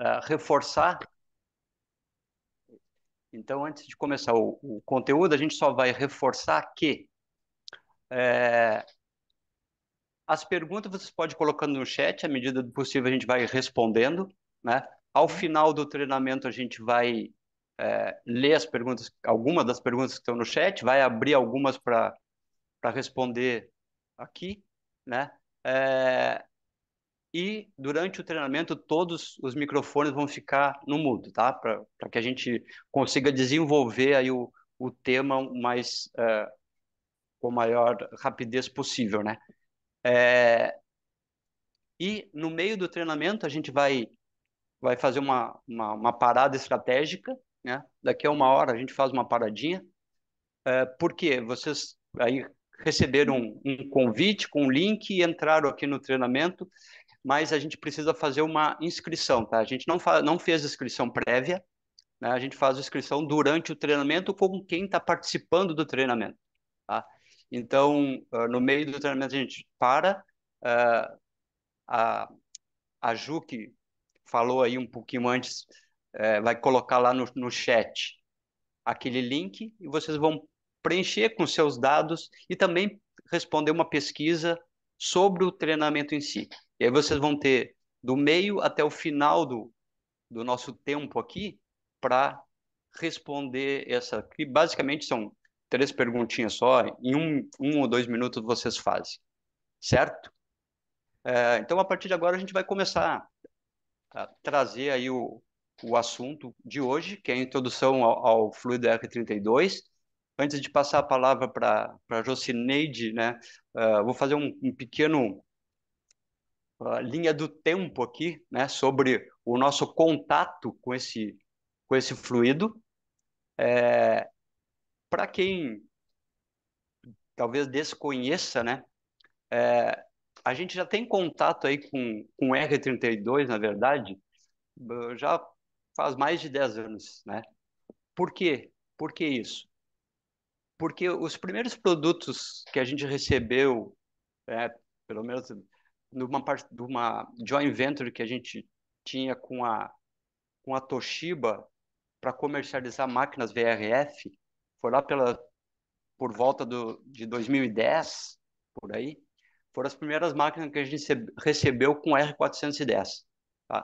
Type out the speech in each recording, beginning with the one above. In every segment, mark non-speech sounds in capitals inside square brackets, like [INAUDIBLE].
uh, reforçar. Então, antes de começar o, o, conteúdo, a gente só vai reforçar que é, as perguntas vocês podem colocando no chat, à medida do possível a gente vai respondendo, né? Ao final do treinamento a gente vai é, ler as perguntas, algumas das perguntas que estão no chat, vai abrir algumas para responder aqui, né? É, e durante o treinamento todos os microfones vão ficar no mudo, tá? Para que a gente consiga desenvolver aí o, o tema mais é, com maior rapidez possível, né? É, e no meio do treinamento a gente vai vai fazer uma, uma, uma parada estratégica, né? Daqui a uma hora a gente faz uma paradinha, é, porque vocês aí receberam um, um convite com um link e entraram aqui no treinamento mas a gente precisa fazer uma inscrição, tá? A gente não, não fez inscrição prévia, né? A gente faz a inscrição durante o treinamento com quem está participando do treinamento, tá? Então, uh, no meio do treinamento a gente para, uh, a, a Ju, que falou aí um pouquinho antes, uh, vai colocar lá no, no chat aquele link e vocês vão preencher com seus dados e também responder uma pesquisa sobre o treinamento em si. E aí vocês vão ter do meio até o final do, do nosso tempo aqui para responder essa, que basicamente são três perguntinhas só, em um, um ou dois minutos vocês fazem, certo? É, então, a partir de agora, a gente vai começar a trazer aí o, o assunto de hoje, que é a introdução ao, ao fluido R32. Antes de passar a palavra para a Jocineide, né, uh, vou fazer um, um pequeno linha do tempo aqui, né, sobre o nosso contato com esse, com esse fluido. É, Para quem talvez desconheça, né, é, a gente já tem contato aí com, com R32, na verdade, já faz mais de 10 anos, né? Por quê? Por que isso? Porque os primeiros produtos que a gente recebeu, é, pelo menos numa de uma joint venture que a gente tinha com a com a Toshiba para comercializar máquinas VRF, foi lá pela por volta do, de 2010, por aí, foram as primeiras máquinas que a gente recebeu com R410. Tá?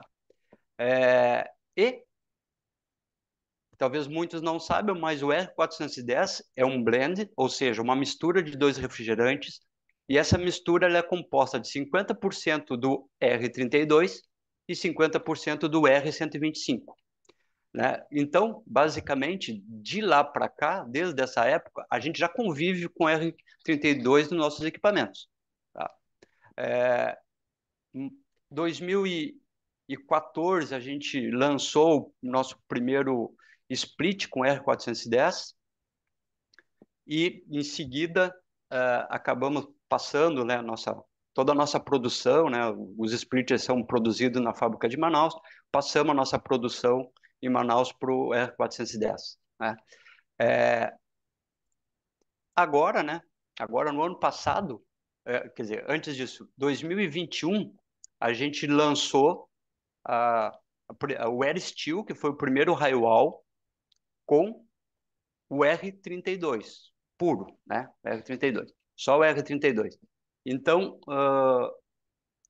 É, e, talvez muitos não saibam, mas o R410 é um blend, ou seja, uma mistura de dois refrigerantes e essa mistura é composta de 50% do R32 e 50% do R125. Né? Então, basicamente, de lá para cá, desde essa época, a gente já convive com R32 nos nossos equipamentos. Tá? É, em 2014, a gente lançou o nosso primeiro split com R410 e, em seguida, uh, acabamos passando né, nossa, toda a nossa produção, né, os splitters são produzidos na fábrica de Manaus, passamos a nossa produção em Manaus para o R410. Né? É, agora, né, agora no ano passado, é, quer dizer, antes disso, 2021, a gente lançou a, a, o Air Steel, que foi o primeiro raio com o R32 puro, né? R32 só o R32. Então, uh,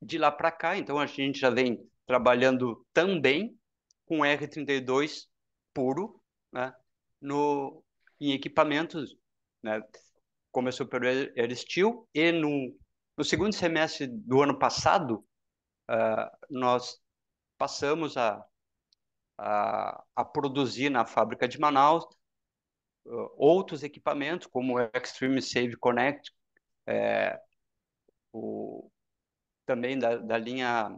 de lá para cá, então a gente já vem trabalhando também com R32 puro, né, no, em equipamentos, né, começou pelo Air Steel e no, no segundo semestre do ano passado, uh, nós passamos a, a, a, produzir na fábrica de Manaus uh, outros equipamentos, como o Extreme Save Connect, é, o, também da, da, linha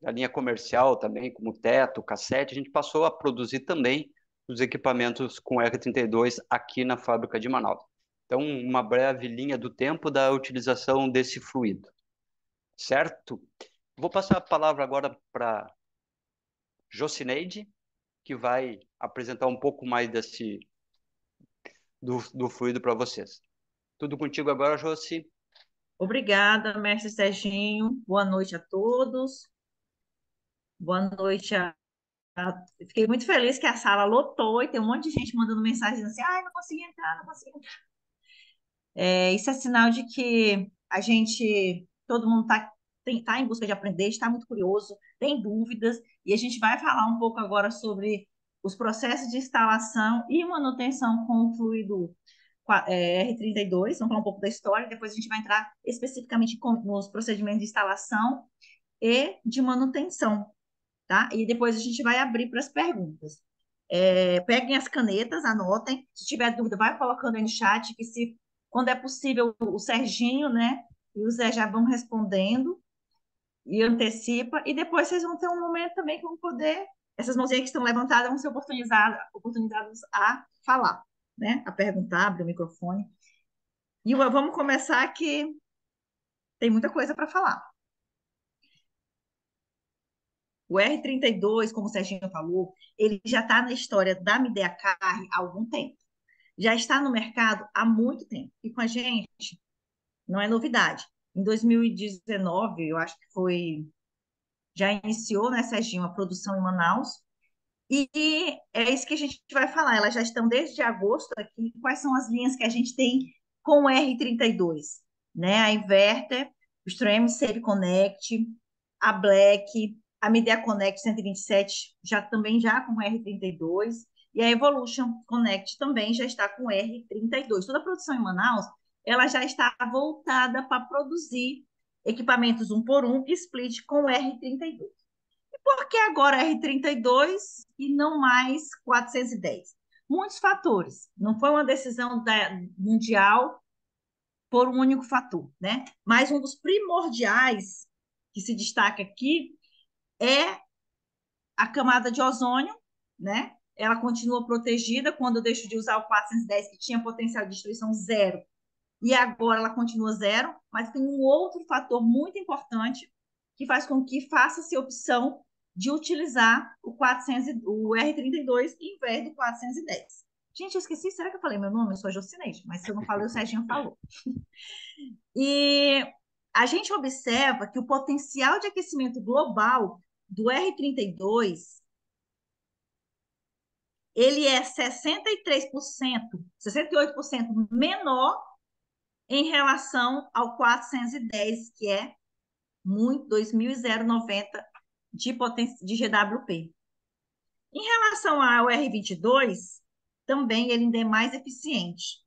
da linha comercial também, como teto, cassete, a gente passou a produzir também os equipamentos com R32 aqui na fábrica de Manaus. Então, uma breve linha do tempo da utilização desse fluido. Certo? Vou passar a palavra agora para Jocineide, que vai apresentar um pouco mais desse do, do fluido para vocês. Tudo contigo agora, Josi. Obrigada, mestre Serginho. Boa noite a todos. Boa noite a fiquei muito feliz que a sala lotou e tem um monte de gente mandando mensagem assim, ai, não consegui entrar, não consegui entrar. É, isso é sinal de que a gente, todo mundo está tá em busca de aprender, está muito curioso, tem dúvidas, e a gente vai falar um pouco agora sobre os processos de instalação e manutenção com o fluido R32, vamos falar um pouco da história, depois a gente vai entrar especificamente nos procedimentos de instalação e de manutenção, tá? E depois a gente vai abrir para as perguntas. É, peguem as canetas, anotem. Se tiver dúvida, vai colocando aí no chat, que se, quando é possível, o Serginho, né, e o Zé já vão respondendo e antecipa, e depois vocês vão ter um momento também que vão poder, essas mãozinhas que estão levantadas vão ser oportunizadas, oportunizadas a falar, né, a perguntar, abrir o microfone. E vamos começar que tem muita coisa para falar. O R32, como o Serginho falou, ele já está na história da Mideacar há algum tempo. Já está no mercado há muito tempo. E com a gente, não é novidade. Em 2019, eu acho que foi. Já iniciou, né, Serginho, a produção em Manaus. E é isso que a gente vai falar. Elas já estão desde agosto aqui. Quais são as linhas que a gente tem com o R32? Né? A Inverter, o Stream Save Connect, a Black, a Midea Connect 127 já também já com R32 e a Evolution Connect também já está com R32. Toda a produção em Manaus, ela já está voltada para produzir equipamentos um por um split com R32. E por que agora R32 e não mais 410? Muitos fatores. Não foi uma decisão da, mundial por um único fator, né? Mas um dos primordiais que se destaca aqui é a camada de ozônio, né? Ela continua protegida quando eu deixo de usar o 410, que tinha potencial de destruição zero, e agora ela continua zero, mas tem um outro fator muito importante que faz com que faça-se opção de utilizar o, 400, o R32 em vez do 410. Gente, eu esqueci, será que eu falei meu nome? Eu sou Jocinete, mas se eu não falei, o Serginho falou. [LAUGHS] E a gente observa que o potencial de aquecimento global do R32, ele é 63%, 68% menor em relação ao 410, que é muito 2.090 de, de GWP. Em relação ao R22, também ele ainda é mais eficiente.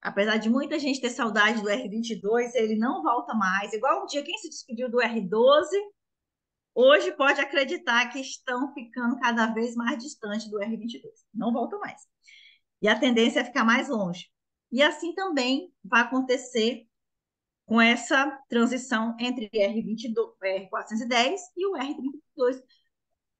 Apesar de muita gente ter saudade do R22, ele não volta mais. Igual um dia, quem se despediu do R12 hoje pode acreditar que estão ficando cada vez mais distantes do R22. Não voltam mais. E a tendência é ficar mais longe. E assim também vai acontecer com essa transição entre R22, R410 e o R32,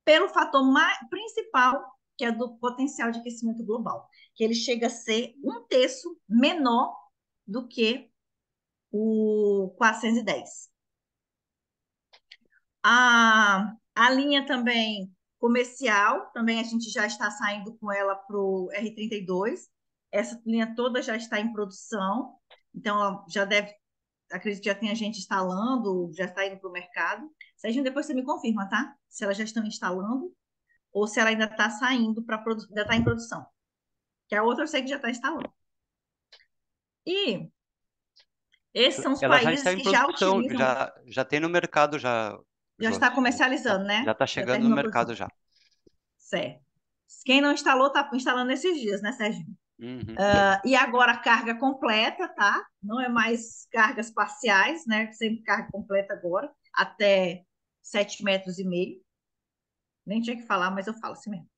pelo fator mais, principal, que é do potencial de aquecimento global, que ele chega a ser um terço menor do que o 410. A, a linha também comercial, também a gente já está saindo com ela para o R32. Essa linha toda já está em produção, então já deve, acredito que já tem a gente instalando, já está indo para o mercado. Sérgio, depois você me confirma, tá? Se elas já estão instalando ou se ela ainda está saindo para ainda está em produção. Que a outra eu sei que já está instalando. E esses são os ela países já que já utilizam. Já, já tem no mercado já já está comercializando, né? Já está chegando já no mercado já. Certo. Quem não instalou, está instalando esses dias, né, Sérgio? Uhum. Uh, e agora carga completa, tá? Não é mais cargas parciais, né? Sempre carga completa agora, até 7 metros e meio. Nem tinha que falar, mas eu falo assim mesmo.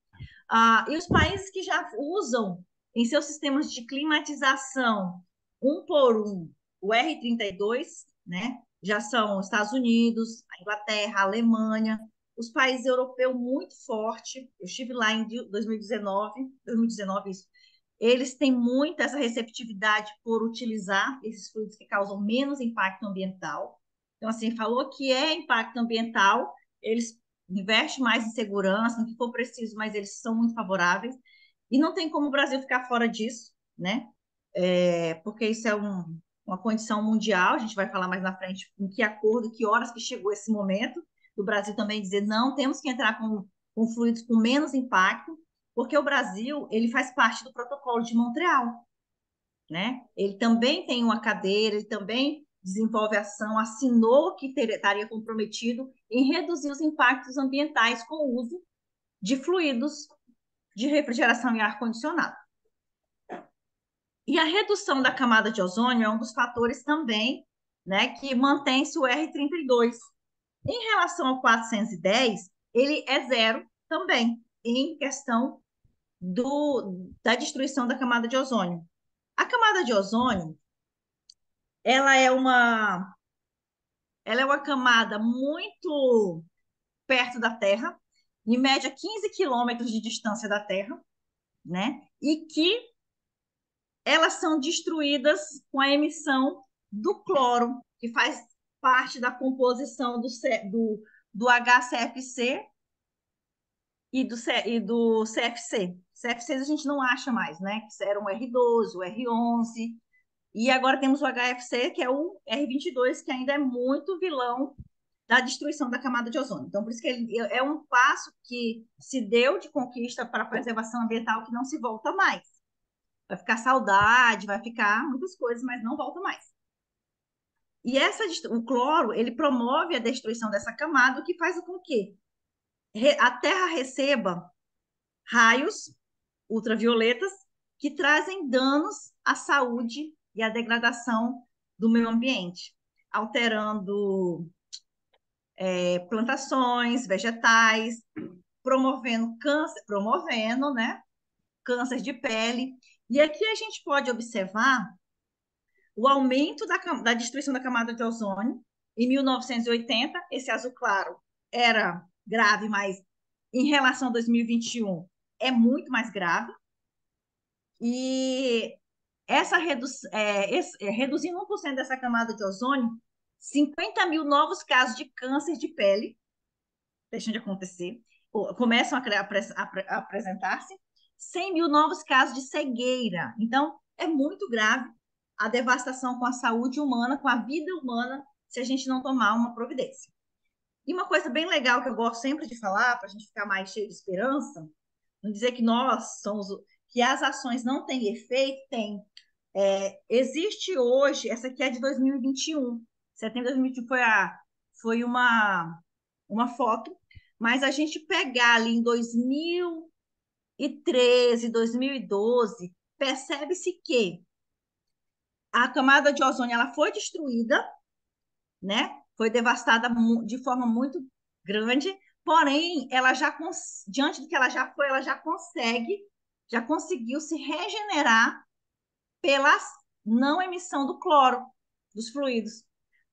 Uh, e os países que já usam em seus sistemas de climatização um por um o R32, né? já são os Estados Unidos, a Inglaterra, a Alemanha, os países europeus muito forte. Eu estive lá em 2019, 2019 isso. Eles têm muita essa receptividade por utilizar esses fluidos que causam menos impacto ambiental. Então, assim, falou que é impacto ambiental, eles investem mais em segurança, no que for preciso, mas eles são muito favoráveis. E não tem como o Brasil ficar fora disso, né? É, porque isso é um, uma condição mundial, a gente vai falar mais na frente em que acordo, que horas que chegou esse momento, do Brasil também dizer, não, temos que entrar com com fluidos com menos impacto, porque o Brasil ele faz parte do protocolo de Montreal, né? Ele também tem uma cadeira, ele também desenvolve ação, assinou que ter, estaria comprometido em reduzir os impactos ambientais com o uso de fluidos de refrigeração e ar-condicionado. E a redução da camada de ozônio é um dos fatores também né, que mantém-se o R32. Em relação ao 410, ele é zero também, em questão do, da destruição da camada de ozônio. A camada de ozônio, ela é uma, ela é uma camada muito perto da Terra, em média 15 quilômetros de distância da Terra, né? E que elas são destruídas com a emissão do cloro, que faz parte da composição do, do, do HCFC e do, e do CFC. CFCs a gente não acha mais, né? Que eram o R12, o R11. E agora temos o HFC, que é o R22, que ainda é muito vilão da destruição da camada de ozônio. Então, por isso que ele é um passo que se deu de conquista para a preservação ambiental que não se volta mais. Vai ficar saudade, vai ficar muitas coisas, mas não volta mais. E essa, o cloro, ele promove a destruição dessa camada, o que faz com que a Terra receba raios ultravioletas que trazem danos à saúde e à degradação do meio ambiente, alterando é, plantações, vegetais, promovendo câncer, promovendo, né, câncer de pele. E aqui a gente pode observar o aumento da, da destruição da camada de ozônio. Em 1980, esse azul claro era grave, mas em relação a 2021 é muito mais grave. E essa redu é, esse, é, reduzindo 1% dessa camada de ozônio, 50 mil novos casos de câncer de pele deixam de acontecer, começam a, a, a apresentar-se, 100 mil novos casos de cegueira. Então, é muito grave a devastação com a saúde humana, com a vida humana, se a gente não tomar uma providência. E uma coisa bem legal que eu gosto sempre de falar, para a gente ficar mais cheio de esperança, não dizer que nós somos, que as ações não têm efeito, tem. É, existe hoje, essa aqui é de 2021, setembro de 2021 foi, a, foi uma, uma foto, mas a gente pegar ali em 2013, 2012, percebe-se que a camada de ozônio ela foi destruída, né? Foi devastada de forma muito grande, porém, ela já diante do que ela já foi, ela já consegue, já conseguiu se regenerar pela não emissão do cloro dos fluidos.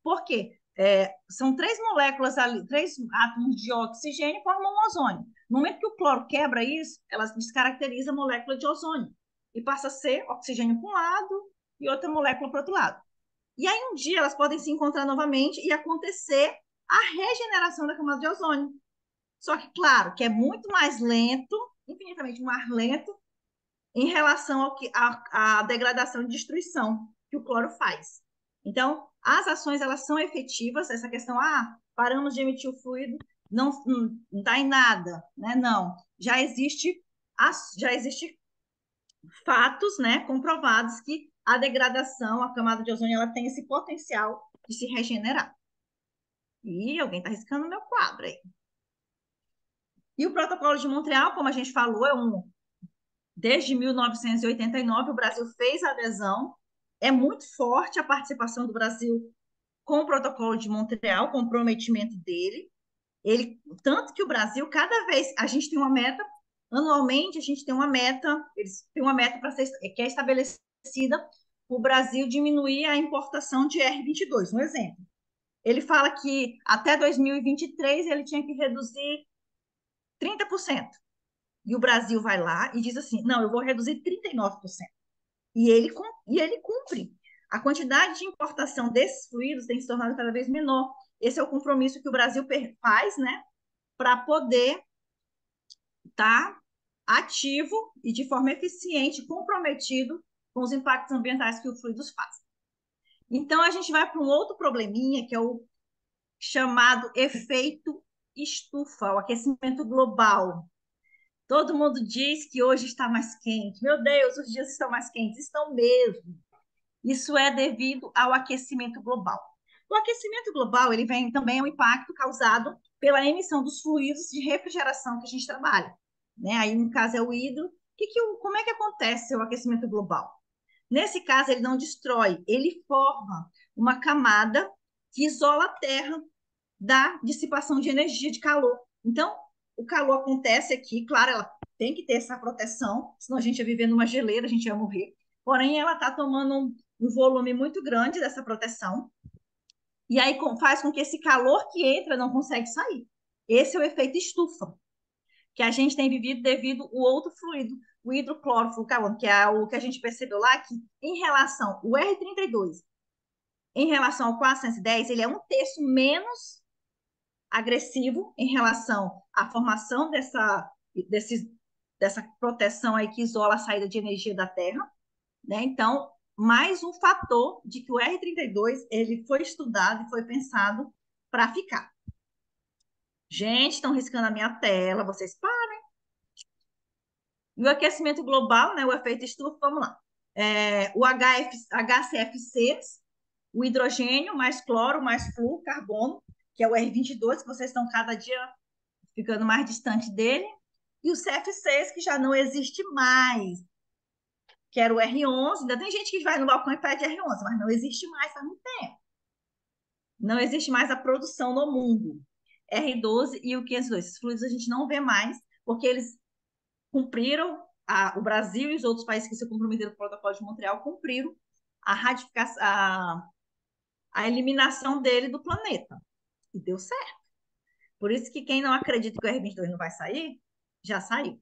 Por quê? É, são três moléculas ali, três átomos de oxigênio formam um ozônio. No momento que o cloro quebra isso, ela descaracteriza a molécula de ozônio e passa a ser oxigênio para um lado e outra molécula para o outro lado. E aí um dia elas podem se encontrar novamente e acontecer a regeneração da camada de ozônio. Só que, claro, que é muito mais lento, infinitamente mais lento, em relação ao que a, a degradação e destruição que o cloro faz. Então, as ações elas são efetivas, essa questão, ah, paramos de emitir o fluido, não dá em nada, né? Não, já existe já existe fatos, né, comprovados que a degradação, a camada de ozônio, ela tem esse potencial de se regenerar. E alguém está riscando meu quadro aí. E o protocolo de Montreal, como a gente falou, é um desde 1989 o Brasil fez adesão. É muito forte a participação do Brasil com o protocolo de Montreal, com o comprometimento dele. Ele tanto que o Brasil cada vez a gente tem uma meta anualmente a gente tem uma meta, eles têm uma meta para ser que é o Brasil diminuir a importação de R22, um exemplo. Ele fala que até 2023 ele tinha que reduzir 30%. E o Brasil vai lá e diz assim: não, eu vou reduzir 39%. E ele, e ele cumpre. A quantidade de importação desses fluidos tem se tornado cada vez menor. Esse é o compromisso que o Brasil faz, né, para poder estar tá ativo e de forma eficiente, comprometido com os impactos ambientais que os fluidos fazem. Então, a gente vai para um outro probleminha, que é o chamado efeito estufa, o aquecimento global. Todo mundo diz que hoje está mais quente. Meu Deus, os dias estão mais quentes. Estão mesmo. Isso é devido ao aquecimento global. O aquecimento global ele vem também ao impacto causado pela emissão dos fluidos de refrigeração que a gente trabalha. Né? Aí, no caso, é o hidro. Que que, como é que acontece o aquecimento global? Nesse caso, ele não destrói, ele forma uma camada que isola a Terra da dissipação de energia de calor. Então, o calor acontece aqui, claro, ela tem que ter essa proteção, senão a gente ia viver numa geleira, a gente ia morrer. Porém, ela está tomando um, um volume muito grande dessa proteção, e aí faz com que esse calor que entra não consegue sair. Esse é o efeito estufa, que a gente tem vivido devido ao outro fluido, o hidroclorofluorcarbono, que é o que a gente percebeu lá, que em relação, o R32, em relação ao 410, ele é um terço menos agressivo em relação à formação dessa, desse, dessa proteção aí que isola a saída de energia da Terra, né? Então, mais um fator de que o R32 ele foi estudado e foi pensado para ficar. Gente, estão riscando a minha tela, vocês parem. E o aquecimento global, né, o efeito estufa, vamos lá. É, o HF, HCFC, o hidrogênio, mais cloro, mais flúor, carbono, que é o R22, que vocês estão cada dia ficando mais distante dele, e o CF6, que já não existe mais, que era o R11. Ainda tem gente que vai no balcão e pede R11, mas não existe mais há muito tempo. Não existe mais a produção no mundo. R12 e o 502. Esses fluidos a gente não vê mais, porque eles cumpriram, a, o Brasil e os outros países que se comprometeram com o protocolo de Montreal cumpriram a ratificação, a, a eliminação dele do planeta. E deu certo. Por isso que quem não acredita que o R22 não vai sair, já saiu.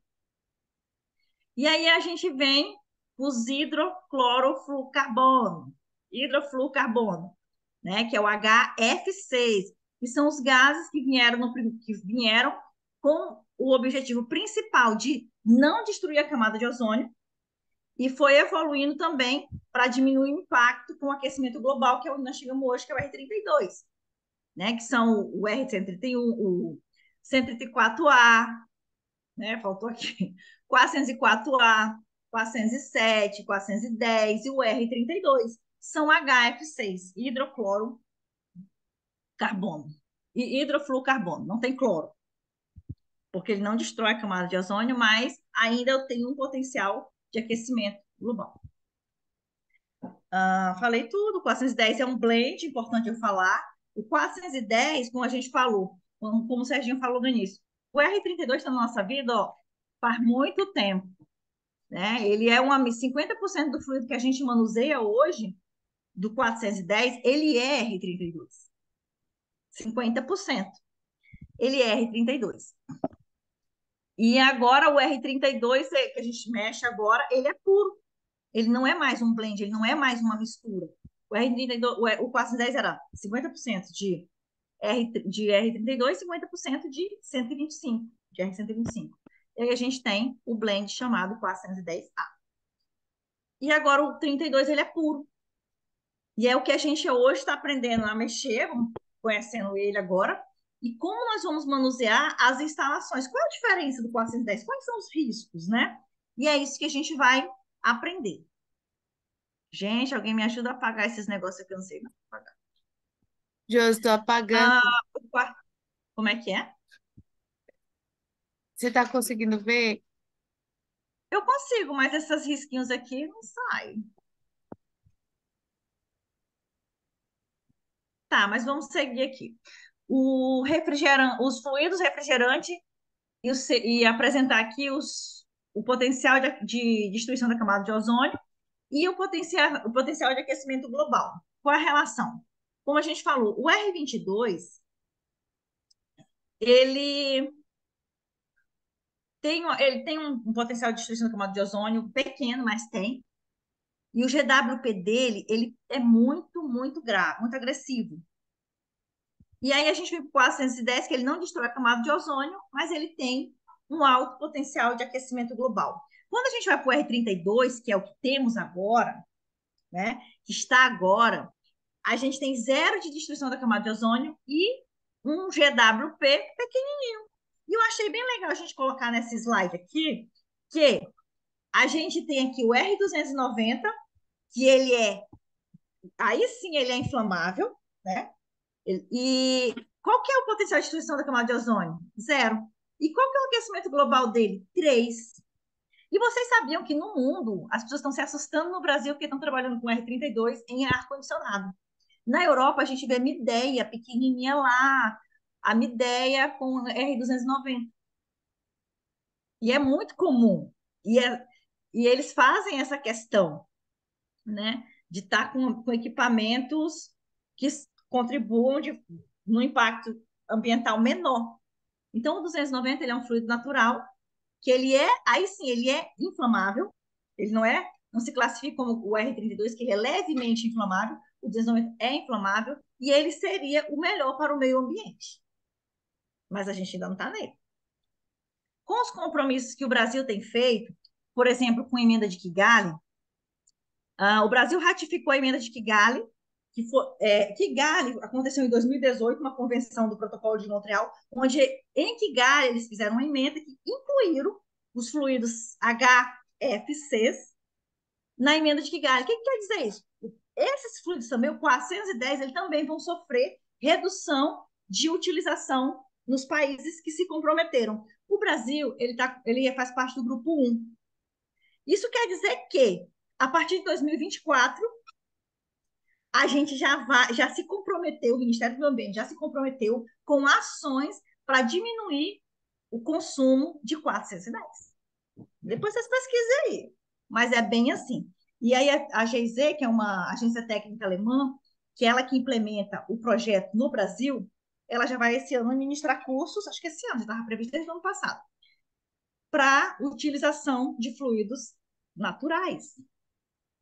E aí a gente vem os hidroclorofluorcarbono, hidrofluorcarbono, né, que é o HF6, que são os gases que vieram, no, que vieram com o objetivo principal de não destruir a camada de ozônio e foi evoluindo também para diminuir o impacto com o aquecimento global, que é onde nós chegamos hoje, que é o R32 né? Que são o R131, o 134A, né? Faltou aqui, 404A, 407, 410 e o R32 são HF6, hidrocloro carbono e hidrofluorcarbono, não tem cloro. Porque ele não destrói a camada de ozônio, mas ainda tem um potencial de aquecimento global. Uh, falei tudo, 410 é um blend, importante eu falar, o 410, como a gente falou, como o Serginho falou no início, o R32 está na nossa vida ó, faz muito tempo. Né? Ele é uma 50% do fluido que a gente manuseia hoje, do 410, ele é R32. 50%. Ele é R32. E agora o R32 é, que a gente mexe agora, ele é puro. Ele não é mais um blend, ele não é mais uma mistura. O, R32, o 410 era 50% de, R, de R32 e 50% de 125, de R125. E aí a gente tem o blend chamado 410A. E agora o 32 ele é puro. E é o que a gente hoje está aprendendo a mexer, conhecendo ele agora. E como nós vamos manusear as instalações? Qual é a diferença do 410? Quais são os riscos, né? E é isso que a gente vai aprender. Gente, alguém me ajuda a apagar esses negócios que eu não sei não apagar. Já estou apagando. Ah, como é que é? Você está conseguindo ver? Eu consigo, mas esses risquinhos aqui não saem. Tá, mas vamos seguir aqui. O refrigerante, os fluidos refrigerantes e, o, e apresentar aqui os, o potencial de, de destruição da camada de ozônio e o potencial, o potencial de aquecimento global. Qual a relação? Como a gente falou, o R22 ele tem, ele tem um, um potencial de destruição da camada de ozônio pequeno, mas tem. E o GWP dele, ele é muito, muito grave, muito agressivo. E aí a gente vem para o 410, que ele não destrói a camada de ozônio, mas ele tem um alto potencial de aquecimento global. Quando a gente vai para o R32, que é o que temos agora, né, que está agora, a gente tem zero de destruição da camada de ozônio e um GWP pequenininho. E eu achei bem legal a gente colocar nessa slide aqui que a gente tem aqui o R290, que ele é, aí sim ele é inflamável, né? E qual que é o potencial de destruição da camada de ozônio? Zero. E qual que é o aquecimento global dele? Três. E vocês sabiam que no mundo as pessoas estão se assustando no Brasil porque estão trabalhando com R32 em ar-condicionado. Na Europa a gente vê a Mideia pequenininha lá, a Mideia com R290. E é muito comum. E, é, e eles fazem essa questão, né? De estar tá com, com equipamentos que contribuam de, no impacto ambiental menor. Então, o 290 ele é um fluido natural, que ele é, aí sim, ele é inflamável, ele não é, não se classifica como o R32, que é levemente inflamável, o 290 é inflamável, e ele seria o melhor para o meio ambiente. Mas a gente ainda não está nele. Com os compromissos que o Brasil tem feito, por exemplo, com a emenda de Kigali, uh, o Brasil ratificou a emenda de Kigali, que foi, é, Kigali aconteceu em 2018, uma convenção do Protocolo de Montreal, onde em Kigali eles fizeram uma emenda que incluíram os fluidos HFCs na emenda de Kigali. O que, que quer dizer isso? Esses fluidos também, o 410, eles também vão sofrer redução de utilização nos países que se comprometeram. O Brasil, ele, tá, ele faz parte do grupo 1. Isso quer dizer que, a partir de 2024, a gente já, vai, já se comprometeu, o Ministério do Ambiente já se comprometeu com ações para diminuir o consumo de 410. Depois vocês pesquisem aí. Mas é bem assim. E aí a, GIZ, que é uma agência técnica alemã, que é ela que implementa o projeto no Brasil, ela já vai esse ano ministrar cursos, acho que esse ano, já estava previsto desde o ano passado, para utilização de fluidos naturais.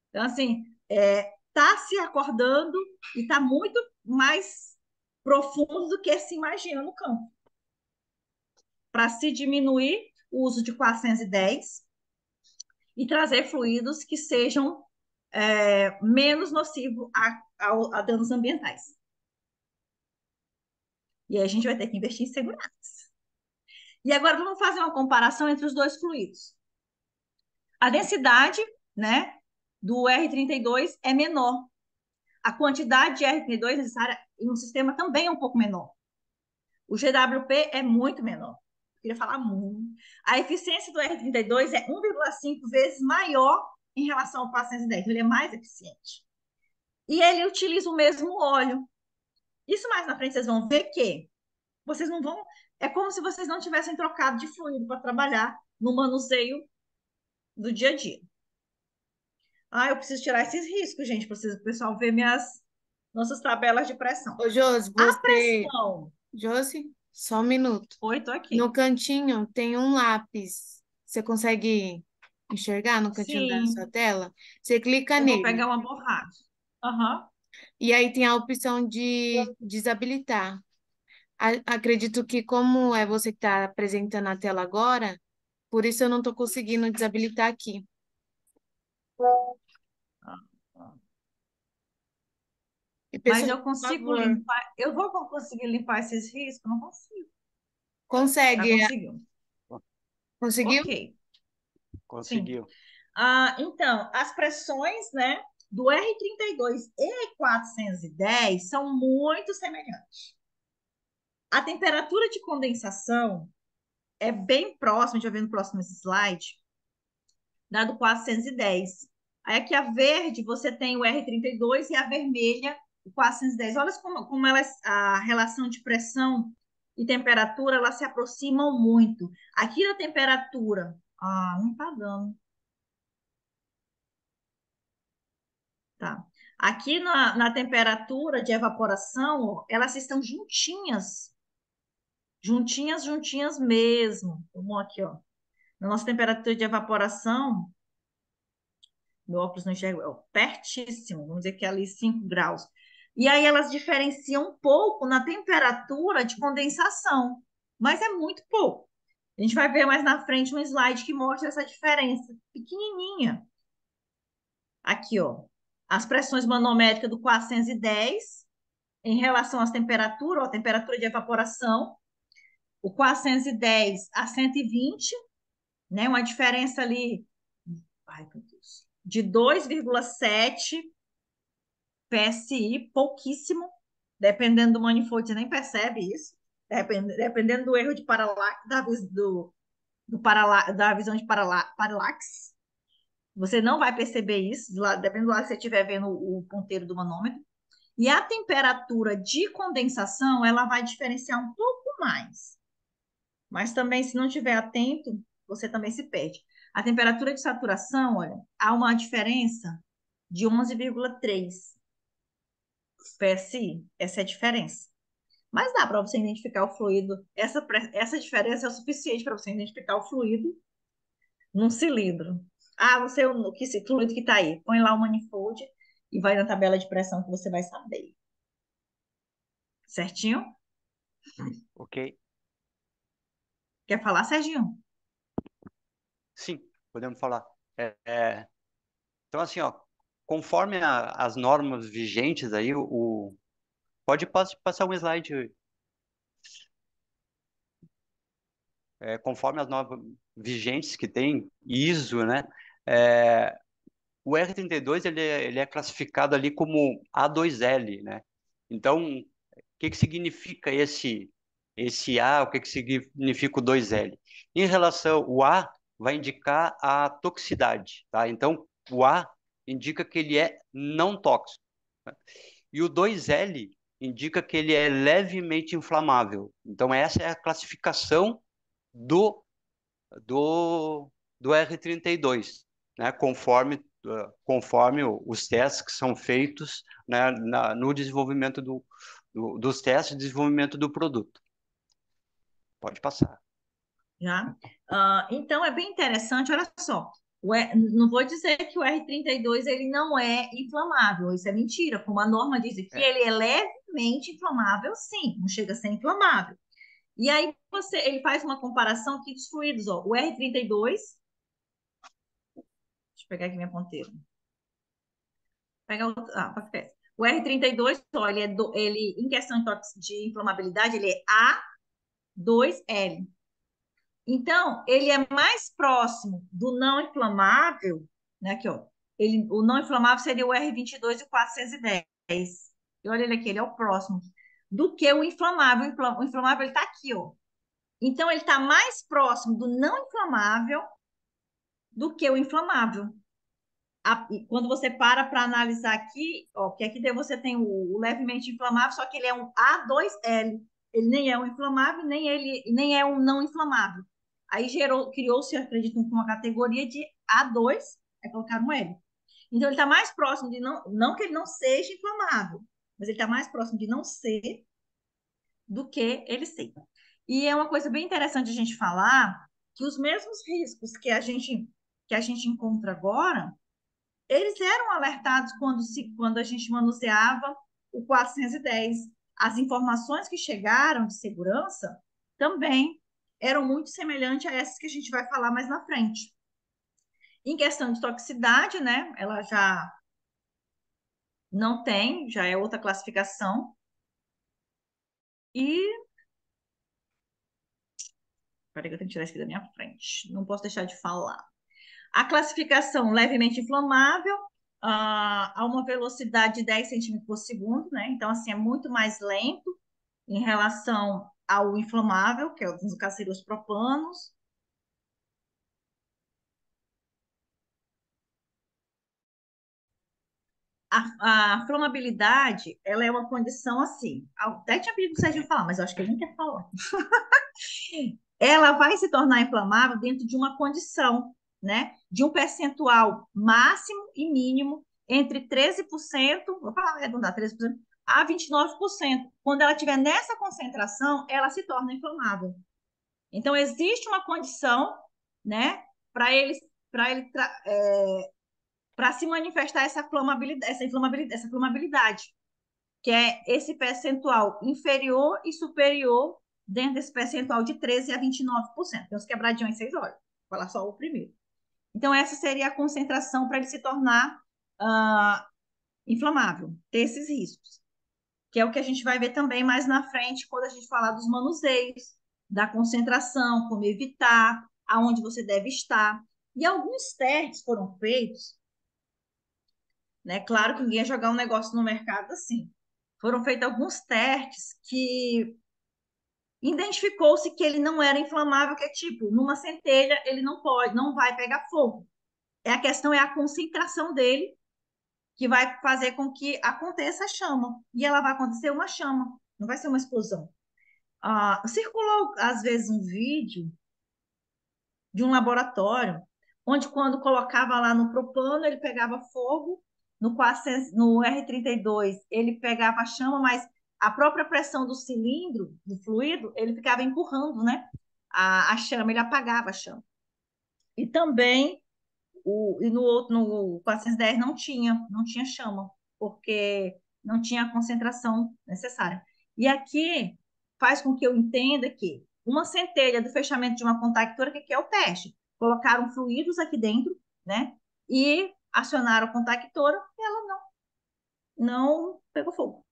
Então, assim, é, está se acordando e está muito mais profundo do que se imagina no campo. Para se diminuir o uso de 410 e trazer fluidos que sejam é, menos nocivos a, a, a danos ambientais. E aí a gente vai ter que investir em segurança. E agora vamos fazer uma comparação entre os dois fluidos. A densidade, né, do R32 é menor. A quantidade de R32 necessária em um sistema também é um pouco menor. O GWP é muito menor. Eu queria falar muito. A eficiência do R32 é 1,5 vezes maior em relação ao 410. Ele é mais eficiente. E ele utiliza o mesmo óleo. Isso mais na frente vocês vão ver que vocês não vão. É como se vocês não tivessem trocado de fluido para trabalhar no manuseio do dia a dia. Ah, eu preciso tirar esses riscos, gente. Preciso o pessoal ver minhas nossas tabelas de pressão. Ô, Josi, você... A pressão. Josi, só um minuto. Oi, tô aqui. No cantinho tem um lápis. Você consegue enxergar no cantinho Sim. da sua tela? Você clica eu nele. Vou pegar uma borracha. Uhum. E aí tem a opção de desabilitar. Acredito que como é você que está apresentando a tela agora, por isso eu não estou conseguindo desabilitar aqui. Mas eu consigo limpar, eu vou conseguir limpar esses riscos? Não consigo. Consegue. Já conseguiu. Conseguiu? Ok. Conseguiu. Ah, então, as pressões, né, do R32 e 410 são muito semelhantes. A temperatura de condensação é bem próxima, a gente vai ver no próximo slide, da do 410. Aí aqui a verde, você tem o R32 e a vermelha, o 410. Olha como, como elas, a relação de pressão e temperatura, elas se aproximam muito. Aqui na temperatura, ah, não está dando. Tá. Aqui na, na temperatura de evaporação, elas estão juntinhas. Juntinhas, juntinhas mesmo. Vamos aqui, ó. Na nossa temperatura de evaporação, meu óculos não enxerga, é pertíssimo, vamos dizer que é ali 5 graus. E aí elas diferenciam um pouco na temperatura de condensação, mas é muito pouco. A gente vai ver mais na frente um slide que mostra essa diferença pequenininha. Aqui, ó. As pressões manométricas do 410 em relação às temperaturas, a temperatura de evaporação, o 410 a 120, né? Uma diferença ali ai, de 2,7 PSI, pouquíssimo, dependendo do manifold, você nem percebe isso, dependendo do erro de paralaxe, da, do, do da visão de parala, paralaxe, você não vai perceber isso, dependendo do lado que você estiver vendo o ponteiro do manômetro. E a temperatura de condensação, ela vai diferenciar um pouco mais. Mas também, se não estiver atento, você também se perde. A temperatura de saturação, olha, há uma diferença de 11,3 PSI. Essa é a diferença. Mas dá para você identificar o fluido. Essa, essa diferença é o suficiente para você identificar o fluido num cilindro. Ah, você, o que fluido que está aí? Põe lá o manifold e vai na tabela de pressão que você vai saber. Certinho? Ok. Quer falar, Serginho? Sim, podemos falar. É, é... Então, assim, ó, conforme a, as normas vigentes aí, o, o... pode passar um slide. É, conforme as normas vigentes que tem, ISO, né? É, o R32 ele é, ele é classificado ali como A2L, né? Então, o que que significa esse esse A, o que que significa o 2L? Em relação o A vai indicar a toxicidade, tá? Então, o A indica que ele é não tóxico. Né? E o 2L indica que ele é levemente inflamável. Então, essa é a classificação do, do, do R32 né, conforme, uh, conforme os testes que são feitos né, na, no desenvolvimento do, do, dos testes de desenvolvimento do produto. Pode passar. Já? Uh, então, é bem interessante, olha só, R, não vou dizer que o R32 ele não é inflamável, isso é mentira, como a norma diz que é. ele é levemente inflamável, sim, não chega a ser inflamável. E aí você, ele faz uma comparação aqui dos fluidos, ó, o R32 pegar aqui minha ponteira. Pega o, ah, o R32, ó, ele, é do, ele, em questão de inflamabilidade, ele é A2L. Então, ele é mais próximo do não inflamável, né? Aqui, ó. Ele, o não inflamável seria o R22 e o 410. E olha ele aqui, ele é o próximo. Do que o inflamável. O inflamável, está aqui, ó. Então, ele está mais próximo do não inflamável do que o inflamável. A, quando você para para analisar aqui, ó, que aqui você tem o, o, levemente inflamável, só que ele é um A2L. Ele nem é um inflamável, nem ele nem é um não inflamável. Aí gerou, criou-se, acredito, uma categoria de A2, aí colocaram um L. Então ele está mais próximo de não, não que ele não seja inflamável, mas ele está mais próximo de não ser do que ele ser. E é uma coisa bem interessante a gente falar que os mesmos riscos que a gente que a gente encontra agora, eles eram alertados quando, se, quando a gente manuseava o 410. As informações que chegaram de segurança também eram muito semelhantes a essas que a gente vai falar mais na frente. Em questão de toxicidade, né, ela já não tem, já é outra classificação. E. Peraí que eu tenho que tirar isso aqui da minha frente. Não posso deixar de falar. A classificação levemente inflamável, uh, a uma velocidade de 10 centímetros por segundo, né? Então, assim, é muito mais lento em relação ao inflamável, que é os propanos. A, a flamabilidade, ela é uma condição assim. Até tinha pedido o Sérgio falar, mas eu acho que ele não quer falar. [LAUGHS] ela vai se tornar inflamável dentro de uma condição né, de um percentual máximo e mínimo entre 13%, vou falar arredondar, 13%, a 29%. Quando ela estiver nessa concentração, ela se torna inflamável. Então, existe uma condição, né, para ele, para ele é, para se manifestar essa inflamabilidade, essa inflamabilidade, essa inflamabilidade, que é esse percentual inferior e superior dentro desse percentual de 13% a 29%. Tem os quebradinhos, vocês olham. Vou falar só o primeiro. Então, essa seria a concentração para ele se tornar uh, inflamável, ter esses riscos. Que é o que a gente vai ver também mais na frente quando a gente falar dos manuseios, da concentração, como evitar, aonde você deve estar. E alguns testes foram feitos, né? Claro que ninguém ia jogar um negócio no mercado assim. Foram feitos alguns testes que identificou-se que ele não era inflamável, que é tipo, numa centelha ele não pode, não vai pegar fogo. É a questão é a concentração dele que vai fazer com que aconteça a chama. E ela vai acontecer uma chama, não vai ser uma explosão. Ah, circulou, às vezes, um vídeo de um laboratório, onde quando colocava lá no propano, ele pegava fogo, no, no R32 ele pegava a chama, mas a própria pressão do cilindro, do fluido, ele ficava empurrando né, a, a chama, ele apagava a chama. E também, o, e no outro, no 410 não tinha, não tinha chama, porque não tinha a concentração necessária. E aqui faz com que eu entenda que uma centelha do fechamento de uma contactora, que é o teste? Colocaram fluidos aqui dentro, né? E acionaram a contactora e ela não, não pegou fogo.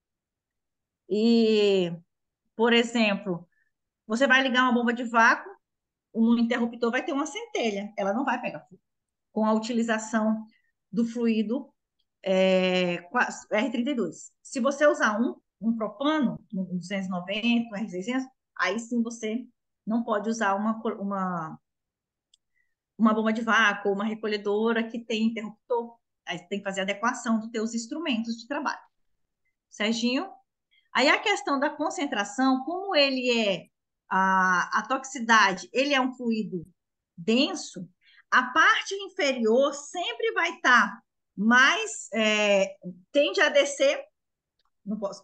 E, por exemplo, você vai ligar uma bomba de vácuo, no interruptor vai ter uma centelha, ela não vai pegar fogo. Com a utilização do fluido é, R32. Se você usar um, um propano, um 290, um R600, aí sim você não pode usar uma, uma, uma bomba de vácuo, uma recolhedora que tem interruptor. Aí tem que fazer adequação dos teus instrumentos de trabalho. Serginho? Aí a questão da concentração, como ele é a, a toxicidade, ele é um fluido denso, a parte inferior sempre vai estar tá mais, é, tende a descer, não posso,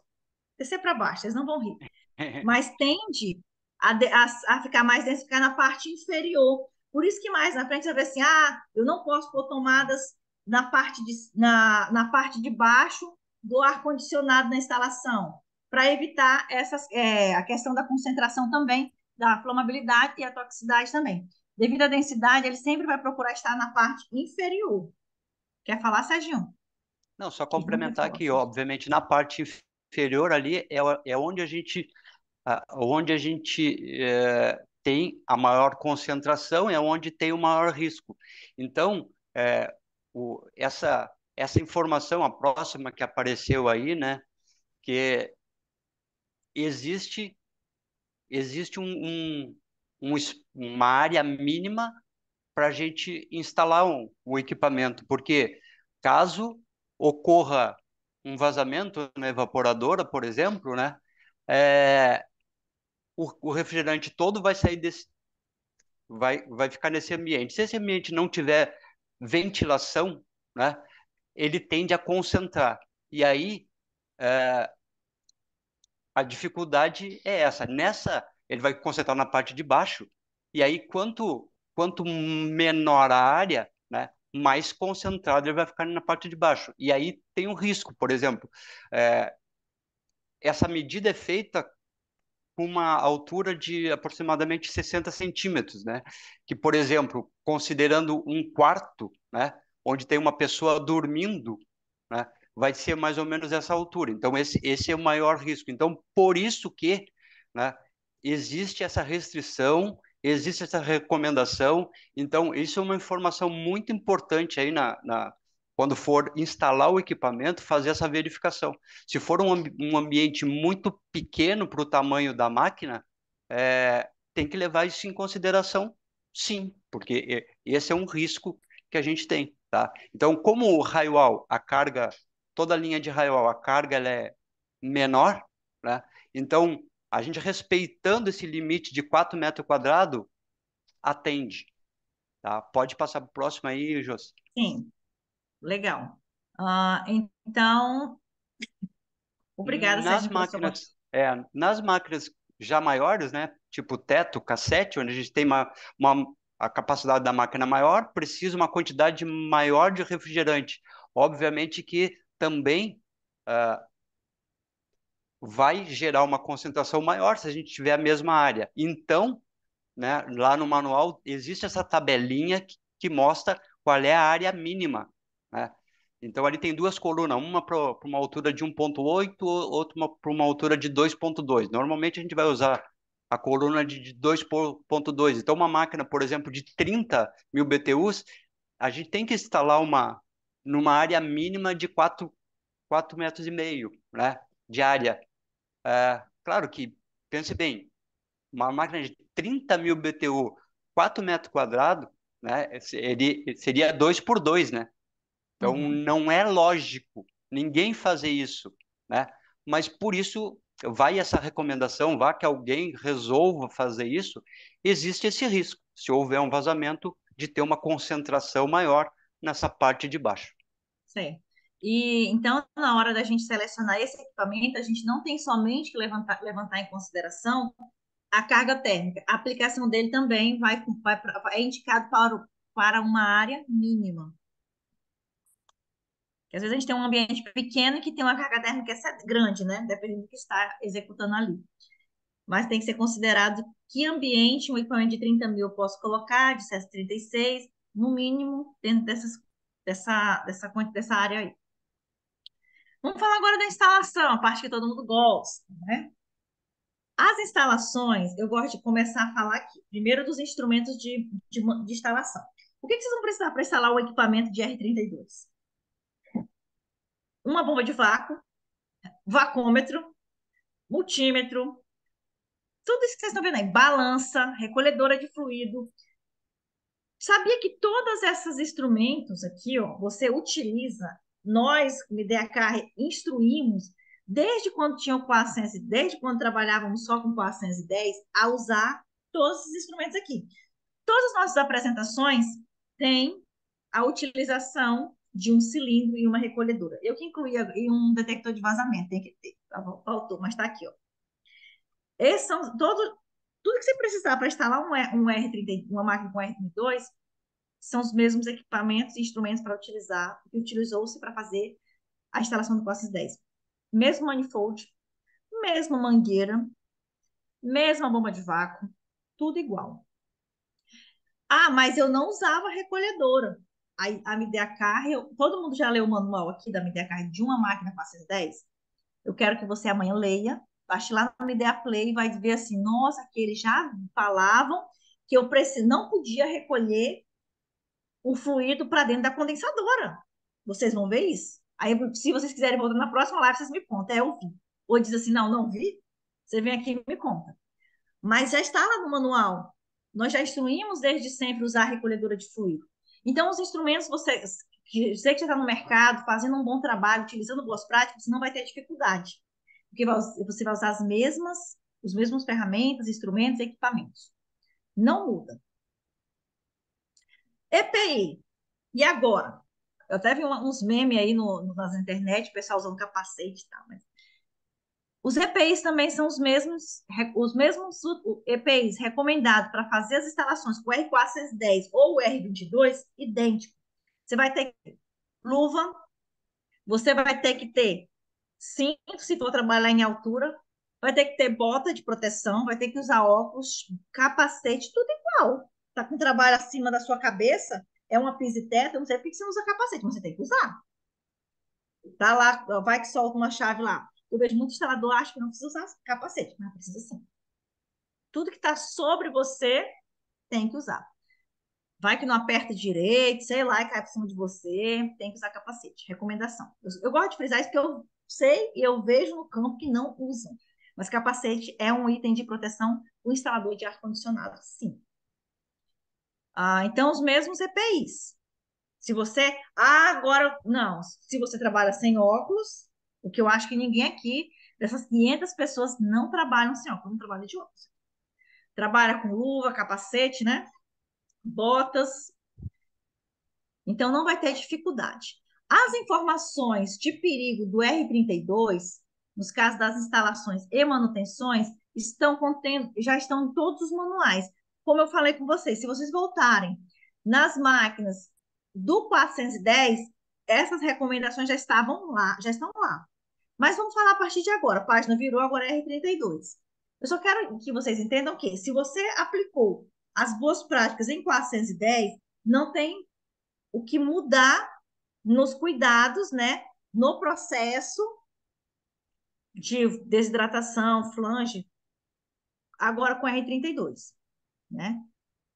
descer para baixo, eles não vão rir, [LAUGHS] mas tende a, a, a, ficar mais denso, ficar na parte inferior. Por isso que mais na frente você vê assim, ah, eu não posso pôr tomadas na parte de, na, na parte de baixo do ar-condicionado na instalação para evitar essas, é, a questão da concentração também, da flamabilidade e a toxicidade também. Devido à densidade, ele sempre vai procurar estar na parte inferior. Quer falar, Sérgio? Não, só complementar que, obviamente, na parte inferior ali é, é onde a gente, onde a gente é, tem a maior concentração, é onde tem o maior risco. Então, é, o, essa, essa informação, a próxima que apareceu aí, né, que existe existe um, um, um uma área mínima para a gente instalar um, o equipamento, porque caso ocorra um vazamento na evaporadora, por exemplo, né, é, o, o refrigerante todo vai sair desse, vai, vai ficar nesse ambiente. Se esse ambiente não tiver ventilação, né, ele tende a concentrar. E aí, é, a dificuldade é essa. Nessa, ele vai concentrar na parte de baixo, e aí quanto, quanto menor a área, né, mais concentrado ele vai ficar na parte de baixo. E aí tem um risco, por exemplo, é, essa medida é feita com uma altura de aproximadamente 60 centímetros, né? Que, por exemplo, considerando um quarto, né, onde tem uma pessoa dormindo, né, vai ser mais ou menos essa altura. Então, esse, esse é o maior risco. Então, por isso que né, existe essa restrição, existe essa recomendação. Então, isso é uma informação muito importante aí na, na quando for instalar o equipamento, fazer essa verificação. Se for um, um ambiente muito pequeno para o tamanho da máquina, é, tem que levar isso em consideração, sim, porque esse é um risco que a gente tem. Tá? Então, como o raio a carga toda a linha de raio a carga ela é menor, né? Então, a gente respeitando esse limite de 4 metros quadrados, atende. Tá? Pode passar para o próximo aí, José. Sim, legal. Uh, então, obrigada, nas Sérgio, máquinas, é, Nas máquinas já maiores, né? tipo teto, cassete, onde a gente tem uma, uma, a capacidade da máquina maior, precisa uma quantidade maior de refrigerante. Obviamente que também uh, vai gerar uma concentração maior se a gente tiver a mesma área. Então, né, lá no manual existe essa tabelinha que, que mostra qual é a área mínima. Né? Então ali tem duas colunas, uma para uma altura de 1.8, outra para uma altura de 2.2. Normalmente a gente vai usar a coluna de 2.2. Então uma máquina, por exemplo, de 30 mil BTUs, a gente tem que instalar uma numa área mínima de 4, 4 metros e meio, né, de área. É, claro que, pense bem, uma máquina de 30 mil BTU, 4 metros quadrados, né, seria, seria 2 por 2, né? Então, uhum. não é lógico ninguém fazer isso, né? Mas por isso vai essa recomendação, vá que alguém resolva fazer isso, existe esse risco, se houver um vazamento, de ter uma concentração maior nessa parte de baixo. Certo. E então, na hora da gente selecionar esse equipamento, a gente não tem somente que levantar, levantar em consideração a carga térmica. A aplicação dele também vai, vai é indicado para, para uma área mínima. Porque às vezes a gente tem um ambiente pequeno que tem uma carga térmica grande, né? Dependendo do que está executando ali. Mas tem que ser considerado que ambiente um equipamento de 30 mil eu posso colocar, de 36, no mínimo, dentro dessas, dessa, dessa, dessa área aí. Vamos falar agora da instalação, a parte que todo mundo gosta, né? As instalações, eu gosto de começar a falar aqui. Primeiro dos instrumentos de, de, de instalação. O que, que vocês vão precisar para instalar o equipamento de R32? uma bomba de vácuo, vacômetro, multímetro, tudo isso que vocês estão vendo aí, balança, recolhedora de fluido. Sabia que todos esses instrumentos aqui, ó, você utiliza, nós, como IDEACAR, instruímos, desde quando tinha o 410, desde quando trabalhávamos só com 410, a usar todos esses instrumentos aqui. Todas as nossas apresentações têm a utilização de um cilindro e uma recolhedora. Eu que incluía e um detector de vazamento, tem que ter. Tá faltou, mas está aqui, ó. Esses são todos, tudo que você precisar para instalar um, um R30, uma máquina com R32, são os mesmos equipamentos e instrumentos para utilizar, que utilizou-se para fazer a instalação do Costas 10. Mesmo manifold, mesma mangueira, mesma bomba de vácuo, tudo igual. Ah, mas eu não usava recolhedora a, a Mideacar, todo mundo já leu o manual aqui da Mideacar de uma máquina 410? Eu quero que você amanhã leia, baixe lá no Midea Play e vai ver assim, nossa, que eles já falavam que eu não podia recolher o fluido para dentro da condensadora. Vocês vão ver isso? Aí, se vocês quiserem voltar na próxima live, vocês me contam. É, eu vi. Ou diz assim, não, não vi. Você vem aqui e me conta. Mas já está lá no manual. Nós já instruímos desde sempre usar a recolhedora de fluido. Então, os instrumentos, você, que você que está no mercado, fazendo um bom trabalho, utilizando boas práticas, você não vai ter dificuldade. Porque você vai usar as mesmas, os mesmos ferramentas, instrumentos e equipamentos. Não muda. EPI. E agora? Eu até vi uns memes aí no, nas internet, o pessoal usando capacete e tal, mas os EPIs também são os mesmos, os mesmos EPIs recomendados para fazer as instalações com o R410 ou o R22, idêntico. Você vai ter luva, você vai ter que ter cinto, se for trabalhar em altura, vai ter que ter bota de proteção, vai ter que usar óculos, capacete, tudo igual. Tá com trabalho acima da sua cabeça, é uma pisiteta, não sei por que você usa capacete, mas você tem que usar. Tá lá, vai que solta uma chave lá. Eu vejo muito instalador, acho que não precisa usar capacete, mas precisa sim. Tudo que está sobre você tem que usar. Vai que não aperta direito, sei lá, e cai por cima de você, tem que usar capacete. Recomendação. Eu, eu gosto de frisar isso porque eu sei e eu vejo no campo que não usam. Mas capacete é um item de proteção do instalador de ar-condicionado, sim. Ah, então, os mesmos EPIs. Se você. Ah, agora. Não. Se você trabalha sem óculos, o que eu acho que ninguém aqui, dessas 500 pessoas, não trabalham sem óculos, não trabalha de óculos. Trabalha com luva, capacete, né? Botas. Então, não vai ter dificuldade. As informações de perigo do R32, nos casos das instalações e manutenções, estão contendo, já estão em todos os manuais. Como eu falei com vocês, se vocês voltarem nas máquinas do 410, essas recomendações já estavam lá, já estão lá. Mas vamos falar a partir de agora. A página virou, agora é R32. Eu só quero que vocês entendam que, se você aplicou as boas práticas em 410, não tem o que mudar nos cuidados, né, no processo de desidratação, flange, agora com R32, né?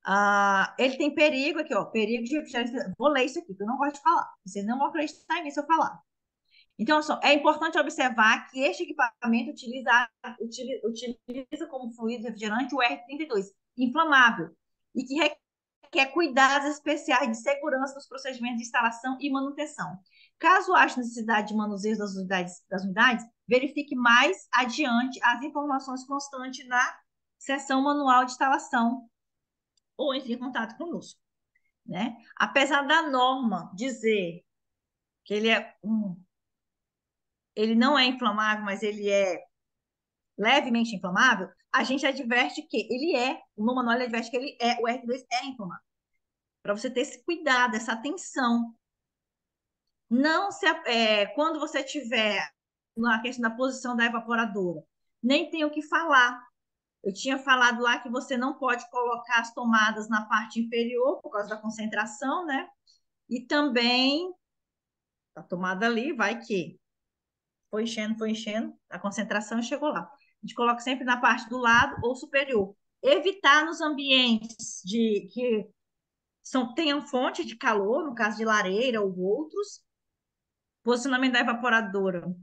Ah, ele tem perigo aqui, ó, perigo de refrigerante. Vou ler isso aqui, que eu não gosto de falar. Vocês não vão acreditar em mim se eu falar. Então, é importante observar que este equipamento utiliza, utiliza como fluido refrigerante o R32, inflamável, e que requer cuidados especiais de segurança nos procedimentos de instalação e manutenção. Caso haja necessidade de manuseio das unidades, das unidades, verifique mais adiante as informações constantes na seção manual de instalação ou entre em contato conosco. Né? Apesar da norma dizer que ele é um, ele não é inflamável, mas ele é levemente inflamável, a gente adverte que ele é, o manual adverte que ele é, o R2 é inflamável. Para você ter esse cuidado, essa atenção. Não se, é, quando você tiver na questão da posição da evaporadora, nem tem o que falar. Eu tinha falado lá que você não pode colocar as tomadas na parte inferior por causa da concentração, né? E também a tomada ali vai que foi enchendo, foi enchendo, a concentração chegou lá. A gente coloca sempre na parte do lado ou superior. Evitar nos ambientes de que são, tenham fonte de calor, no caso de lareira ou outros. Posicionamento da evaporadora.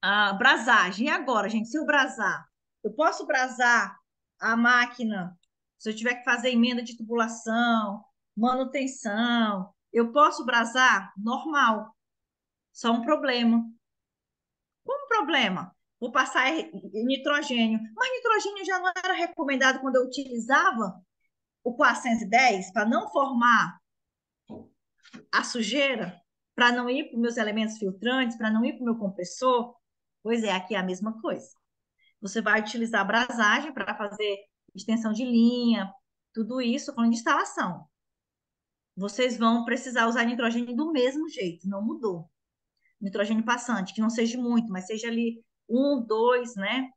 A brasagem. E agora, gente, se eu brasar, eu posso brasar a máquina se eu tiver que fazer emenda de tubulação, manutenção, eu posso brasar normal. Só um problema. Como problema? Vou passar nitrogênio. Mas nitrogênio já não era recomendado quando eu utilizava o 410 para não formar a sujeira, para não ir para os meus elementos filtrantes, para não ir para o meu compressor. Pois é, aqui é a mesma coisa. Você vai utilizar brasagem para fazer extensão de linha, tudo isso falando de instalação. Vocês vão precisar usar nitrogênio do mesmo jeito, não mudou nitrogênio passante, que não seja muito, mas seja ali um, dois, né,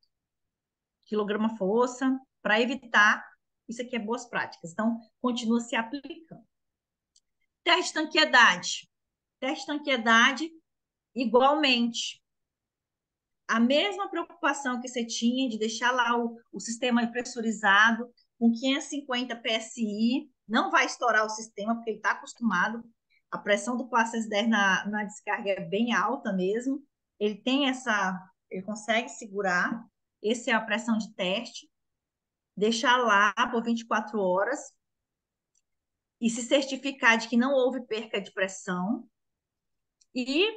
quilograma força, para evitar, isso aqui é boas práticas. Então, continua se aplicando. Teste de anquiedade. Teste de anquiedade, igualmente. A mesma preocupação que você tinha de deixar lá o, o sistema pressurizado com 550 PSI, não vai estourar o sistema, porque ele está acostumado a pressão do Placas 10 na, na descarga é bem alta mesmo. Ele tem essa, ele consegue segurar. Essa é a pressão de teste. Deixar lá por 24 horas e se certificar de que não houve perca de pressão. E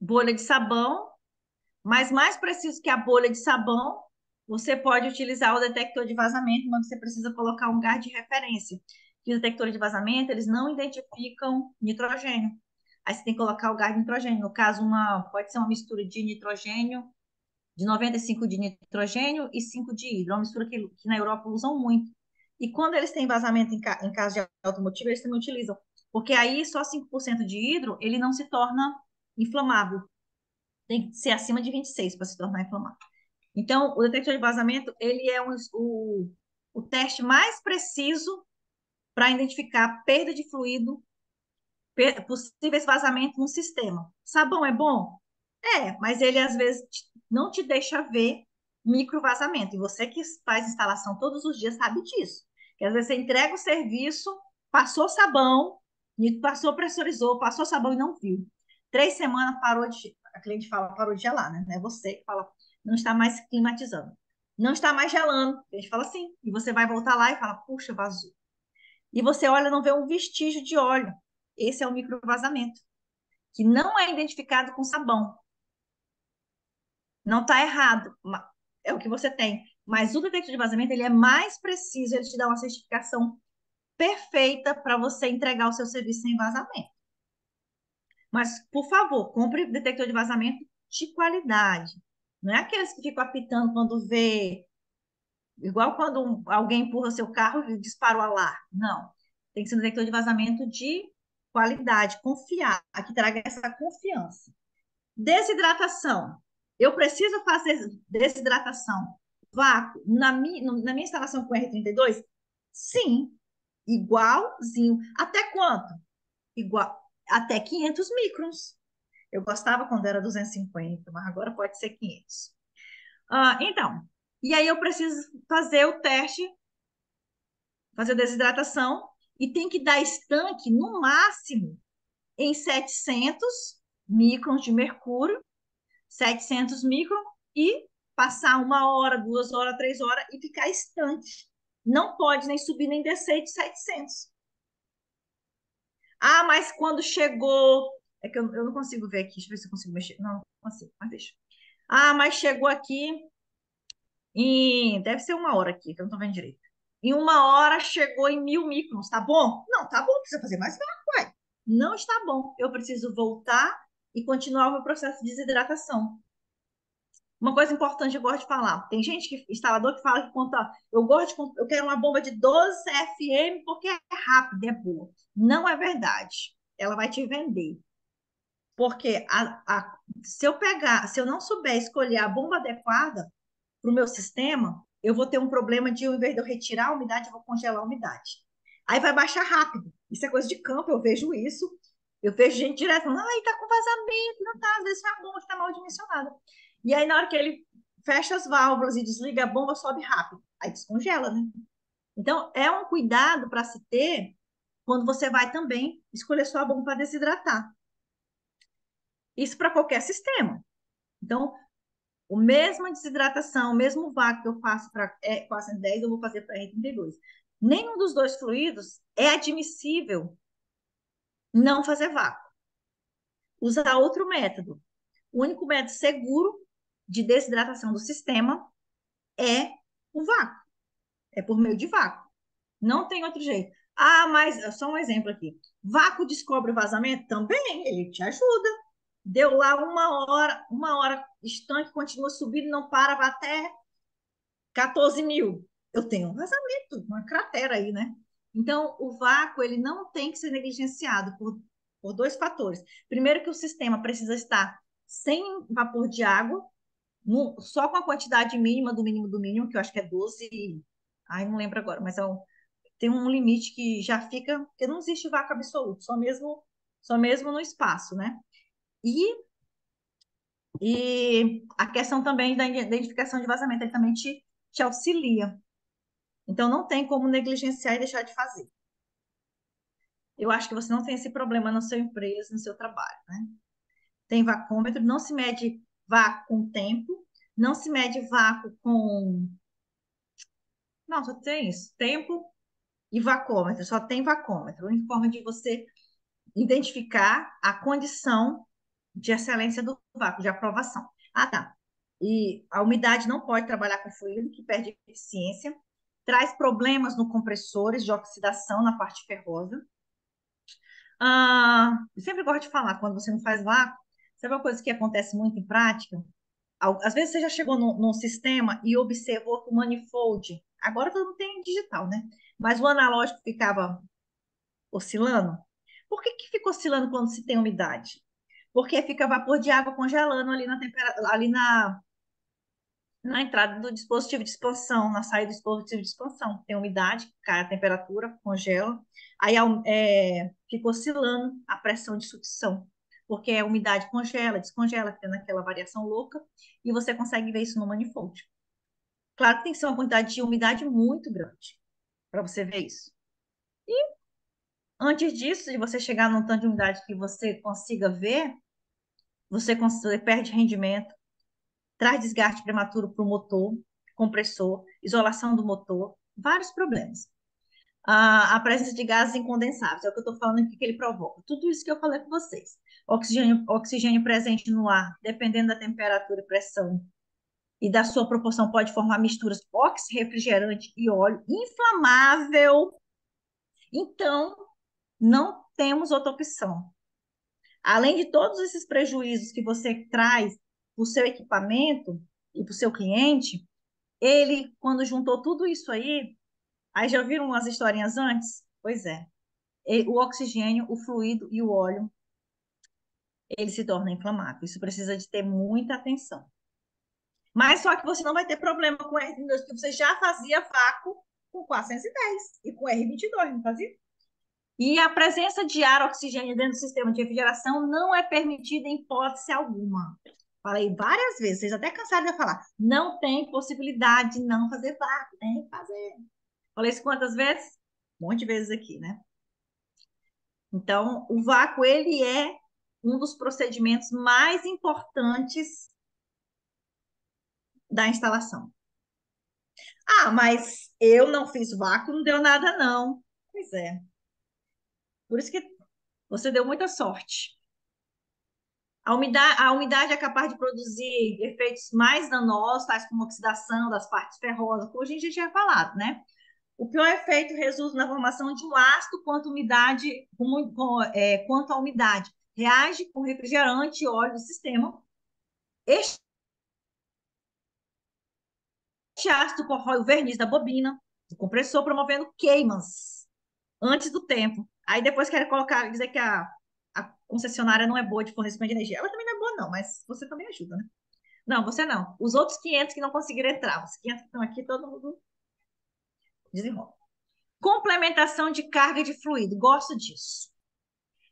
bolha de sabão, mas mais preciso que a bolha de sabão, você pode utilizar o detector de vazamento, mas você precisa colocar um gás de referência que os detectores de vazamento, eles não identificam nitrogênio. Aí você tem que colocar o gás de nitrogênio. No caso, uma, pode ser uma mistura de nitrogênio, de 95 de nitrogênio e 5 de hidro. É uma mistura que, que na Europa usam muito. E quando eles têm vazamento em, ca, em caso de automotivo, eles também utilizam. Porque aí só 5% de hidro, ele não se torna inflamável. Tem que ser acima de 26 para se tornar inflamável. Então, o detector de vazamento, ele é um, o, o teste mais preciso para identificar perda de fluido, per possíveis vazamentos no sistema. Sabão é bom? É, mas ele às vezes não te deixa ver micro vazamento. E você que faz instalação todos os dias sabe disso. Que às vezes você entrega o serviço, passou sabão, passou pressurizou, passou sabão e não viu. Três semanas parou de. A cliente fala, parou de gelar, né? É você que fala, não está mais climatizando. Não está mais gelando. A gente fala assim. E você vai voltar lá e fala, puxa, vazou e você olha não vê um vestígio de óleo. Esse é o microvazamento, que não é identificado com sabão. Não está errado, é o que você tem. Mas o detector de vazamento ele é mais preciso, ele te dá uma certificação perfeita para você entregar o seu serviço sem vazamento. Mas, por favor, compre detector de vazamento de qualidade. Não é aqueles que ficam apitando quando vê Igual quando alguém empurra seu carro e dispara o alarme. Não. Tem que ser um detector de vazamento de qualidade, confiar, que traga essa confiança. Desidratação. Eu preciso fazer desidratação vácuo na minha, na minha instalação com R32? Sim, igualzinho. Até quanto? Igual. Até 500 microns. Eu gostava quando era 250, mas agora pode ser 500. Ah, então, e aí eu preciso fazer o teste, fazer a desidratação, e tem que dar estanque no máximo em 700 microns de mercúrio, 700 microns, e passar uma hora, duas horas, três horas e ficar estanque. Não pode nem subir nem descer de 700. Ah, mas quando chegou. É que eu, eu não consigo ver aqui, deixa eu ver se eu consigo mexer. Não, não consigo, mas deixa. Ah, mas chegou aqui em. Deve ser uma hora aqui, que eu não tô vendo direito. Em uma hora chegou em mil microns, tá bom? Não, tá bom, precisa fazer mais vácuo, ué. Não está bom. Eu preciso voltar e continuar o meu processo de desidratação. Uma coisa importante eu gosto de falar. Tem gente que instalador que fala que conta, eu gosto de, eu quero uma bomba de 12 CFM porque é rápida, é boa. Não é verdade. Ela vai te vender. Porque a, a, se eu pegar, se eu não souber escolher a bomba adequada para o meu sistema, eu vou ter um problema de, ao invés de eu retirar a umidade, eu vou congelar a umidade. Aí vai baixar rápido. Isso é coisa de campo, eu vejo isso. Eu vejo gente direto falando, ai, tá com vazamento, não tá, às vezes é a bomba que tá mal dimensionada. E aí, na hora que ele fecha as válvulas e desliga a bomba, sobe rápido. Aí descongela, né? Então, é um cuidado para se ter quando você vai também escolher sua bomba para desidratar. Isso para qualquer sistema. Então, o mesma desidratação, o mesmo vácuo que eu faço para é, 410, eu vou fazer para R32. Nenhum dos dois fluidos é admissível não fazer vácuo. Usar outro método. O único método seguro de desidratação do sistema é o vácuo. É por meio de vácuo. Não tem outro jeito. Ah, mas só um exemplo aqui. Vácuo descobre vazamento? Também, ele te ajuda. Deu lá uma hora, uma hora estanque, continua subindo, não para, vai até 14 mil. Eu tenho um vazamento, uma cratera aí, né? Então, o vácuo, ele não tem que ser negligenciado por, por dois fatores. Primeiro que o sistema precisa estar sem vapor de água, no, só com a quantidade mínima do mínimo do mínimo, que eu acho que é 12, ai, não lembro agora, mas é um, tem um limite que já fica, porque não existe vácuo absoluto, só mesmo, só mesmo no espaço, né? E, e a questão também da identificação de vazamento, ele também te, te auxilia. Então, não tem como negligenciar e deixar de fazer. Eu acho que você não tem esse problema na sua empresa, no seu trabalho, né? Tem vacômetro, não se mede vácuo com tempo, não se mede vácuo com. Não, só tem isso: tempo e vacômetro, só tem vacômetro. A única forma de você identificar a condição de excelência do vácuo, de aprovação. Ah, tá. E a umidade não pode trabalhar com fluido, que perde eficiência, traz problemas no compressores de oxidação na parte ferrosa. Ah, sempre gosto de falar, quando você não faz vácuo, Sabe uma coisa que acontece muito em prática? Às vezes você já chegou num, sistema e observou que o manifold, agora mundo tem digital, né? Mas o analógico ficava oscilando. Por que, que fica oscilando quando se tem umidade? Porque fica vapor de água congelando ali na temperatura, ali na, na entrada do dispositivo de expansão, na saída do dispositivo de expansão. Tem umidade, cai a temperatura, congela, aí é, fica oscilando a pressão de sucção porque a umidade congela, descongela, fica naquela variação louca, e você consegue ver isso no manifold. Claro que tem que ser uma quantidade de umidade muito grande para você ver isso. E antes disso, de você chegar num tanto de umidade que você consiga ver, você, perde rendimento, traz desgaste prematuro para o motor, compressor, isolação do motor, vários problemas a, a presença de gases incondensáveis, é o que eu estou falando aqui que ele provoca. Tudo isso que eu falei com vocês. Oxigênio, oxigênio presente no ar, dependendo da temperatura e pressão e da sua proporção, pode formar misturas oxi-refrigerante e óleo inflamável. Então, não temos outra opção. Além de todos esses prejuízos que você traz para o seu equipamento e para o seu cliente, ele, quando juntou tudo isso aí, Aí já viram umas historinhas antes? Pois é. O oxigênio, o fluido e o óleo, ele se torna inflamável. Isso precisa de ter muita atenção. Mas só que você não vai ter problema com R22, porque você já fazia vácuo com 410 e com R22, não fazia? E a presença de ar oxigênio dentro do sistema de refrigeração não é permitida em hipótese alguma. Falei várias vezes, vocês até cansaram de falar. Não tem possibilidade de não fazer vácuo, tem que fazer. Falei isso quantas vezes? Um monte de vezes aqui, né? Então, o vácuo, ele é um dos procedimentos mais importantes da instalação. Ah, mas eu não fiz vácuo, não deu nada, não. Pois é. Por isso que você deu muita sorte. A umidade, a umidade é capaz de produzir efeitos mais danosos, tais como oxidação das partes ferrosas, como a gente já tinha falado, né? O pior efeito resulta na formação de um ácido quanto, umidade, é, quanto à umidade. Reage com refrigerante e óleo do sistema. Este ácido corrói o verniz da bobina, do compressor, promovendo queimas antes do tempo. Aí depois querem colocar, dizer que a, a concessionária não é boa de fornecimento de energia. Ela também não é boa, não, mas você também ajuda, né? Não, você não. Os outros 500 que não conseguiram entrar, os 500 que estão aqui, todo mundo desenrola. Complementação de carga de fluido, gosto disso.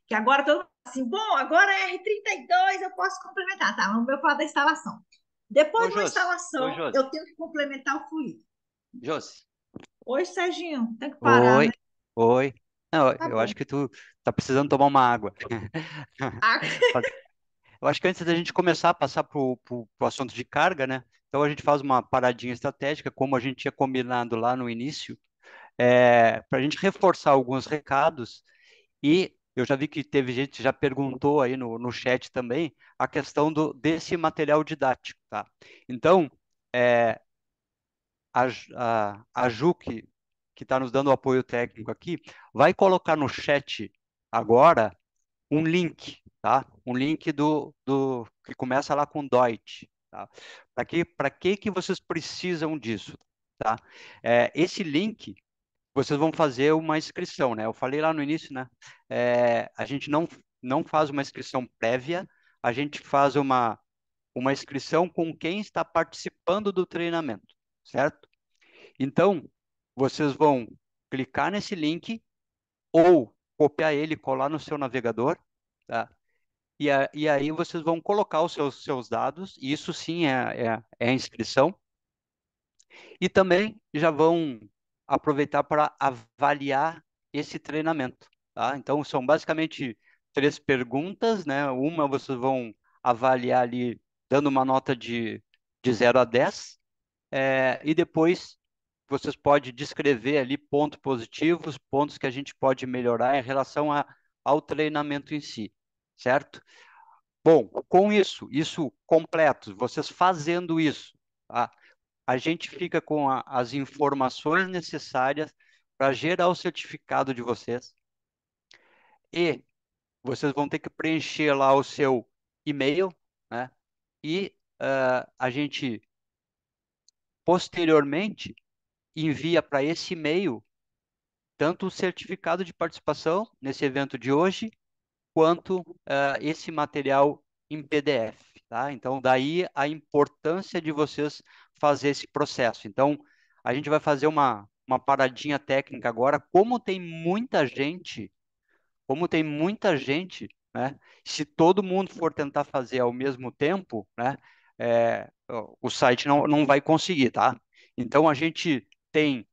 Que agora todo assim, bom, agora é R32, eu posso complementar, tá? Vamos ver falar da instalação. Depois da instalação, eu tenho que complementar o fluido. Josi. Oi, Serginho, tem que parar, Oi, né? oi. Não, tá eu bom. acho que tu tá precisando tomar uma água. Ah. [LAUGHS] Eu acho que antes da gente começar a passar para o assunto de carga, né? Então a gente faz uma paradinha estratégica, como a gente tinha combinado lá no início, é, para a gente reforçar alguns recados. E eu já vi que teve gente que já perguntou aí no, no chat também a questão do, desse material didático, tá? Então, é, a, a, a Ju, que está nos dando apoio técnico aqui, vai colocar no chat agora um link, tá? Um link do, do que começa lá com Deutsch, tá? Para que, que que vocês precisam disso, tá? É, esse link vocês vão fazer uma inscrição, né? Eu falei lá no início, né? É, a gente não não faz uma inscrição prévia, a gente faz uma uma inscrição com quem está participando do treinamento, certo? Então, vocês vão clicar nesse link ou copiar ele, colar no seu navegador, tá? E, a, e aí vocês vão colocar os seus, seus dados, e isso sim é, é, é a inscrição. E também já vão aproveitar para avaliar esse treinamento, tá? Então, são basicamente três perguntas, né? Uma vocês vão avaliar ali dando uma nota de, de 0 a 10, é, e depois vocês podem descrever ali pontos positivos, pontos que a gente pode melhorar em relação a, ao treinamento em si, certo? Bom, com isso, isso completo, vocês fazendo isso, tá? A gente fica com a, as informações necessárias para gerar o certificado de vocês e vocês vão ter que preencher lá o seu e-mail, né? E uh, a gente posteriormente envia para esse e-mail tanto o certificado de participação nesse evento de hoje, quanto uh, esse material em PDF. Tá? Então, daí a importância de vocês fazer esse processo. Então, a gente vai fazer uma, uma paradinha técnica agora. Como tem muita gente, como tem muita gente, né? Se todo mundo for tentar fazer ao mesmo tempo, né? É, o site não, não vai conseguir, tá? Então, a gente tem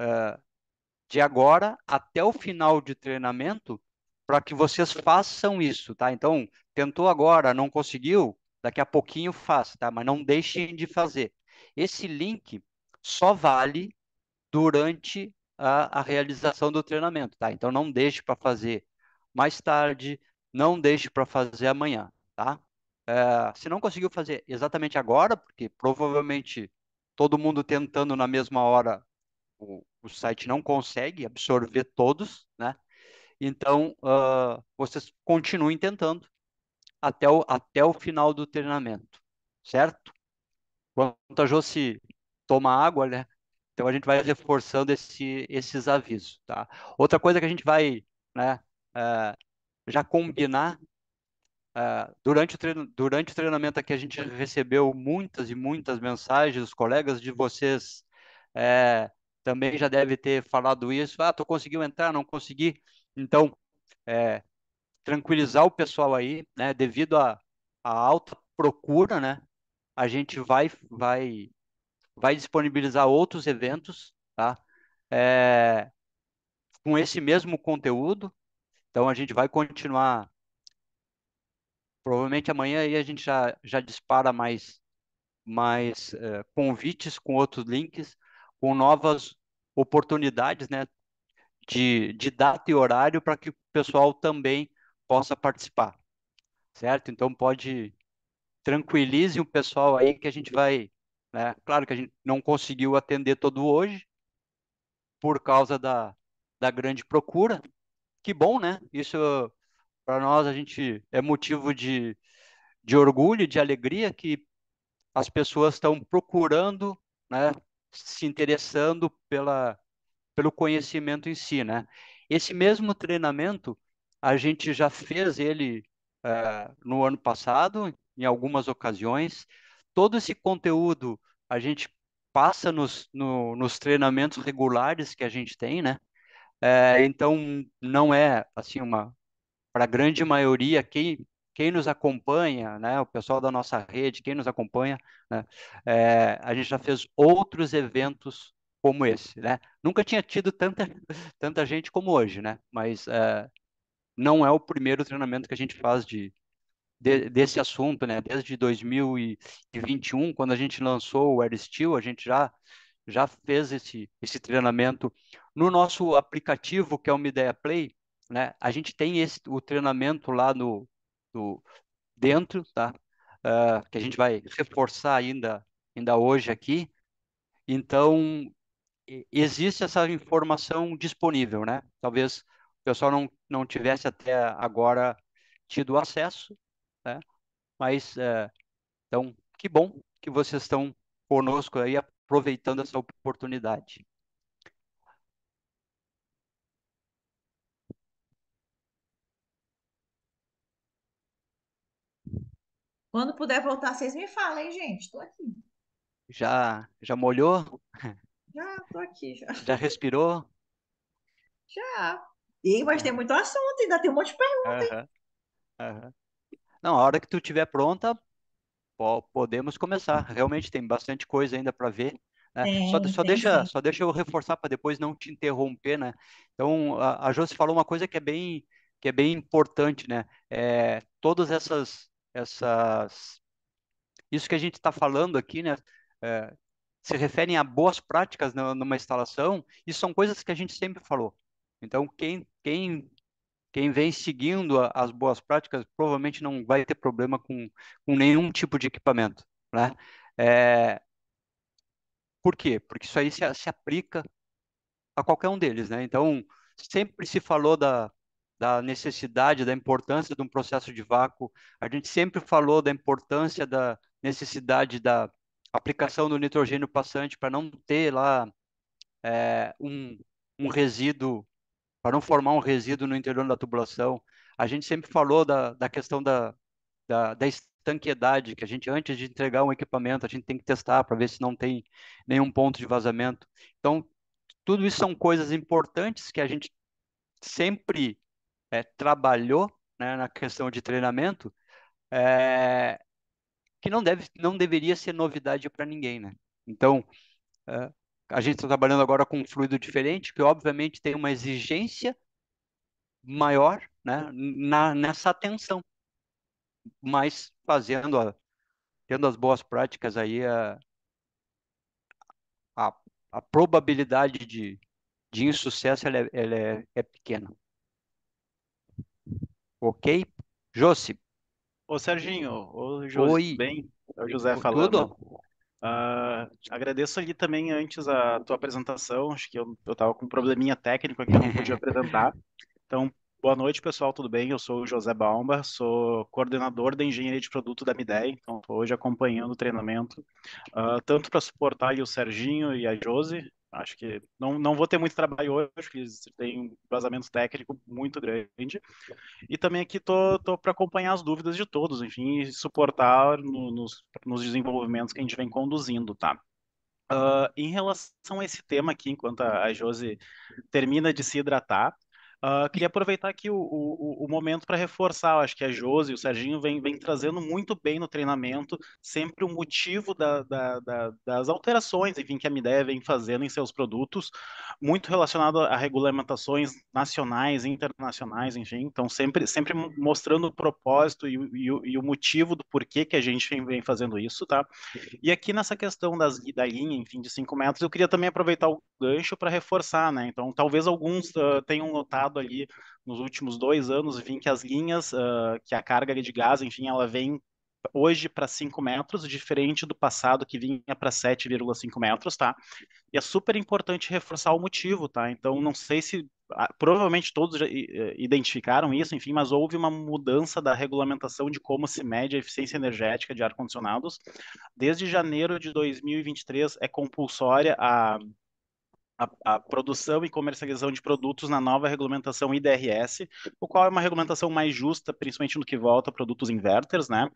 uh, de agora até o final de treinamento para que vocês façam isso, tá? Então, tentou agora, não conseguiu, daqui a pouquinho faz, tá? Mas não deixem de fazer. Esse link só vale durante a, a realização do treinamento, tá? Então, não deixe para fazer mais tarde, não deixe para fazer amanhã, tá? Uh, se não conseguiu fazer exatamente agora, porque provavelmente todo mundo tentando na mesma hora, o, o site não consegue absorver todos, né? Então, uh, vocês continuem tentando até o, até o final do treinamento, certo? Quanto a Josi toma água, né? Então a gente vai reforçando esse, esses avisos, tá? Outra coisa que a gente vai, né, uh, já combinar Uh, durante, o treino, durante o treinamento aqui, a gente recebeu muitas e muitas mensagens dos colegas de vocês. É, também já deve ter falado isso. Ah, tu conseguiu entrar, não consegui. Então, é, tranquilizar o pessoal aí, né? Devido à alta procura, né? A gente vai, vai, vai disponibilizar outros eventos, tá? É, com esse mesmo conteúdo. Então, a gente vai continuar. Provavelmente amanhã aí a gente já, já dispara mais, mais é, convites com outros links, com novas oportunidades, né? De, de data e horário para que o pessoal também possa participar, certo? Então pode tranquilize o pessoal aí que a gente vai, né? Claro que a gente não conseguiu atender todo hoje por causa da, da grande procura. Que bom, né? Isso para nós a gente é motivo de, de orgulho, de alegria que as pessoas estão procurando, né? Se interessando pela, pelo conhecimento em si, né? Esse mesmo treinamento a gente já fez ele uh, no ano passado, em algumas ocasiões. Todo esse conteúdo a gente passa nos, no, nos treinamentos regulares que a gente tem, né? É, então, não é assim uma para a grande maioria quem quem nos acompanha, né, o pessoal da nossa rede, quem nos acompanha, né, é, a gente já fez outros eventos como esse, né? Nunca tinha tido tanta [LAUGHS] tanta gente como hoje, né? Mas é, não é o primeiro treinamento que a gente faz de, de, desse assunto, né? Desde 2021, quando a gente lançou o AirSteel, a gente já já fez esse esse treinamento no nosso aplicativo que é o Mideia Play, né? A gente tem esse o treinamento lá no dentro, tá? Uh, que a gente vai reforçar ainda ainda hoje aqui. Então existe essa informação disponível, né? Talvez o pessoal não, não tivesse até agora tido acesso, né? Mas, é, então, que bom que vocês estão conosco aí, aproveitando essa oportunidade. Quando puder voltar, vocês me falem, gente. Estou aqui. Já, já molhou? [LAUGHS] Já, estou aqui já. Já respirou? Já. E, mas tem muito assunto, ainda tem um monte de perguntas. Uhum. Uhum. Não, a hora que tu estiver pronta, podemos começar. Realmente tem bastante coisa ainda para ver. Né? Tem, só, só tem deixa, sim. só deixa eu reforçar para depois não te interromper, né? Então, a, a Josi falou uma coisa que é bem, que é bem importante, né? É, todas essas, essas, isso que a gente está falando aqui, né? É, se referem a boas práticas numa instalação, e são coisas que a gente sempre falou. Então, quem, quem quem vem seguindo a, as boas práticas provavelmente não vai ter problema com, com nenhum tipo de equipamento, né? É, por quê? Porque isso aí se, se aplica a qualquer um deles, né? Então, sempre se falou da, da necessidade, da importância de um processo de vácuo, a gente sempre falou da importância da necessidade da aplicação do nitrogênio passante para não ter lá é, um, um resíduo para não formar um resíduo no interior da tubulação. A gente sempre falou da, da questão da, da, da estanqueidade, que a gente, antes de entregar um equipamento, a gente tem que testar para ver se não tem nenhum ponto de vazamento. Então, tudo isso são coisas importantes que a gente sempre é, trabalhou né, na questão de treinamento, é, que não, deve, não deveria ser novidade para ninguém. Né? Então, é, a gente está trabalhando agora com um fluido diferente, que obviamente tem uma exigência maior né, na, nessa atenção, mas fazendo, a, tendo as boas práticas aí, a, a, a probabilidade de, de insucesso ela é, ela é, é pequena. Ok? Josi. Ô Serginho, ô Josi, Oi. bem? É o José falando. Tudo? Uh, agradeço ali também antes a tua apresentação. Acho que eu, eu tava com um probleminha técnico aqui, não podia [LAUGHS] apresentar. Então, boa noite, pessoal, tudo bem? Eu sou o José Baumba, sou coordenador da engenharia de produto da Midei. Então, estou hoje acompanhando o treinamento, uh, tanto para suportar ali o Serginho e a Josi. Acho que não, não vou ter muito trabalho hoje, acho que eles têm um vazamento técnico muito grande. E também aqui tô, tô para acompanhar as dúvidas de todos, enfim, e suportar no, nos, nos desenvolvimentos que a gente vem conduzindo, tá? Uh, em relação a esse tema aqui, enquanto a, a Josi termina de se hidratar, Uh, queria aproveitar aqui o, o, o momento para reforçar, acho que a Josi e o Serginho vem, vem trazendo muito bem no treinamento sempre o motivo da, da, da, das alterações, enfim, que a Midea vem fazendo em seus produtos, muito relacionado a regulamentações nacionais, internacionais, enfim, então sempre, sempre mostrando o propósito e, e, e o motivo do porquê que a gente vem, vem, fazendo isso, tá? E aqui nessa questão das, da linha, enfim, de 5 metros, eu queria também aproveitar o gancho para reforçar, né? Então, talvez alguns uh, tenham notado ali nos últimos dois anos, enfim, que as linhas, uh, que a carga de gás, enfim, ela vem hoje para 5 metros, diferente do passado que vinha para 7,5 metros, tá? E é super importante reforçar o motivo, tá? Então, não sei se ah, provavelmente todos já identificaram isso, enfim, mas houve uma mudança da regulamentação de como se mede a eficiência energética de ar-condicionados. Desde janeiro de 2023 é compulsória a a, a, produção e comercialização de produtos na nova regulamentação IDRS, o qual é uma regulamentação mais justa, principalmente no que volta a produtos inverters, né?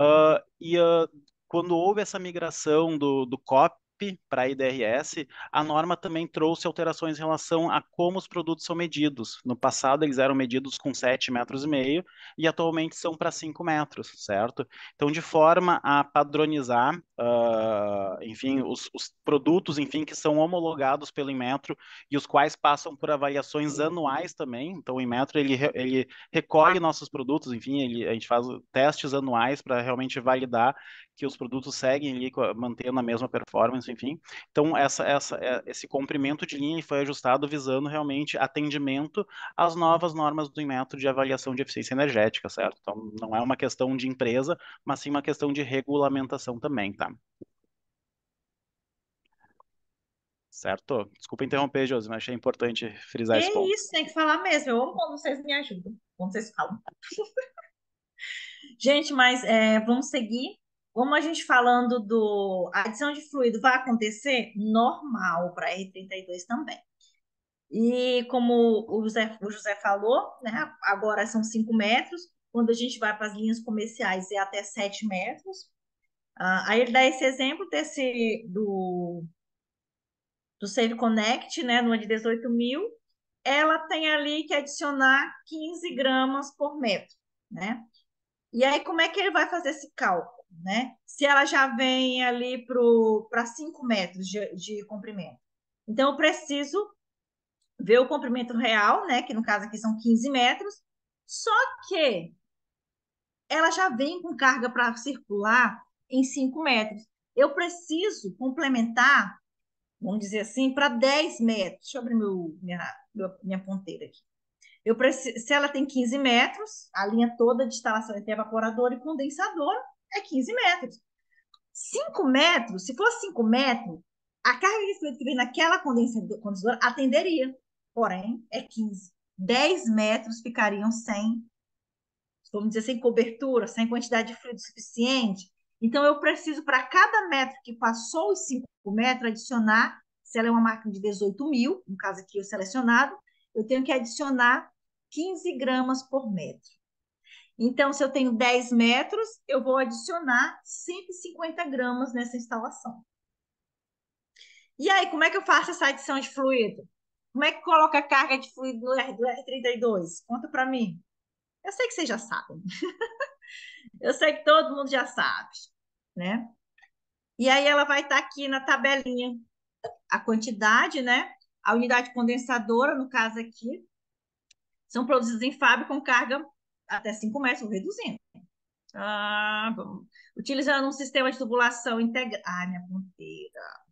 Uh, e uh, quando houve essa migração do, do COP para a IDRS, a norma também trouxe alterações em relação a como os produtos são medidos. No passado, eles eram medidos com 7 metros e meio e atualmente são para 5 metros, certo? Então, de forma a padronizar, uh, enfim, os, os, produtos, enfim, que são homologados pelo Inmetro e os quais passam por avaliações anuais também. Então, o Inmetro, ele, ele recolhe nossos produtos, enfim, ele, a gente faz testes anuais para realmente validar que os produtos seguem ali mantendo a mesma performance, enfim. Então, essa, essa, é, esse comprimento de linha foi ajustado visando realmente atendimento às novas normas do método de avaliação de eficiência energética, certo? Então, não é uma questão de empresa, mas sim uma questão de regulamentação também, tá? Certo? Desculpa interromper, Josi, mas achei importante frisar esse ponto. É isso, tem que falar mesmo. Eu amo quando vocês me ajudam, quando vocês falam. [LAUGHS] Gente, mas é, vamos seguir. Como a gente falando do a adição de fluido vai acontecer normal para R32 também. E como o José, o José falou, né, agora são 5 metros, quando a gente vai para as linhas comerciais é até 7 metros. Ah, aí ele dá esse exemplo desse do, do Save Connect, né, numa de 18 mil, ela tem ali que adicionar 15 gramas por metro, né? E aí, como é que ele vai fazer esse cálculo? né? Se ela já vem ali para 5 metros de, de comprimento. Então, eu preciso ver o comprimento real, né? Que no caso aqui são 15 metros. Só que ela já vem com carga para circular em 5 metros. Eu preciso complementar, vamos dizer assim, para 10 metros. Deixa eu abrir meu, minha, minha ponteira aqui. Eu preciso, se ela tem 15 metros, a linha toda de instalação entre evaporador e condensador, é 15 metros. 5 metros, se fosse 5 metros, a carga de fluido que vem naquela condensadora atenderia. Porém, é 15. 10 metros ficariam sem, vamos dizer, sem cobertura, sem quantidade de fluido suficiente. Então, eu preciso, para cada metro que passou os 5 metros, adicionar, se ela é uma máquina de 18 mil, no caso aqui o selecionado, eu tenho que adicionar 15 gramas por metro. Então, se eu tenho 10 metros, eu vou adicionar 150 gramas nessa instalação. E aí, como é que eu faço essa adição de fluido? Como é que coloca a carga de fluido do, R, do R32? Conta para mim. Eu sei que vocês já sabem. [LAUGHS] eu sei que todo mundo já sabe, né? E aí ela vai estar tá aqui na tabelinha a quantidade, né? A unidade condensadora, no caso aqui, são produzidas em fábrica com carga até 5 metros, reduzindo. Ah, vamos. Utilizando um sistema de tubulação integrado. Ai, minha ponteira.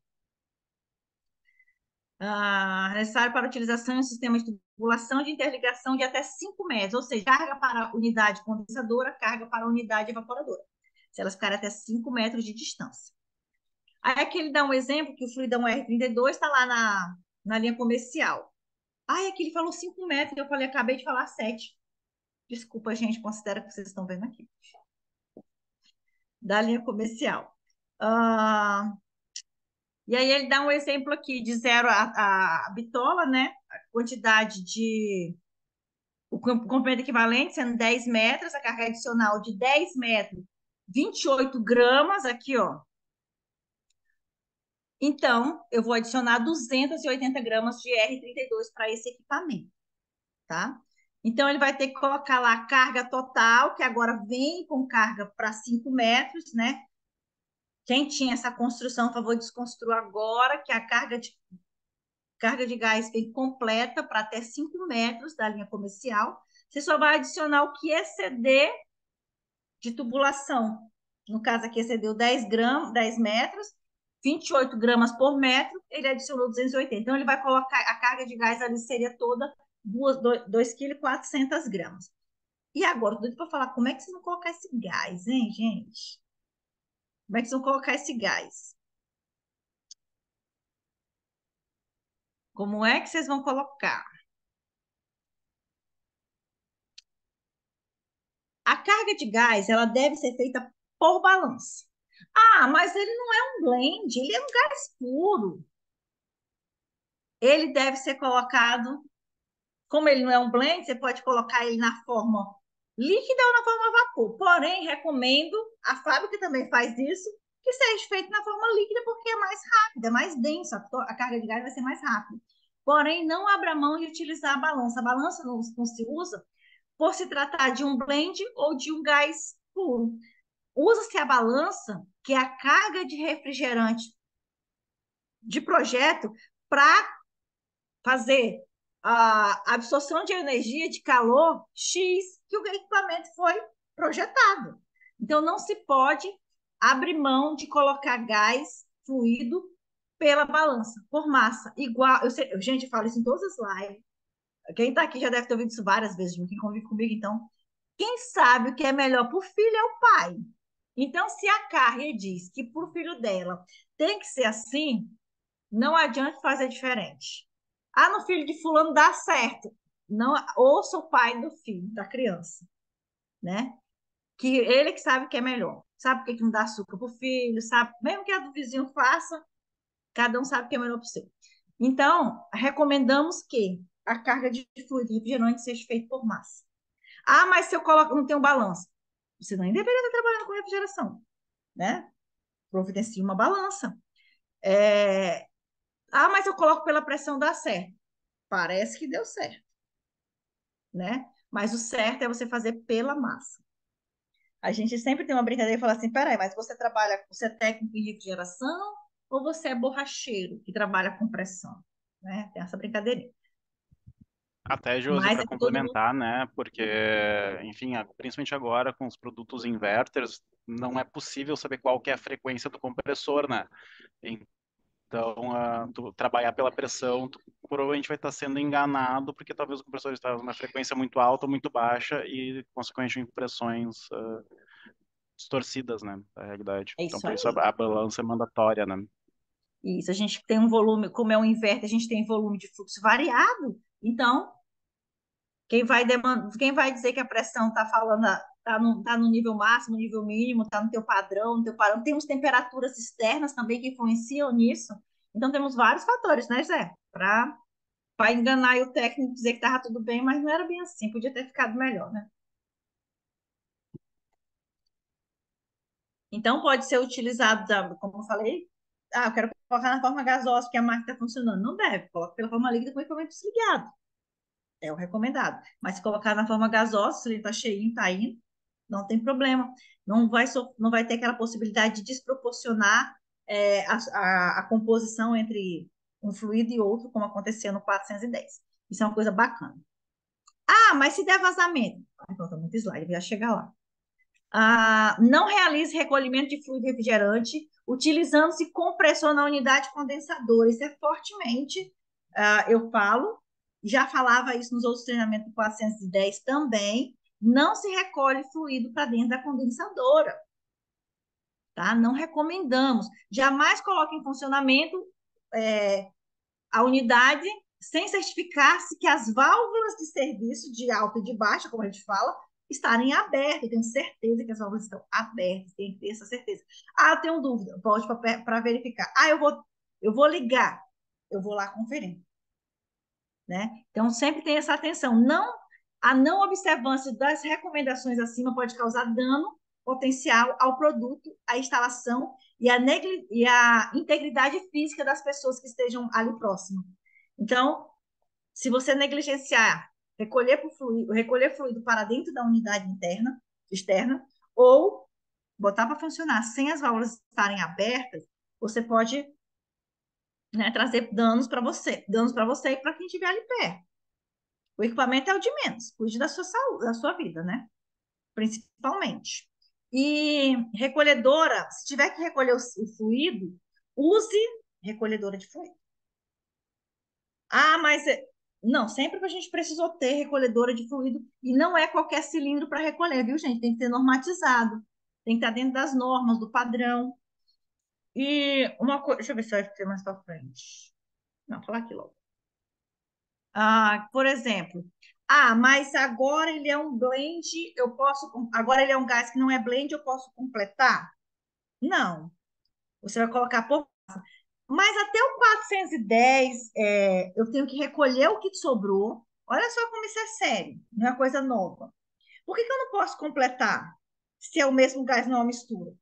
Ah, necessário para utilização de um sistema de tubulação de interligação de até 5 metros, ou seja, carga para a unidade condensadora, carga para a unidade evaporadora, se elas ficarem até 5 metros de distância. Aí aqui ele dá um exemplo que o fluidão R32 está lá na, na linha comercial. Ai, aqui ele falou 5 metros, eu falei, acabei de falar 7. Desculpa, gente, considera que vocês estão vendo aqui. Da linha comercial. Uh, e aí ele dá um exemplo aqui de zero a, a bitola, né? A quantidade de... O comprimento equivalente sendo 10 metros, a carga adicional de 10 metros, 28 gramas, aqui, ó. Então, eu vou adicionar 280 gramas de R32 para esse equipamento. tá? Então, ele vai ter que colocar lá a carga total, que agora vem com carga para 5 metros, né? Quem tinha essa construção, favor, desconstrua agora, que a carga de, carga de gás vem completa para até 5 metros da linha comercial. Você só vai adicionar o que exceder de tubulação. No caso aqui, excedeu 10 gramas, 10 metros, 28 gramas por metro, ele adicionou 280. Então, ele vai colocar a carga de gás ali seria toda 2,4 kg. E agora, tudo para falar, como é que vocês vão colocar esse gás, hein, gente? Como é que vocês vão colocar esse gás? Como é que vocês vão colocar? A carga de gás, ela deve ser feita por balança. Ah, mas ele não é um blend, ele é um gás puro. Ele deve ser colocado, como ele não é um blend, você pode colocar ele na forma líquida ou na forma vapor. Porém, recomendo, a fábrica também faz isso, que seja feito na forma líquida, porque é mais rápida, é mais densa, a carga de gás vai ser mais rápida. Porém, não abra mão de utilizar a balança. A balança não, não se usa por se tratar de um blend ou de um gás puro. Usa-se a balança, que é a carga de refrigerante de projeto, para fazer a absorção de energia de calor X que o equipamento foi projetado. Então, não se pode abrir mão de colocar gás fluido pela balança, por massa. Igual, eu sei, gente, eu falo isso em todas as lives. Quem está aqui já deve ter ouvido isso várias vezes, quem convive comigo, então. Quem sabe o que é melhor para o filho é o pai. Então, se a Carrie diz que para o filho dela tem que ser assim, não adianta fazer diferente. Ah, no filho de fulano dá certo. Não, ouça o pai do filho, da criança, né? Que ele que sabe que é melhor. Sabe o que, que não dá açúcar para o filho, sabe? Mesmo que a do vizinho faça, cada um sabe que é melhor para o seu. Então, recomendamos que a carga de fluido refrigerante seja feita por massa. Ah, mas se eu coloco, não tenho balança. Você nem deveria estar trabalhando com refrigeração, né? Providencie uma balança. É... Ah, mas eu coloco pela pressão, dá certo. Parece que deu certo, né? Mas o certo é você fazer pela massa. A gente sempre tem uma brincadeira e fala assim, peraí, mas você trabalha, você é técnico em refrigeração ou você é borracheiro que trabalha com pressão? Né? Tem essa brincadeirinha. Até, Josi, para é complementar, mundo... né? Porque, enfim, principalmente agora com os produtos inverters, não é possível saber qual é a frequência do compressor, né? Então, uh, tu trabalhar pela pressão, tu provavelmente vai estar sendo enganado, porque talvez o compressor esteja numa frequência muito alta ou muito baixa e, consequentemente, compressões uh, distorcidas, né? Da realidade. É então, por isso a, a balança é mandatória, né? Isso, a gente tem um volume, como é um inverter, a gente tem volume de fluxo variado, então quem vai, demanda, quem vai dizer que a pressão está falando, está no, tá no nível máximo, nível mínimo, está no teu padrão, no teu padrão. Temos temperaturas externas também que influenciam nisso. Então, temos vários fatores, né, Zé? Para enganar o técnico dizer que estava tudo bem, mas não era bem assim, podia ter ficado melhor, né? Então, pode ser utilizado, como eu falei, ah, eu quero colocar na forma gasosa porque a máquina está funcionando. Não deve, coloca pela forma líquida com o equipamento desligado é o recomendado. Mas se colocar na forma gasosa, se ele está cheinho, está indo, não tem problema. Não vai, so, não vai ter aquela possibilidade de desproporcionar é, a, a, a, composição entre um fluido e outro, como acontecia no 410. Isso é uma coisa bacana. Ah, mas se der vazamento. Ai, falta muito slide, já chegar lá. Ah, não realize recolhimento de fluido refrigerante utilizando-se compressor na unidade condensadora. Isso é fortemente, ah, eu falo, já falava isso nos outros treinamentos do 410 também, não se recolhe fluido para dentro da condensadora. Tá? Não recomendamos. Jamais coloque em funcionamento é, a unidade sem certificar-se que as válvulas de serviço de alta e de baixa, como a gente fala, estarem abertas. Eu tenho certeza que as válvulas estão abertas, tem que ter essa certeza. Ah, eu tenho dúvida, volte para verificar. Ah, eu vou, eu vou ligar, eu vou lá conferir. Né? Então, sempre tem essa atenção. Não, a não observância das recomendações acima pode causar dano potencial ao produto, à instalação e à, e à integridade física das pessoas que estejam ali próximo. Então, se você negligenciar recolher, fluido, recolher fluido para dentro da unidade interna, externa, ou botar para funcionar sem as válvulas estarem abertas, você pode né, trazer danos para você, danos para você e para quem estiver ali perto. O equipamento é o de menos, cuide da sua saúde, da sua vida, né? Principalmente. E recolhedora, se tiver que recolher o, fluido, use recolhedora de fluido. Ah, mas é... não, sempre que a gente precisou ter recolhedora de fluido e não é qualquer cilindro para recolher, viu, gente? Tem que ser normatizado, tem que estar dentro das normas, do padrão. E uma coisa, deixa eu ver se vai ter mais para frente. Não, falar aqui logo. Ah, por exemplo, ah, mas agora ele é um blend, eu posso. Agora ele é um gás que não é blend, eu posso completar? Não. Você vai colocar por. Mas até o 410, é, eu tenho que recolher o que sobrou. Olha só como isso é sério, não é coisa nova. Por que, que eu não posso completar se é o mesmo gás, não mistura?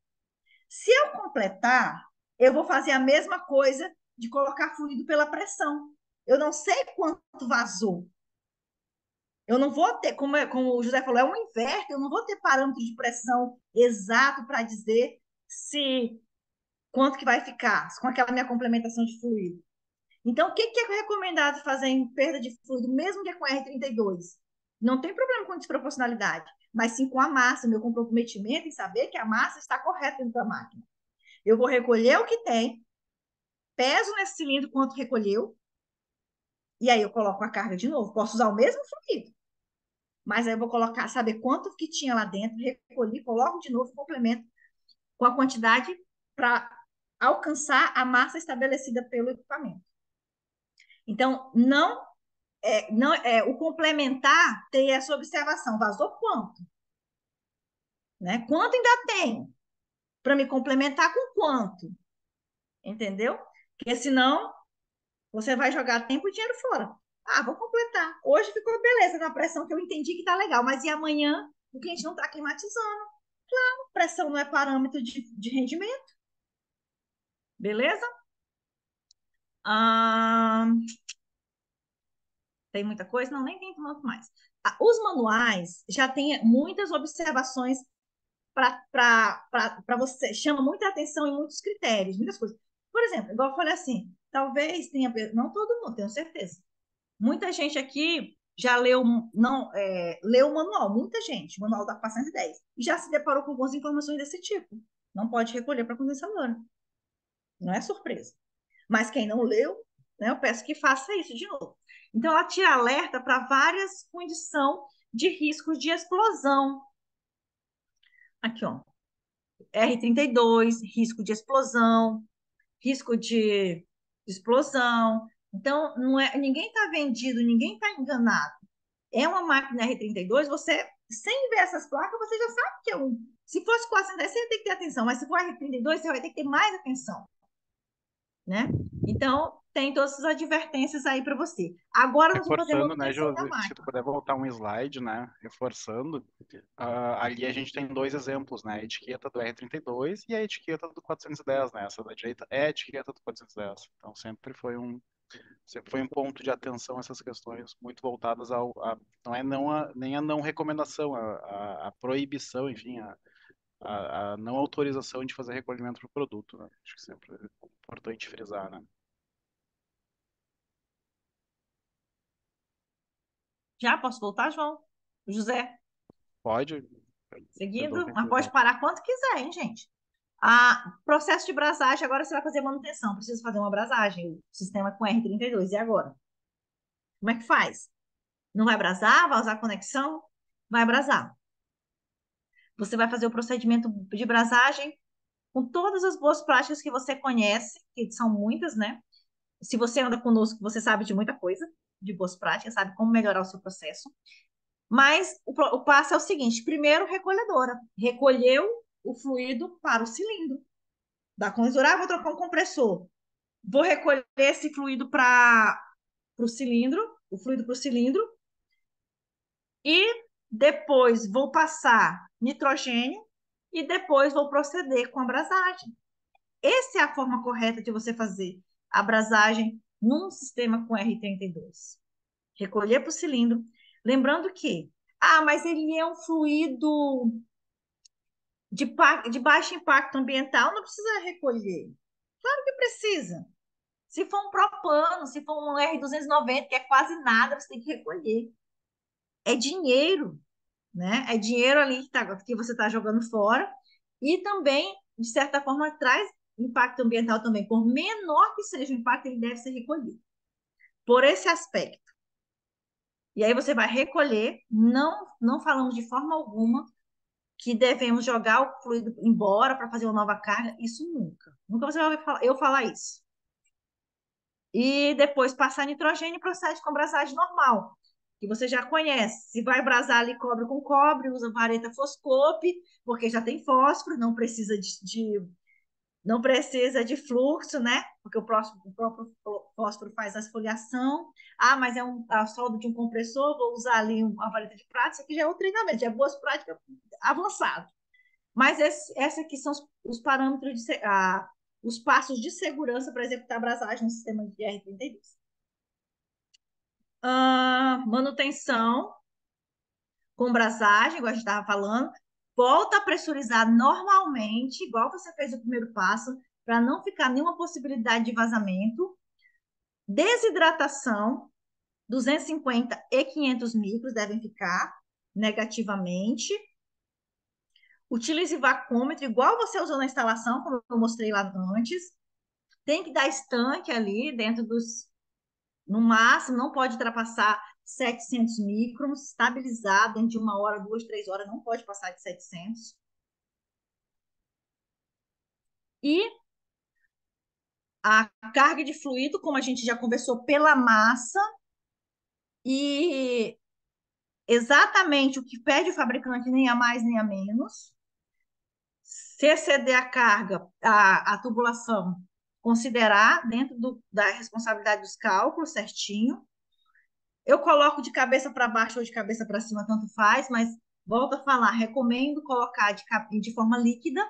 Se eu completar, eu vou fazer a mesma coisa de colocar fluido pela pressão. Eu não sei quanto vazou. Eu não vou ter, como, como o José falou, é um inverter, eu não vou ter parâmetro de pressão exato para dizer se quanto que vai ficar com aquela minha complementação de fluido. Então, o que, que é recomendado fazer em perda de fluido, mesmo que é com R32? Não tem problema com desproporcionalidade, mas sim com a massa, meu comprometimento em saber que a massa está correta dentro da máquina. Eu vou recolher o que tem, peso nesse cilindro quanto recolheu, e aí eu coloco a carga de novo. Posso usar o mesmo fluido, mas aí eu vou colocar, saber quanto que tinha lá dentro, recolhi, coloco de novo, complemento com a quantidade para alcançar a massa estabelecida pelo equipamento. Então, não é, não é o complementar tem essa observação, vazou quanto? Né? Quanto ainda tem? Para me complementar com quanto? Entendeu? Porque senão você vai jogar tempo e dinheiro fora. Ah, vou completar. Hoje ficou beleza na pressão que eu entendi que tá legal, mas e amanhã o cliente não está climatizando? Claro, pressão não é parâmetro de, de rendimento. Beleza? Ah, tem muita coisa? Não, nem tem muito mais. Ah, os manuais já têm muitas observações para você, chama muita atenção em muitos critérios, muitas coisas. Por exemplo, igual eu falei assim, talvez tenha, não todo mundo, tenho certeza. Muita gente aqui já leu, não, é, leu o manual, muita gente, o manual da 410, e já se deparou com algumas informações desse tipo. Não pode recolher para condensadora. Não é surpresa. Mas quem não leu, né, eu peço que faça isso de novo. Então, ela te alerta para várias condições de riscos de explosão. Aqui, ó. R32, risco de explosão, risco de explosão. Então, não é, ninguém está vendido, ninguém está enganado. É uma máquina R32, você, sem ver essas placas, você já sabe que é um. Se fosse 410, você ter que ter atenção, mas se for R32, você vai ter que ter mais atenção né? Então, tem todas essas advertências aí para você. Agora nós vamos fazer uma né, José, Se tu puder voltar um slide, né, reforçando, uh, ali a gente tem dois exemplos, né, a etiqueta do R32 e a etiqueta do 410, né, essa da direita é a etiqueta do 410. Então, sempre foi um sempre foi um ponto de atenção essas questões muito voltadas ao a, não é não a, nem a não recomendação, a, a, a proibição, enfim, a, a, a, não autorização de fazer recolhimento do produto, né? Acho que sempre é importante frisar, né? Já posso voltar, João? José? Pode. Seguindo, mas pode parar quanto quiser, hein, gente? Ah, processo de brasagem, agora você vai fazer manutenção. Precisa fazer uma brasagem, o sistema com R32. E agora? Como é que faz? Não vai brasar? Vai usar conexão? Vai brasar. Você vai fazer o procedimento de brasagem com todas as boas práticas que você conhece, que são muitas, né? Se você anda conosco, você sabe de muita coisa, de boas práticas, sabe como melhorar o seu processo. Mas o, o passo é o seguinte: primeiro, recolhedora. Recolheu o fluido para o cilindro. Da condensadora, ah, vou trocar um compressor. Vou recolher esse fluido para o cilindro, o fluido para o cilindro. E depois vou passar nitrogênio e depois vou proceder com a abrasagem. Essa é a forma correta de você fazer a abrasagem num sistema com R32. Recolher para o cilindro, Lembrando que, ah, mas ele é um fluido de, de baixo impacto ambiental, não precisa recolher. Claro que precisa. Se for um propano, se for um R290, que é quase nada, você tem que recolher. É dinheiro, né? É dinheiro ali que, tá, que você está jogando fora. E também, de certa forma, traz impacto ambiental também. Por menor que seja o impacto, ele deve ser recolhido. Por esse aspecto. E aí você vai recolher, não, não falamos de forma alguma que devemos jogar o fluido embora para fazer uma nova carga, isso nunca. Nunca você vai ouvir eu falar isso. E depois passar nitrogênio procede com brasagem normal, que você já conhece. Se vai brasar ali cobre com cobre, usa vareta foscope, porque já tem fósforo, não precisa de, de não precisa de fluxo, né? Porque o, próximo, o próprio fósforo faz a esfoliação. Ah, mas é um, a solda de um compressor, vou usar ali uma vareta de prata, isso aqui já é um treinamento, já é boas práticas avançado. Mas esse, esse aqui são os, os parâmetros, de, ah, os passos de segurança para executar a brasagem no sistema de R32. Ah, manutenção com brasagem, igual a gente estava falando, volta a pressurizar normalmente, igual você fez o primeiro passo, para não ficar nenhuma possibilidade de vazamento. Desidratação, 250 e 500 micros devem ficar negativamente. Utilize vacômetro, igual você usou na instalação, como eu mostrei lá antes. Tem que dar estanque ali dentro dos. No máximo, não pode ultrapassar 700 microns, estabilizado dentro de uma hora, duas, três horas, não pode passar de 700. E a carga de fluido, como a gente já conversou, pela massa, e exatamente o que pede o fabricante, nem a mais nem a menos. Se exceder a carga, a, a tubulação, considerar dentro do, da responsabilidade dos cálculos certinho. Eu coloco de cabeça para baixo ou de cabeça para cima, tanto faz, mas volto a falar, recomendo colocar de, de forma líquida,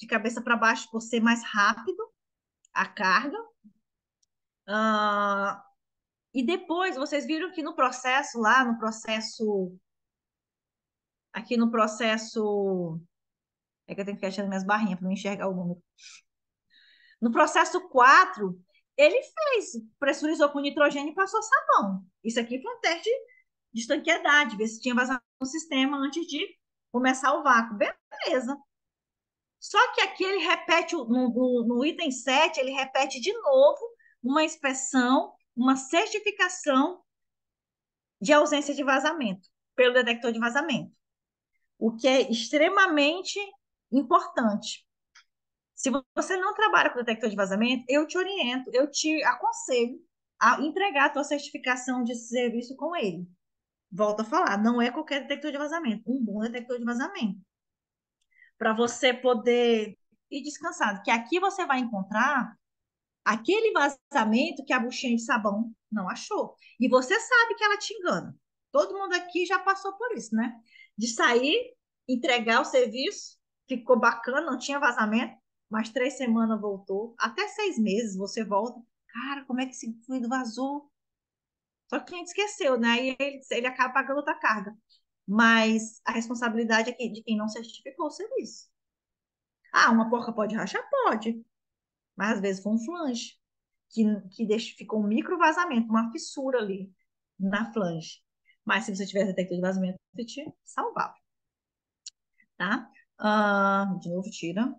de cabeça para baixo, por ser mais rápido a carga. Uh, e depois, vocês viram que no processo lá, no processo. Aqui no processo. É que eu tenho que fechar minhas barrinhas para não enxergar o número. No processo 4, ele fez, pressurizou com nitrogênio e passou sabão. Isso aqui foi um teste de estanqueidade, ver se tinha vazamento no sistema antes de começar o vácuo. Beleza. Só que aqui ele repete, no, no, no item 7, ele repete de novo uma inspeção, uma certificação de ausência de vazamento pelo detector de vazamento, o que é extremamente importante. Se você não trabalha com detector de vazamento, eu te oriento, eu te aconselho a entregar a tua certificação de serviço com ele. Volto a falar, não é qualquer detector de vazamento, um bom detector de vazamento. Para você poder ir descansado, que aqui você vai encontrar aquele vazamento que a buchinha de sabão não achou. E você sabe que ela te engana. Todo mundo aqui já passou por isso, né? De sair, entregar o serviço, ficou bacana, não tinha vazamento, mais três semanas voltou, até seis meses você volta. Cara, como é que esse fluido vazou? Só que a gente esqueceu, né? E ele, ele acaba pagando outra carga. Mas a responsabilidade é de quem não certificou o serviço. Ah, uma porca pode rachar? Pode. Mas às vezes foi um flange, que, que deixa, ficou um micro vazamento, uma fissura ali na flange. Mas se você tivesse detector de vazamento, você te salvava. Tá? Uh, de novo, tira.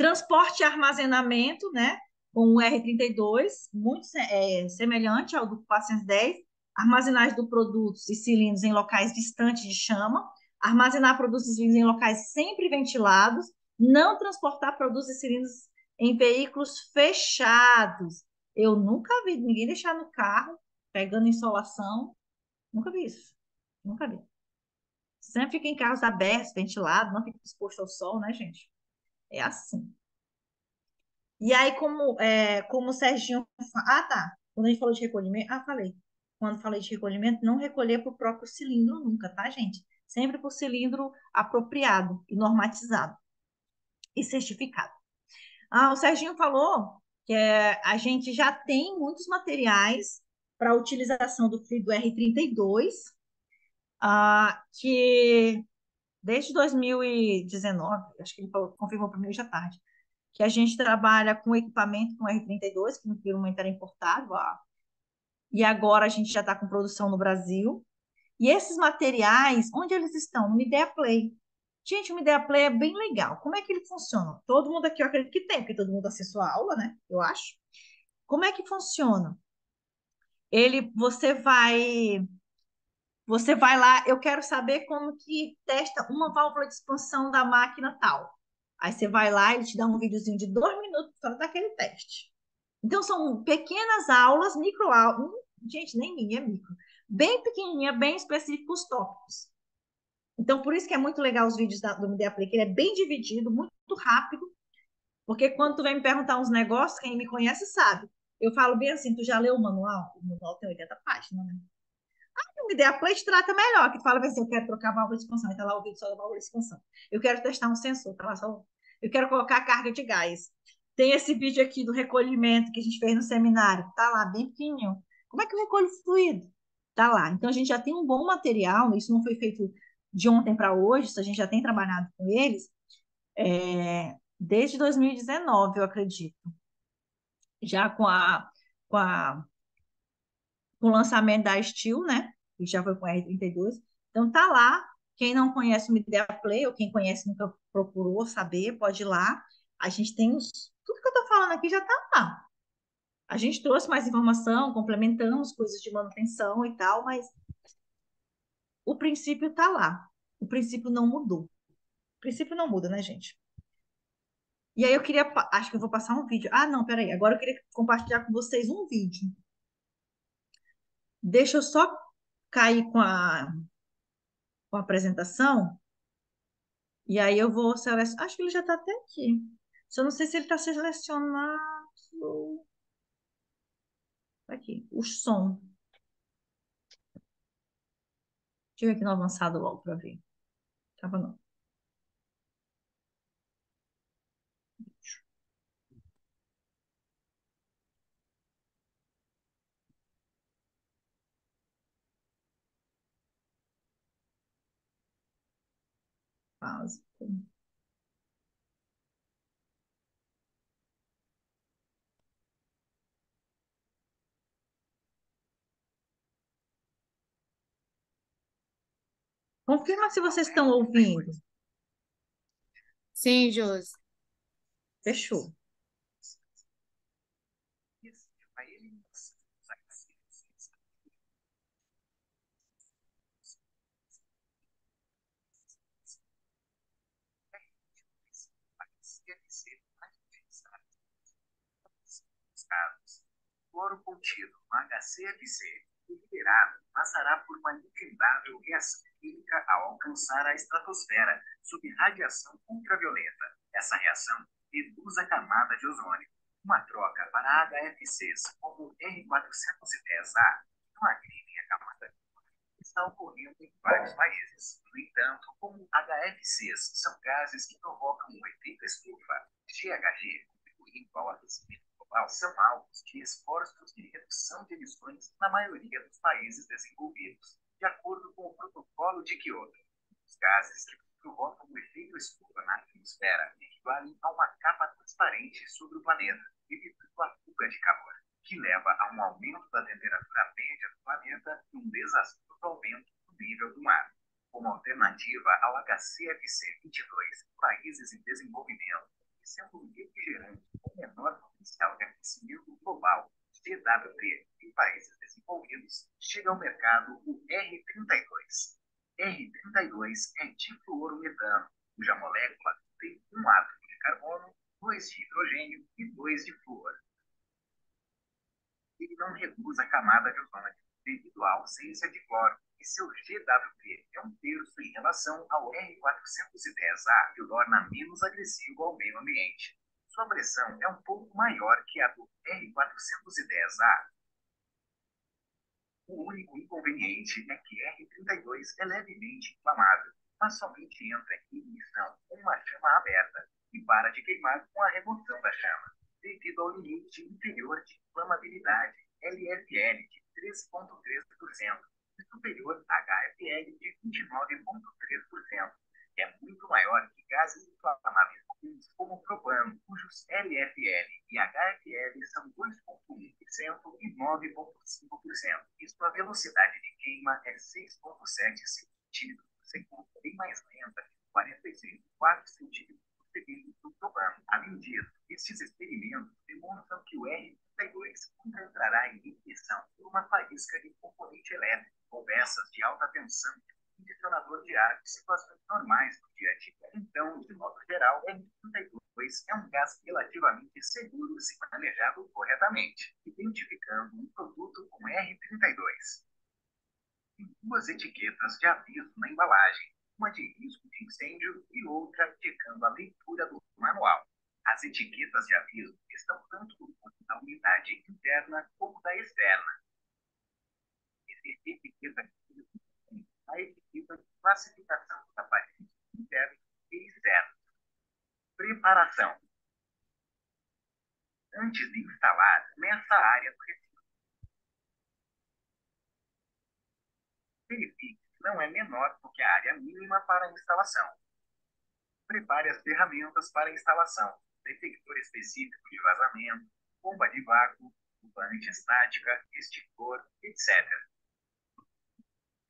Transporte e armazenamento, né? Com o R32, muito é, semelhante ao do 410. Armazenagem de produtos e cilindros em locais distantes de chama. Armazenar produtos e cilindros em locais sempre ventilados. Não transportar produtos e cilindros em veículos fechados. Eu nunca vi ninguém deixar no carro, pegando insolação. Nunca vi isso. Nunca vi. Sempre fica em carros abertos, ventilados, não fica exposto ao sol, né, gente? É assim. E aí, como, é, como o Serginho. Ah, tá. Quando a gente falou de recolhimento. Ah, falei. Quando falei de recolhimento, não recolher para o próprio cilindro nunca, tá, gente? Sempre para o cilindro apropriado e normatizado e certificado. Ah, o Serginho falou que é, a gente já tem muitos materiais para utilização do fluido R32, ah, que desde 2019, acho que ele confirmou para mim hoje à tarde, que a gente trabalha com equipamento com R32, que no primeiro momento era importado, ah, e agora a gente já está com produção no Brasil. E esses materiais, onde eles estão? No Midea Play. Gente, o Midea Play é bem legal. Como é que ele funciona? Todo mundo aqui, eu acredito que tem, porque todo mundo acessou a aula, né? Eu acho. Como é que funciona? Ele, você vai você vai lá, eu quero saber como que testa uma válvula de expansão da máquina tal. Aí você vai lá, ele te dá um videozinho de dois minutos para daquele teste. Então, são pequenas aulas, micro aulas, gente, nem minha, é micro, bem pequenininha, bem específicos tópicos. Então, por isso que é muito legal os vídeos da, do Media Play, que ele é bem dividido, muito rápido, porque quando tu vem me perguntar uns negócios, quem me conhece sabe. Eu falo bem assim, tu já leu o manual? O manual tem 80 páginas, né? Ah, uma ideia play trata melhor, que tu fala assim, eu quero trocar a válvula de expansão, então lá o vídeo só da válvula de expansão. Eu quero testar um sensor, tá lá só. Eu quero colocar a carga de gás. Tem esse vídeo aqui do recolhimento que a gente fez no seminário, tá lá, bem pequenininho. Como é que eu recolho fluido? Tá lá. Então a gente já tem um bom material, isso não foi feito de ontem para hoje, isso a gente já tem trabalhado com eles é, desde 2019, eu acredito. Já com a, com a com o lançamento da Steel, né? Que já foi com a R32. Então tá lá. Quem não conhece o Media Play, ou quem conhece nunca procurou saber, pode ir lá. A gente tem os. Tudo que eu tô falando aqui já tá lá. A gente trouxe mais informação, complementamos coisas de manutenção e tal, mas o princípio tá lá. O princípio não mudou. O princípio não muda, né, gente? E aí eu queria, acho que eu vou passar um vídeo. Ah, não, peraí. Agora eu queria compartilhar com vocês um vídeo Deixa eu só cair com a, com a apresentação. E aí eu vou selecionar. Acho que ele já está até aqui. Só não sei se ele está selecionado. Aqui, o som. Deixa eu ver aqui no avançado logo para ver. Tava não. Básico. Confirma se vocês estão ouvindo. Sim, Josi. Fechou. Cloro contido no HCFC liberado passará por uma infindável reação química ao alcançar a estratosfera sob radiação ultravioleta. Essa reação reduz a camada de ozônio. Uma troca para HFCs como R410A não agridem a camada está ocorrendo em vários países. No entanto, como HFCs são gases que provocam um efeito estufa, GHG, contribuindo ao aquecimento global são alvos de esforços de redução de emissões na maioria dos países desenvolvidos, de acordo com o Protocolo de Kyoto. Os gases que provocam o efeito estufa na atmosfera equivalem a uma capa transparente sobre o planeta, evitando a fuga de calor, que leva a um aumento da temperatura média do planeta e um desastroso aumento do nível do mar. Como alternativa ao HCFC-22, países em desenvolvimento, sendo um refrigerante com menor potencial de aquecimento global, GWP, em países desenvolvidos, chega ao mercado o R32. R32 é difluorometano, cuja molécula tem um átomo de carbono, dois de hidrogênio e dois de flúor. Ele não reduz a camada de ozônio devido à ausência de cloro, e seu GWP é um terço em relação ao R410A, que o torna menos agressivo ao meio ambiente sua pressão é um pouco maior que a do R410A. O único inconveniente é que R32 é levemente inflamável, mas somente entra em ignição com uma chama aberta e para de queimar com a remoção da chama, devido ao limite inferior de inflamabilidade, LFL, de 13,3% e superior a HFL de 29,3%, que é muito maior que gases inflamáveis comuns como propano, cujos LFL e HFL são 2,1% e 9,5%, e sua velocidade de queima é 6,7 cm por segundo, bem mais lenta, 46,4 cm segundo do propano. Além disso, esses experimentos demonstram que o R32 nunca entrará em ignição por uma faísca de componente elétrico peças de alta tensão condicionador de ar em situações normais do dia a dia. Então, de modo geral, o R32 é um gás relativamente seguro se manejado corretamente, identificando um produto com R32. Tem duas etiquetas de aviso na embalagem, uma de risco de incêndio e outra indicando a leitura do manual. As etiquetas de aviso estão tanto no ponto da unidade interna como da externa. Existe etiqueta a etiqueta de classificação dos aparelhos internos e externos. Preparação. Antes de instalar, meça a área do recinto. Verifique que não é menor do que a área mínima para a instalação. Prepare as ferramentas para a instalação, detector específico de vazamento, bomba de vácuo, bomba antiestática, extintor, etc.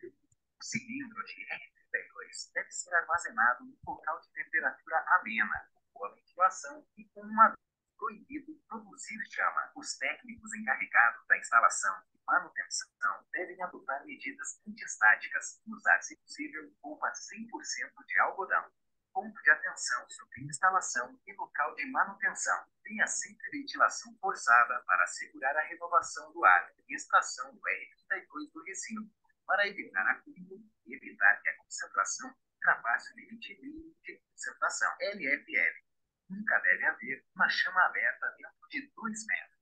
O cilindro de R32 deve ser armazenado em local de temperatura amena, com boa ventilação e com uma proibido produzir chama. Os técnicos encarregados da instalação e manutenção devem adotar medidas antiestáticas e usar, se possível, roupa 100% de algodão. Ponto de atenção sobre instalação e local de manutenção. Tenha sempre ventilação forçada para assegurar a renovação do ar e extração do R32 do recinto para evitar acúmulo e evitar que a concentração ultrapasse o limite mínimo de concentração LFL. Nunca deve haver uma chama aberta dentro de 2 metros.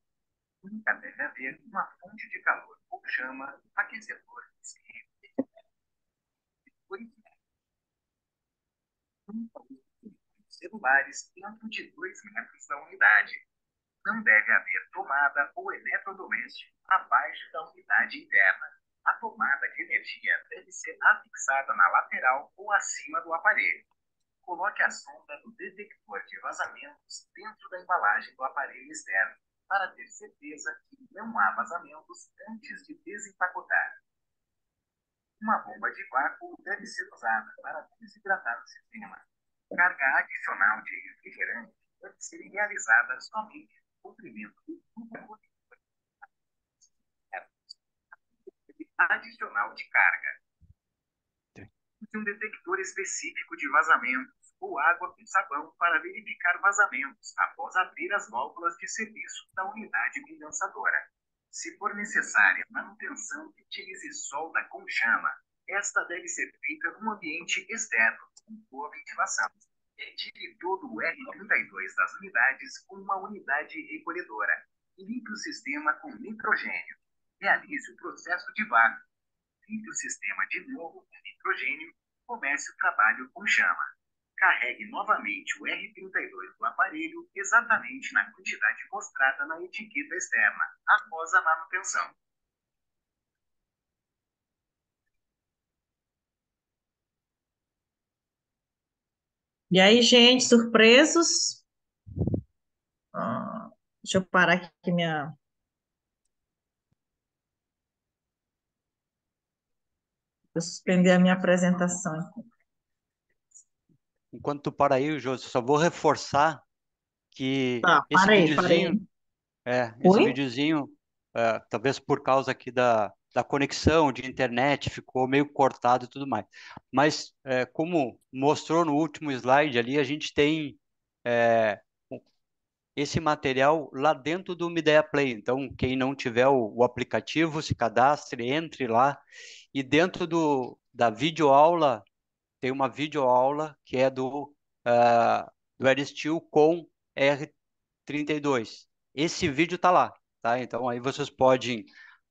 Nunca deve haver uma fonte de calor ou chama aquecedor de 2 metros. Nunca celulares dentro de 2 metros da unidade. Não deve haver tomada ou eletrodoméstico abaixo da unidade interna a tomada de energia deve ser afixada na lateral ou acima do aparelho. Coloque a sonda do detector de vazamentos dentro da embalagem do aparelho externo, para ter certeza que não há vazamentos antes de desempacotar. Uma bomba de vácuo deve ser usada para desidratar o sistema. Carga adicional de refrigerante deve ser realizada somente no comprimento do tubo adicional de carga. Use um detector específico de vazamentos ou água com sabão para verificar vazamentos após abrir as válvulas de serviço da unidade condensadora. Se for necessária manutenção, utilize solda com chama. Esta deve ser feita num ambiente externo, com boa ventilação. Retire todo o R32 das unidades com uma unidade recolhedora. Limpe o sistema com nitrogênio realize o processo de vácuo, limpe o sistema de novo com nitrogênio, comece o trabalho com chama. Carregue novamente o R32 do aparelho exatamente na quantidade mostrada na etiqueta externa, após a manutenção. E aí, gente, surpresos? Ah, deixa eu parar aqui minha eu suspender a minha apresentação. Enquanto tu para aí, Jô, só vou reforçar que tá, esse parei, videozinho, parei. é, esse videozinho, é, talvez por causa aqui da, da conexão de internet, ficou meio cortado e tudo mais. Mas, é, como mostrou no último slide ali, a gente tem é, esse material lá dentro do Mideia Play. Então, quem não tiver o, o aplicativo, se cadastre, entre lá e dentro do, da videoaula, tem uma videoaula que é do, uh, do Aristil com R32. Esse vídeo está lá, tá? Então aí vocês podem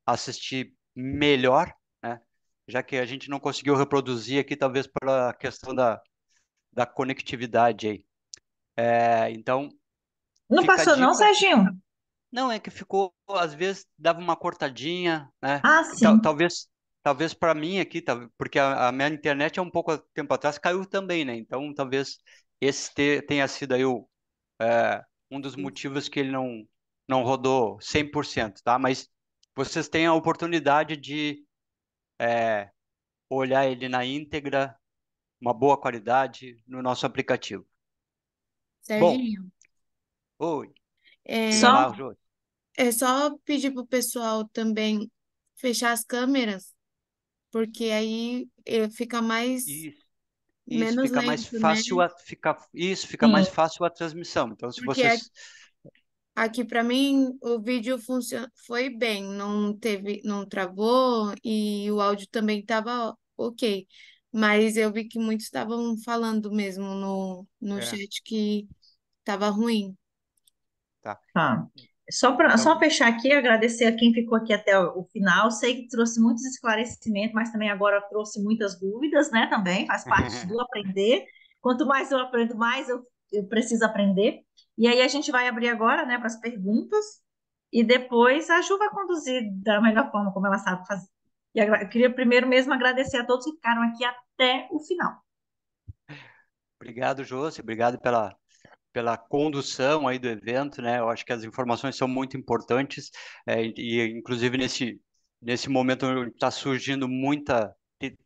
assistir melhor, né? Já que a gente não conseguiu reproduzir aqui, talvez pela questão da, da conectividade aí. É, então. Não passou, não, Serginho? Não, é que ficou, às vezes, dava uma cortadinha, né? Ah, sim. talvez talvez para mim aqui, porque a, a, minha internet há um pouco tempo atrás caiu também, né? Então, talvez esse te, tenha sido aí o, é, um dos motivos que ele não, não rodou 100%, tá? Mas vocês têm a oportunidade de é, olhar ele na íntegra, uma boa qualidade no nosso aplicativo. Serginho. Bom, oi. É, só, é só pedir para o pessoal também fechar as câmeras, porque aí eh, fica mais Isso, isso menos fica mais né? fácil a, fica, isso fica mais fácil a transmissão. Então, se Porque vocês aqui para mim o vídeo funciona, foi bem, não teve, não travou e o áudio também estava ok. Mas eu vi que muitos estavam falando mesmo no, no É, chat que estava ruim. Tá. Tá. Só para então, só fechar aqui, agradecer a quem ficou aqui até o, o, final. Sei que trouxe muitos esclarecimentos, mas também agora trouxe muitas dúvidas, né? Também faz parte [LAUGHS] do aprender. Quanto mais eu aprendo, mais eu, eu preciso aprender. E aí a gente vai abrir agora, né, para as perguntas. E depois a Ju vai conduzir da melhor forma, como ela sabe fazer. E eu queria primeiro mesmo agradecer a todos que ficaram aqui até o final. Obrigado, Josi. Obrigado pela pela condução aí do evento, né? Eu acho que as informações são muito importantes é, e, inclusive, nesse, nesse momento está surgindo muita...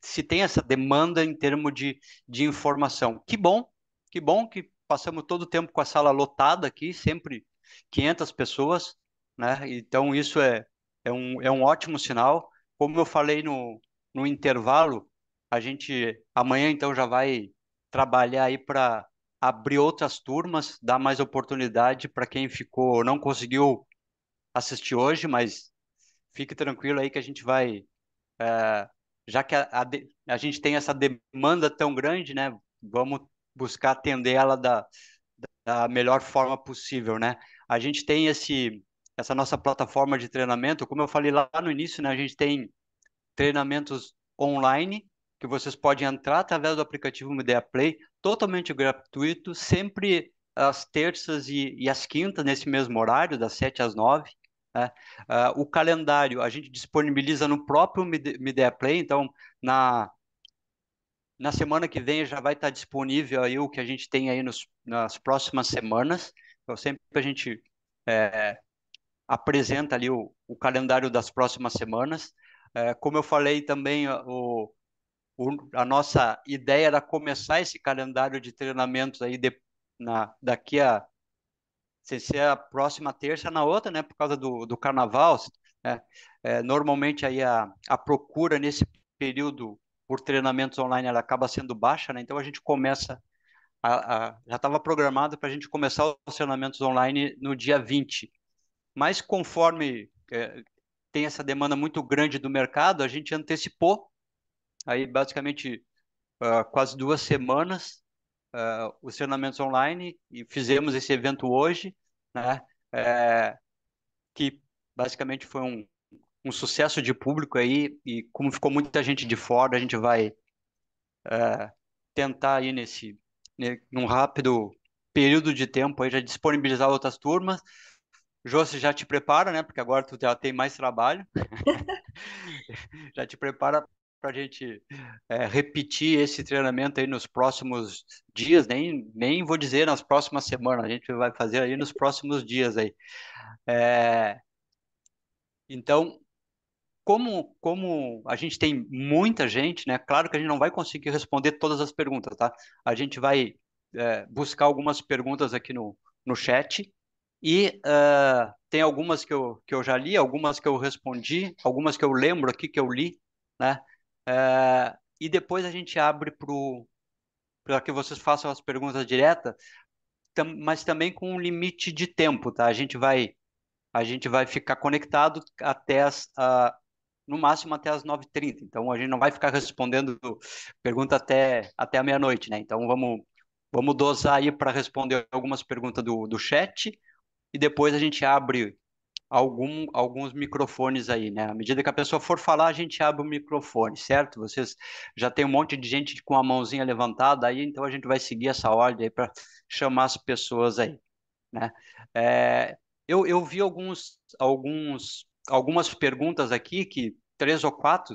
Se tem essa demanda em termos de, de informação. Que bom, que bom que passamos todo o tempo com a sala lotada aqui, sempre 500 pessoas, né? Então, isso é, é, um, é um ótimo sinal. Como eu falei no, no intervalo, a gente amanhã, então, já vai trabalhar aí para abrir outras turmas, dar mais oportunidade para quem ficou, não conseguiu assistir hoje, mas fique tranquilo aí que a gente vai, é, já que a, a, a, gente tem essa demanda tão grande, né? Vamos buscar atender ela da, da melhor forma possível, né? A gente tem esse essa nossa plataforma de treinamento, como eu falei lá no início, né? A gente tem treinamentos online que vocês podem entrar através do aplicativo Media Play, totalmente gratuito, sempre às terças e, e às quintas, nesse mesmo horário, das 7 às 9. Né? Uh, o calendário a gente disponibiliza no próprio Media Play, então na, na semana que vem já vai estar disponível aí o que a gente tem aí nos, nas próximas semanas. Então sempre a gente é, apresenta ali o, o, calendário das próximas semanas. É, como eu falei também, o, o, a nossa ideia era começar esse calendário de treinamentos aí de, na, daqui a sem ser a próxima terça na outra, né, por causa do, do carnaval, né, é, normalmente aí a, a procura nesse período por treinamentos online ela acaba sendo baixa, né, então a gente começa a, a, já estava programado para a gente começar os treinamentos online no dia 20, mas conforme é, tem essa demanda muito grande do mercado, a gente antecipou aí basicamente uh, quase duas semanas uh, os treinamentos online e fizemos esse evento hoje, né? É, que basicamente foi um, um sucesso de público aí e como ficou muita gente de fora, a gente vai é, tentar aí nesse num rápido período de tempo aí já disponibilizar outras turmas. Jô, você já te prepara, né? Porque agora tu já tem mais trabalho. [LAUGHS] [LAUGHS] já te prepara para a gente é, repetir esse treinamento aí nos próximos dias, nem, nem vou dizer nas próximas semanas, a gente vai fazer aí nos próximos dias aí. É, então, como, como a gente tem muita gente, né? Claro que a gente não vai conseguir responder todas as perguntas, tá? A gente vai é, buscar algumas perguntas aqui no, no chat e uh, tem algumas que eu, que eu já li, algumas que eu respondi, algumas que eu lembro aqui que eu li, né? É, e depois a gente abre para que vocês façam as perguntas diretas, tam, mas também com um limite de tempo, tá? A gente vai, a gente vai ficar conectado até as, a, no máximo até as 9h30. Então a gente não vai ficar respondendo pergunta até, até a meia-noite, né? Então vamos, vamos dosar aí para responder algumas perguntas do, do chat e depois a gente abre algum, alguns microfones aí, né? À medida que a pessoa for falar, a gente abre o microfone, certo? Vocês já tem um monte de gente com a mãozinha levantada aí, então a gente vai seguir essa ordem aí para chamar as pessoas aí, né? É, eu, eu vi alguns, alguns, algumas perguntas aqui, que três ou quatro,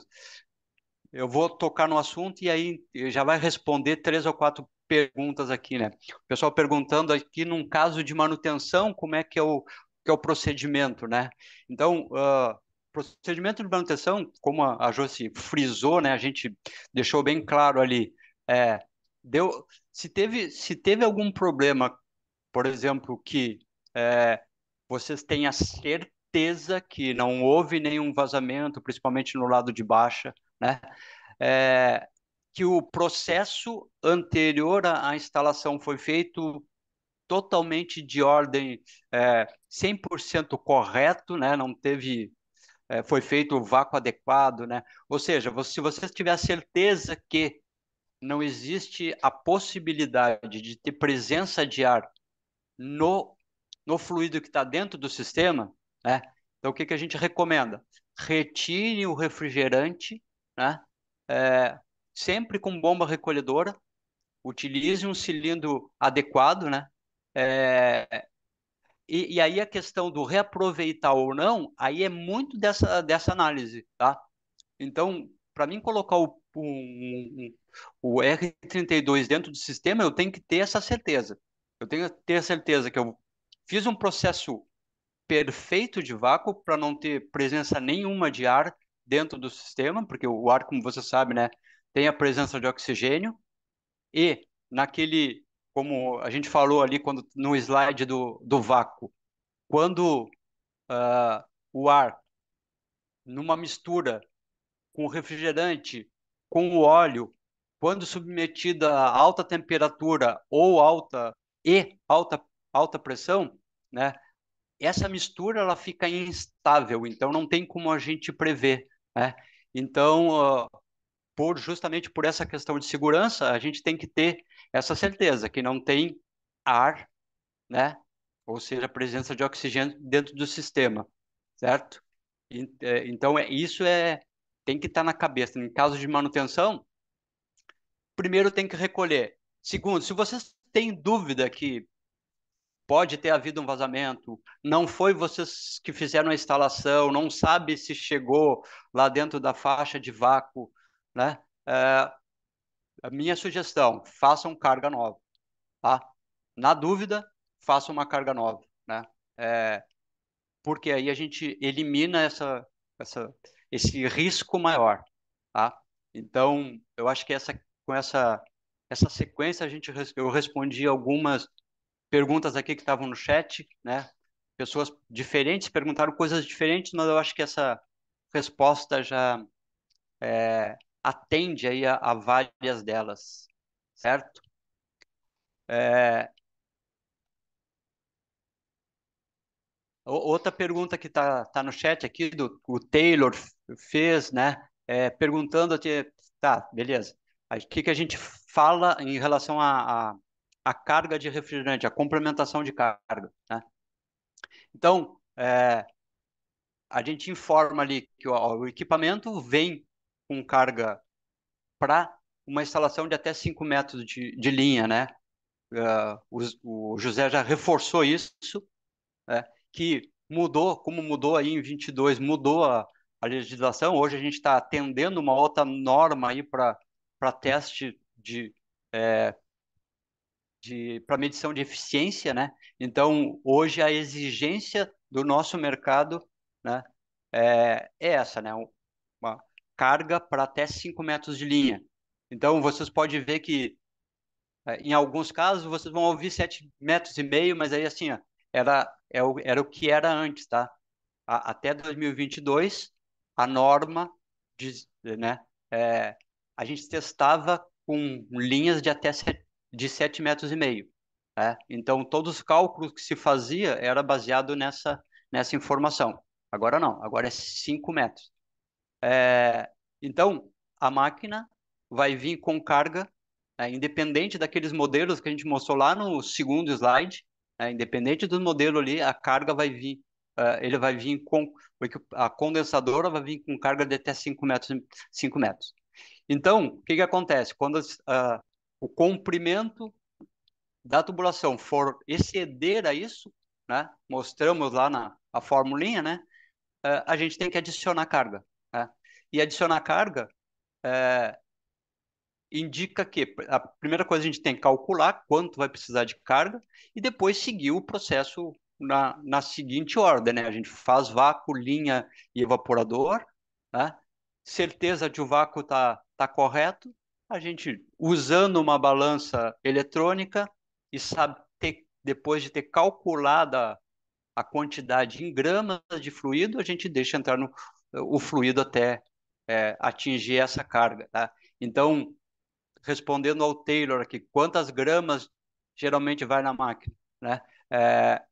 eu vou tocar no assunto e aí já vai responder três ou quatro perguntas aqui, né? O pessoal perguntando aqui, num caso de manutenção, como é que é o, que é o procedimento, né? Então, uh, procedimento de manutenção, como a, a Josi frisou, né? A gente deixou bem claro ali, é, deu, se teve, se teve algum problema, por exemplo, que é, vocês a certeza que não houve nenhum vazamento, principalmente no lado de baixa, né? É, que o processo anterior à instalação foi feito totalmente de ordem é, 100% correto, né? Não teve é, foi feito o vácuo adequado, né? Ou seja, se você tiver certeza que não existe a possibilidade de ter presença de ar no, no fluido que está dentro do sistema, né? Então, o que, que a gente recomenda? Retire o refrigerante, né? É, sempre com bomba recolhedora, utilize um cilindro adequado, né? É, e, e, aí a questão do reaproveitar ou não, aí é muito dessa, dessa análise, tá? Então, para mim colocar o, um, o R32 dentro do sistema, eu tenho que ter essa certeza. Eu tenho que ter a certeza que eu fiz um processo perfeito de vácuo para não ter presença nenhuma de ar dentro do sistema, porque o ar, como você sabe, né, tem a presença de oxigênio e naquele, como a gente falou ali quando no slide do, do vácuo, quando uh, o ar numa mistura com refrigerante, com o óleo, quando submetida a alta temperatura ou alta e alta alta pressão, né? Essa mistura ela fica instável, então não tem como a gente prever, né? Então, uh, por justamente por essa questão de segurança, a gente tem que ter essa certeza que não tem ar, né? Ou seja, a presença de oxigênio dentro do sistema, certo? É, então, é, isso é tem que estar na cabeça. Em caso de manutenção, primeiro tem que recolher. Segundo, se vocês têm dúvida que pode ter havido um vazamento, não foi vocês que fizeram a instalação, não sabe se chegou lá dentro da faixa de vácuo, né? É, a minha sugestão, façam carga nova, tá? Na dúvida, façam uma carga nova, né? É, porque aí a gente elimina essa, essa, esse risco maior, tá? Então, eu acho que essa, com essa, essa sequência a gente eu respondi algumas perguntas aqui que estavam no chat, né? Pessoas diferentes perguntaram coisas diferentes, mas eu acho que essa resposta já é, atende aí a, a, várias delas, certo? É... Outra pergunta que está tá no chat aqui, do o Taylor fez, né? É, perguntando, tá, beleza. O que, que a gente fala em relação a, a a carga de refrigerante, a complementação de carga. Né? Então, é, a gente informa ali que o, o equipamento vem com carga para uma instalação de até 5 metros de, de linha, né? Uh, o, o, José já reforçou isso, né? que mudou, como mudou aí em 22, mudou a, a legislação. Hoje a gente está atendendo uma outra norma aí para teste de é, para medição de eficiência, né? Então, hoje a exigência do nosso mercado, né, é, é essa, né? Uma carga para até 5 metros de linha. Então, vocês podem ver que é, em alguns casos vocês vão ouvir 7 metros e meio, mas aí assim, ó, era, é era o que era antes, tá? Até 2022, a norma de, né, é, a gente testava com linhas de até 7 de 7 metros e meio. Né? Então, todos os cálculos que se fazia era baseado nessa, nessa informação. Agora não, agora é 5 metros. É, então, a máquina vai vir com carga, né, independente daqueles modelos que a gente mostrou lá no segundo slide, né, independente do modelo ali, a carga vai vir, uh, ele vai vir com, a condensadora vai vir com carga de até 5 metros, 5 metros. Então, o que, que acontece? Quando uh, o comprimento da tubulação for exceder a isso, né? Mostramos lá na a formulinha, né? Uh, a gente tem que adicionar carga. E adicionar carga é, indica que a primeira coisa a gente tem que calcular quanto vai precisar de carga e depois seguir o processo na, na seguinte ordem, né? A gente faz vácuo, linha e evaporador, né? Certeza de o vácuo tá, tá correto, a gente usando uma balança eletrônica e sabe ter, depois de ter calculado a, a quantidade em gramas de fluido, a gente deixa entrar no, o fluido até é, atingir essa carga, tá? Então, respondendo ao Taylor aqui, quantas gramas geralmente vai na máquina, né? É,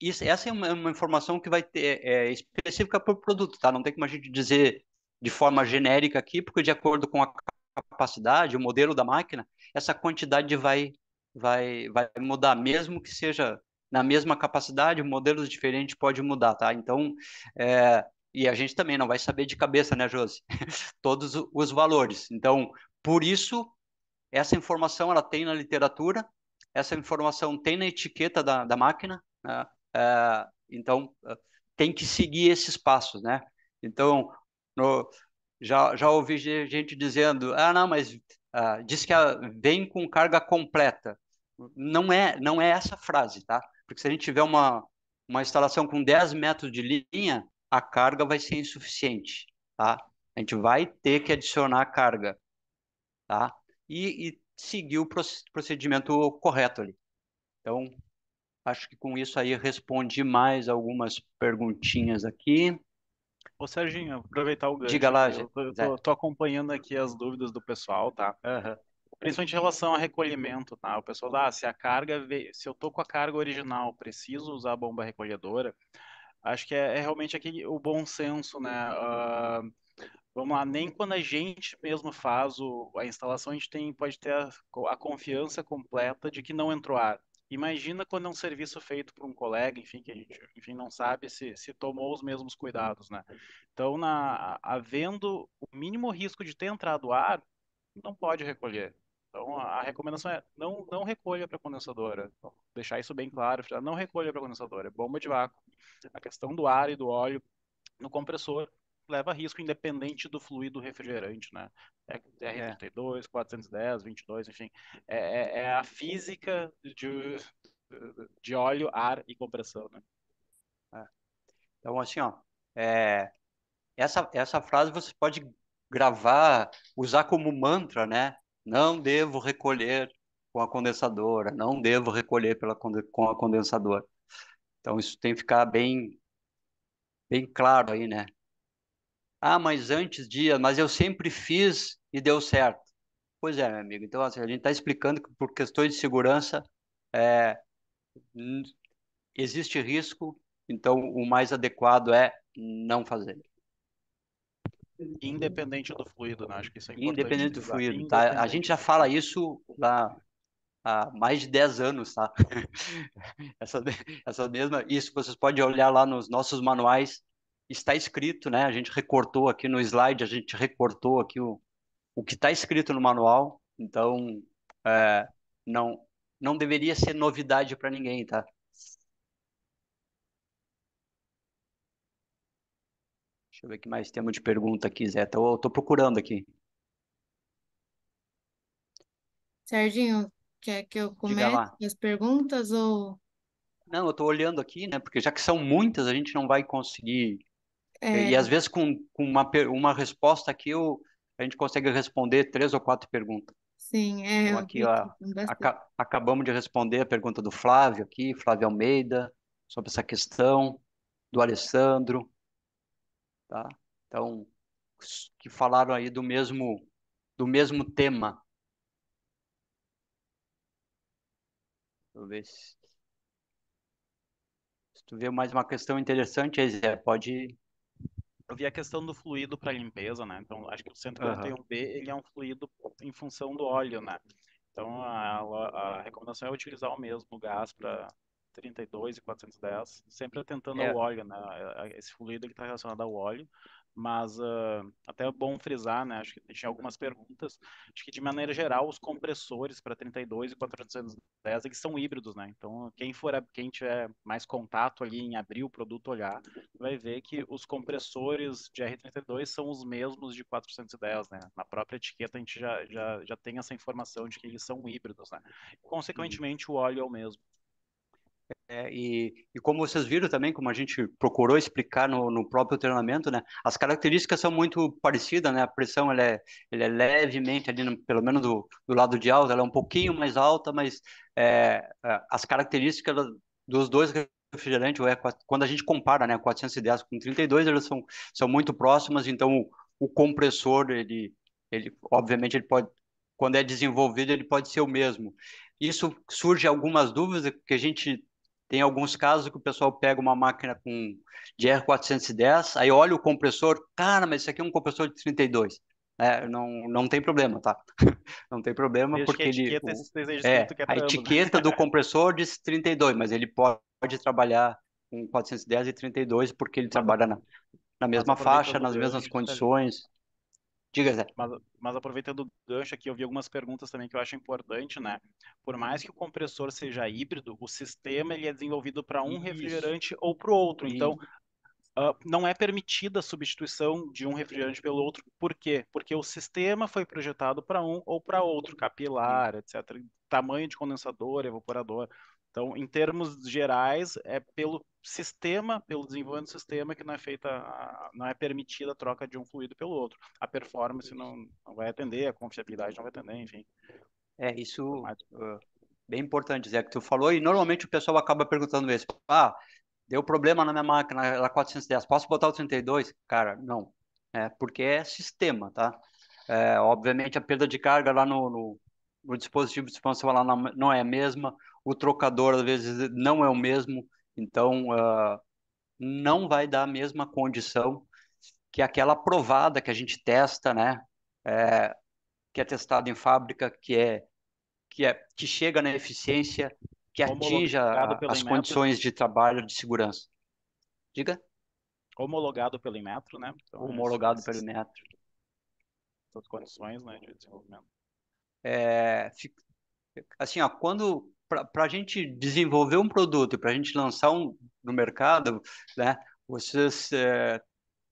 isso, essa é uma, uma, informação que vai ter é, específica por produto, tá? Não tem como a gente dizer de forma genérica aqui, porque de acordo com a capacidade, o modelo da máquina, essa quantidade vai vai vai mudar, mesmo que seja na mesma capacidade, modelos diferentes pode mudar, tá? Então, é, e a gente também não vai saber de cabeça, né, Josi? [LAUGHS] Todos os valores. Então, por isso, essa informação ela tem na literatura, essa informação tem na etiqueta da, da máquina, né? é, então tem que seguir esses passos, né? Então, no, já, já ouvi gente dizendo, ah, não, mas uh, diz que vem com carga completa. Não é, não é essa frase, tá? Porque se a gente tiver uma, uma instalação com 10 metros de linha, a carga vai ser insuficiente, tá? A gente vai ter que adicionar carga, tá? E, e seguir o procedimento correto ali. Então, acho que com isso aí respondi mais algumas perguntinhas aqui. Ô Serginho, aproveitar o gancho. Diga lá, eu tô, tô, tô acompanhando aqui as dúvidas do pessoal, tá? Uhum. Principalmente em relação a recolhimento, tá? O pessoal, ah, se a carga, se eu tô com a carga original, preciso usar a bomba recolhedora. Acho que é, é realmente aqui o bom senso, né? Uh, vamos lá, nem quando a gente mesmo faz o, a instalação, a gente tem, pode ter a, a confiança completa de que não entrou ar. Imagina quando é um serviço feito por um colega, enfim, que a gente enfim, não sabe se, se tomou os mesmos cuidados, né? Então, na, havendo o mínimo risco de ter entrado ar, não pode recolher. Então, a, a recomendação é não, não recolha para condensadora. Então, deixar isso bem claro, não recolha para condensadora, é bomba de vácuo. A questão do ar e do óleo no compressor leva risco independente do fluido refrigerante, né? É R32, 410, 22, enfim. É, é, é a física de, de óleo, ar e compressão, né? É. Então, assim, ó, é, essa, essa frase você pode gravar, usar como mantra, né? Não devo recolher com a condensadora, não devo recolher pela, com a condensadora. Então, isso tem que ficar bem, bem claro aí, né? Ah, mas antes de, mas eu sempre fiz e deu certo. Pois é, meu amigo. Então, assim, a gente está explicando que por questões de segurança é, existe risco, então o mais adequado é não fazer. Independente do fluido, né? Acho que isso é importante. Independente do fluido, tá? A gente já fala isso lá há mais de 10 anos, tá? [LAUGHS] essa, essa mesma, isso vocês podem olhar lá nos nossos manuais, está escrito, né? A gente recortou aqui no slide, a gente recortou aqui o, o que está escrito no manual, então é, não, não deveria ser novidade para ninguém, tá? Deixa eu ver o que mais temos de pergunta aqui, Zé. Tô, tô procurando aqui. Serginho, quer que eu comece as perguntas ou... Não, eu estou olhando aqui, né? Porque já que são muitas, a gente não vai conseguir é... E às vezes com, com uma, uma resposta aqui eu, a gente consegue responder três ou quatro perguntas. Sim, é. Então, aqui, ó, aca acabamos de responder a pergunta do Flávio aqui, Flávio Almeida, sobre essa questão, do Alessandro, tá? Então, que falaram aí do mesmo, do mesmo tema. Deixa eu ver se, se tu vê mais uma questão interessante, aí, Zé, pode eu vi a questão do fluido para limpeza, né? Então, acho que o 141B uhum. ele é um fluido em função do óleo, né? Então, a, a recomendação é utilizar o mesmo gás para 32 e 410, sempre atentando é. ao óleo, né? Esse fluido está relacionado ao óleo, mas uh, até é bom frisar, né? Acho que tinha algumas perguntas. Acho que de maneira geral os compressores para 32 e 410 eles são híbridos, né? Então quem for quem tiver mais contato ali em abrir o produto olhar, vai ver que os compressores de R32 são os mesmos de 410, né? Na própria etiqueta a gente já, já, já tem essa informação de que eles são híbridos, né? Consequentemente o óleo é o mesmo. É, e, e, como vocês viram também, como a gente procurou explicar no, no, próprio treinamento, né, as características são muito parecidas, né, a pressão ela é, ela é levemente ali, pelo menos do, do, lado de alta, ela é um pouquinho mais alta, mas é as características dos dois refrigerantes, é, quando a gente compara, né, 410 com 32, elas são, são muito próximas, então o, o compressor, ele, ele, obviamente, ele pode, quando é desenvolvido, ele pode ser o mesmo. Isso surge algumas dúvidas que a gente tem alguns casos que o pessoal pega uma máquina com de R410, aí olha o compressor, cara, mas isso aqui é um compressor de 32. É, não, não tem problema, tá? [LAUGHS] não tem problema Desde porque ele o, é, é a etiqueta do [LAUGHS] compressor diz 32, mas ele pode, pode trabalhar com 410 e 32 porque ele trabalha na, na mesma faixa, nas mesmas condições. Diga, Zé. Mas, mas, aproveitando o gancho aqui, eu vi algumas perguntas também que eu acho importante, né? Por mais que o compressor seja híbrido, o sistema ele é desenvolvido para um Isso. refrigerante ou para o outro. Então, uh, não é permitida a substituição de um refrigerante pelo outro. Por quê? Porque o sistema foi projetado para um ou para outro, capilar, etc. Tamanho de condensador, evaporador. Então, em termos gerais, é pelo sistema, pelo desenvolvimento do sistema que não é feita, não é permitida a troca de um fluido pelo outro. A performance não, não vai atender, a confiabilidade não vai atender, enfim. É, isso uh, bem importante, Zé, que tu falou, e normalmente o pessoal acaba perguntando isso. Ah, deu problema na minha máquina, ela 410, posso botar o 32? Cara, não. É, porque é sistema, tá? É, obviamente a perda de carga lá no, no, no dispositivo de expansão lá não, não é a mesma, o trocador às vezes não é o mesmo, então uh, não vai dar a mesma condição que aquela aprovada que a gente testa, né? É, que é testada em fábrica, que é que é que chega na eficiência, que atinja as condições de trabalho de segurança. Diga. Homologado pelo Inmetro, né? Então, Homologado pelo Inmetro. As condições, né, de desenvolvimento. É, assim, ó, quando para a gente desenvolver um produto e para a gente lançar um no mercado, né, vocês é,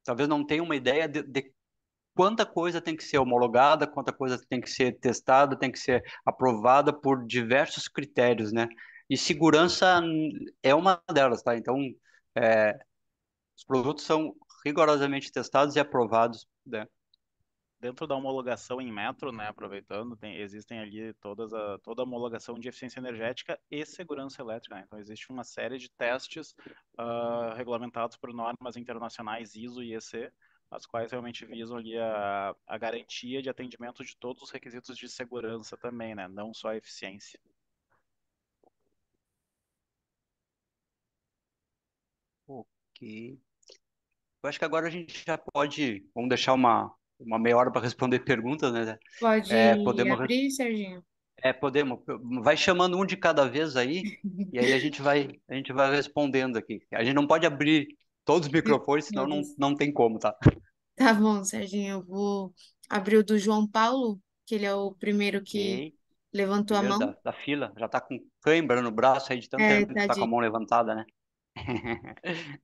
talvez não tenham uma ideia de, de, quanta coisa tem que ser homologada, quanta coisa tem que ser testada, tem que ser aprovada por diversos critérios, né? E segurança é uma delas, tá? Então, é, os produtos são rigorosamente testados e aprovados, né? Dentro da homologação em metro, né, aproveitando, tem, existem ali todas a, toda a homologação de eficiência energética e segurança elétrica. Né? Então, existe uma série de testes uh, regulamentados por normas internacionais ISO e EC, as quais realmente visam ali a, a garantia de atendimento de todos os requisitos de segurança também, né, não só a eficiência. Ok. Eu acho que agora a gente já pode, vamos deixar uma, uma meia hora para responder perguntas, né? Pode é, podemos... abrir, Serginho? É, podemos. Vai chamando um de cada vez aí, [LAUGHS] e aí a gente vai, a gente vai respondendo aqui. A gente não pode abrir todos os microfones, senão não, não tem como, tá? Tá bom, Serginho. Eu vou abrir o do João Paulo, que ele é o primeiro que okay. levantou a mão. Da, da, fila, já tá com cãibra no braço aí de tanto é, tempo que tá com a mão levantada, né? [LAUGHS]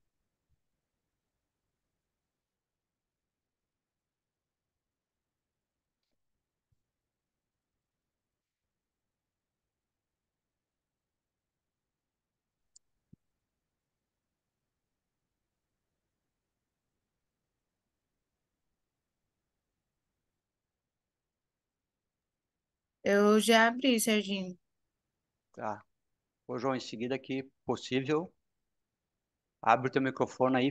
Eu já abri, Serginho. Tá. Ô, João, em seguida aqui, possível, abre o teu microfone aí,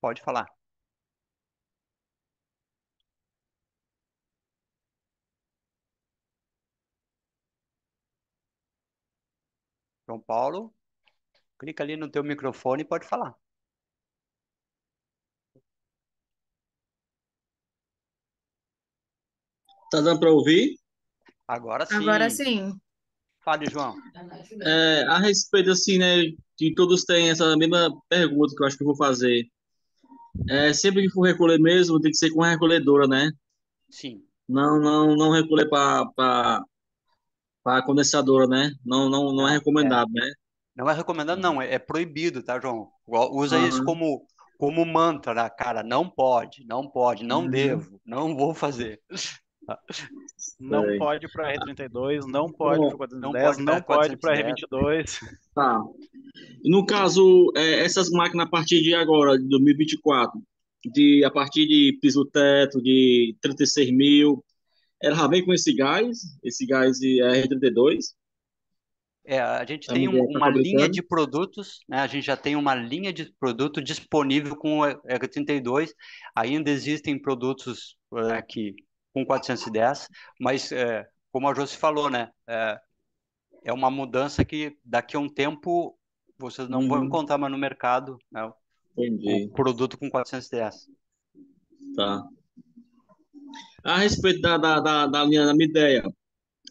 pode falar. João Paulo, clica ali no teu microfone e pode falar. Tá dando para ouvir? Agora sim. Agora sim. Fale, João. É, a respeito, assim, né, que todos têm essa mesma pergunta que eu acho que eu vou fazer. É, sempre que for recolher mesmo, tem que ser com a recolhedora, né? Sim. Não, não, não recolher para a condensadora, né? Não, não, não é recomendado, é. né? Não é recomendado, não, é, é proibido, tá, João? Usa uhum. isso como, como mantra, cara, não pode, não pode, não uhum. devo, não vou fazer. Não Sei. pode para R32, não pode para 410, não pode para R22. Tá. No caso, é, essas máquinas a partir de agora, de 2024, de, a partir de piso teto de 36 mil, ela já vem com esse gás, esse gás de R32? É, a gente tá tem um, uma linha de produtos, né? A gente já tem uma linha de produto disponível com o R32. Ainda existem produtos é, que com 410, mas é, como a Josi falou, né? É, é, uma mudança que daqui a um tempo vocês não uhum. vão encontrar mais no mercado, né? Entendi. O produto com 410. Tá. A respeito da, da, da, da linha da Mideia,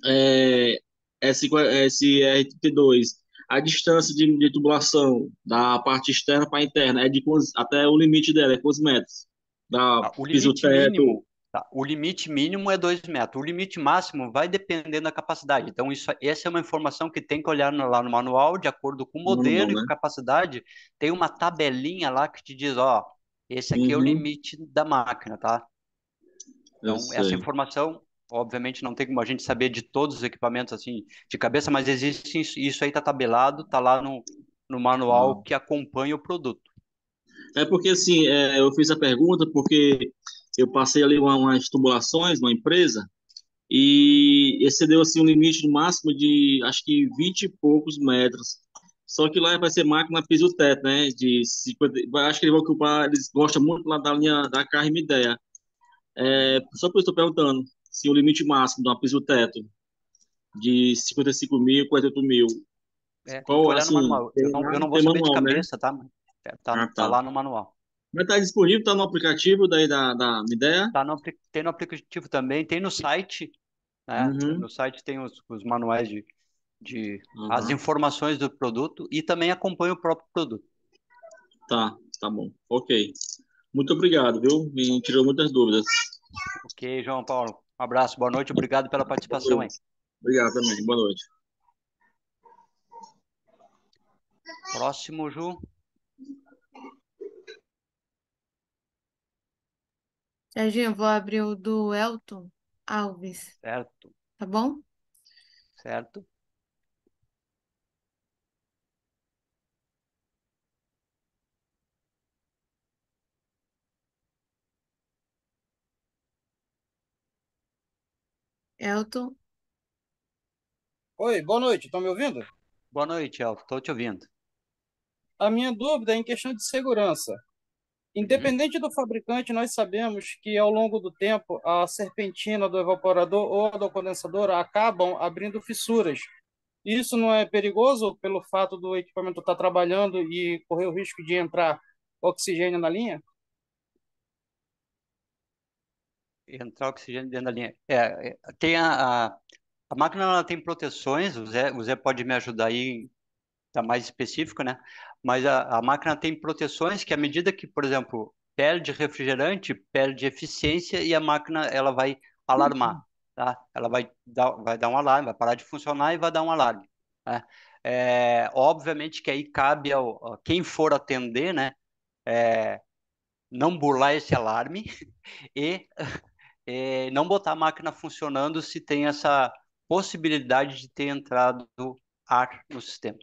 é, esse, esse R32, a distância de, de tubulação da parte externa para a interna é de até o limite dela, é quantos metros? Da ah, o piso teto. Mínimo, tá, o limite mínimo é 2 metros. O limite máximo vai dependendo da capacidade. Então, isso, essa é uma informação que tem que olhar no, lá no manual, de acordo com o modelo e né? capacidade. Tem uma tabelinha lá que te diz, ó, esse aqui uhum. é o uhum. limite da máquina, tá? Então, essa informação, obviamente, não tem como a gente saber de todos os equipamentos assim de cabeça, mas existe isso, isso aí tá tabelado, tá lá no, no manual uhum. que acompanha o produto. É porque, assim, é, eu fiz a pergunta porque eu passei ali uma, umas tubulações numa empresa e excedeu assim um limite máximo de acho que 20 e poucos metros. Só que lá vai ser máquina piso teto, né? De 50, acho que eles vão ocupar, eles gostam muito lá da linha da carne ideia. É, só por isso estou perguntando se o limite máximo de uma piso teto de 55 mil, 48 mil. É, Qual, assim. Eu não, eu não vou saber manual, de né? cabeça, né? tá? Tá, ah, tá. tá lá no manual. Mas está disponível, está no aplicativo daí da, da Midea? Tá no, tem no aplicativo também, tem no site, né? Uhum. No site tem os, os manuais de, de uhum. as informações do produto e também acompanha o próprio produto. Tá, tá bom. Ok. Muito obrigado, viu? Me tirou muitas dúvidas. Ok, João Paulo. Um abraço, boa noite, obrigado pela participação aí. Obrigado também, boa noite. Próximo, Ju. Serginho, eu vou abrir o do Elton Alves. Certo. Tá bom? Certo. Elton. Oi, boa noite, estão me ouvindo? Boa noite, Elton, estou te ouvindo. A minha dúvida é em questão de segurança. Independente do fabricante, nós sabemos que ao longo do tempo a serpentina do evaporador ou do condensador acabam abrindo fissuras. Isso não é perigoso pelo fato do equipamento estar trabalhando e correr o risco de entrar oxigênio na linha? Entrar oxigênio dentro da linha. É, é tem a, a, a máquina ela tem proteções, o Zé, o Zé pode me ajudar aí, tá mais específico, né? Mas a, a máquina tem proteções que à medida que, por exemplo, perde refrigerante, perde eficiência e a máquina ela vai alarmar, tá? Ela vai dar, vai dar um alarme, vai parar de funcionar e vai dar um alarme. Né? É, obviamente que aí cabe ao, a quem for atender, né? É, não burlar esse alarme [LAUGHS] e é, [LAUGHS] não botar a máquina funcionando se tem essa possibilidade de ter entrado ar no sistema.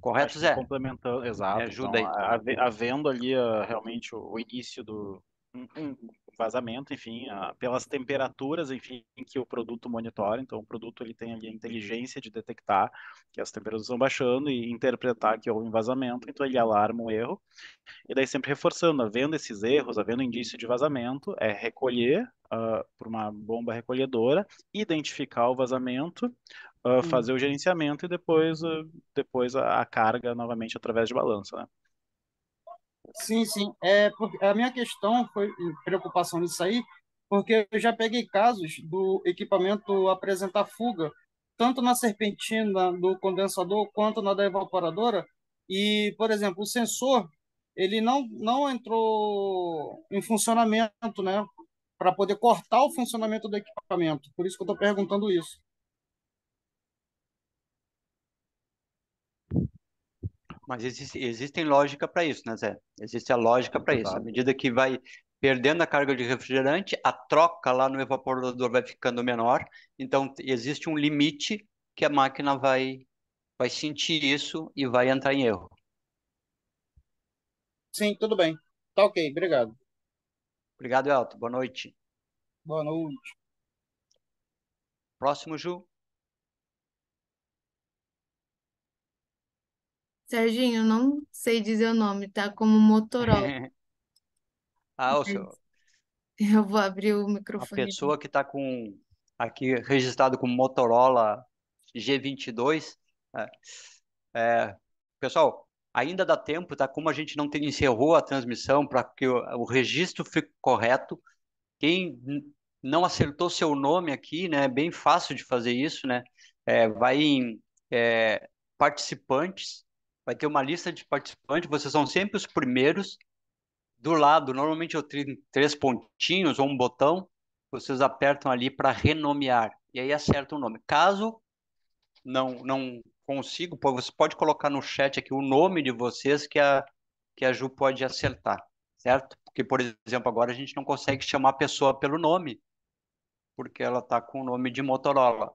Correto, Zé? Complementando, exato. Me ajuda então, aí. Havendo ali uh, realmente o, o, início do um, um vazamento, enfim, uh, pelas temperaturas, enfim, que o produto monitora. Então, o produto ele tem ali a inteligência de detectar que as temperaturas estão baixando e interpretar que houve um vazamento. Então, ele alarma um erro. E daí sempre reforçando, havendo esses erros, havendo indício de vazamento, é recolher uh, por uma bomba recolhedora, identificar o vazamento, uh, fazer o gerenciamento e depois, uh, depois a, a, carga novamente através de balança, né? Sim, sim. É, a minha questão foi preocupação nisso aí, porque eu já peguei casos do equipamento apresentar fuga, tanto na serpentina do condensador quanto na da evaporadora, e, por exemplo, o sensor ele não, não entrou em funcionamento, né? Para poder cortar o funcionamento do equipamento. Por isso que eu estou perguntando isso. Mas existe, existem lógica para isso, né, Zé? Existe a lógica para isso. À medida que vai perdendo a carga de refrigerante, a troca lá no evaporador vai ficando menor. Então, existe um limite que a máquina vai, vai sentir isso e vai entrar em erro. Sim, tudo bem. Tá ok, obrigado. Obrigado, Elton. Boa noite. Boa noite. Próximo, Ju. Serginho, não sei dizer o nome, tá? Como Motorola. [LAUGHS] ah, o seu. [LAUGHS] Eu vou abrir o A microfone. pessoa que está com aqui registrado como Motorola G22. É, é, pessoal, ainda dá tempo, tá? Como a gente não tem, encerrou a transmissão para que o, o, registro fique correto. Quem não acertou seu nome aqui, né? É bem fácil de fazer isso, né? É, vai em é, participantes vai ter uma lista de participantes, vocês são sempre os primeiros. Do lado, normalmente eu tenho três pontinhos ou um botão, vocês apertam ali para renomear e aí acertam o nome. Caso não não consigo, você pode colocar no chat aqui o nome de vocês que a que a Ju pode acertar, certo? Porque por exemplo, agora a gente não consegue chamar a pessoa pelo nome, porque ela está com o nome de Motorola.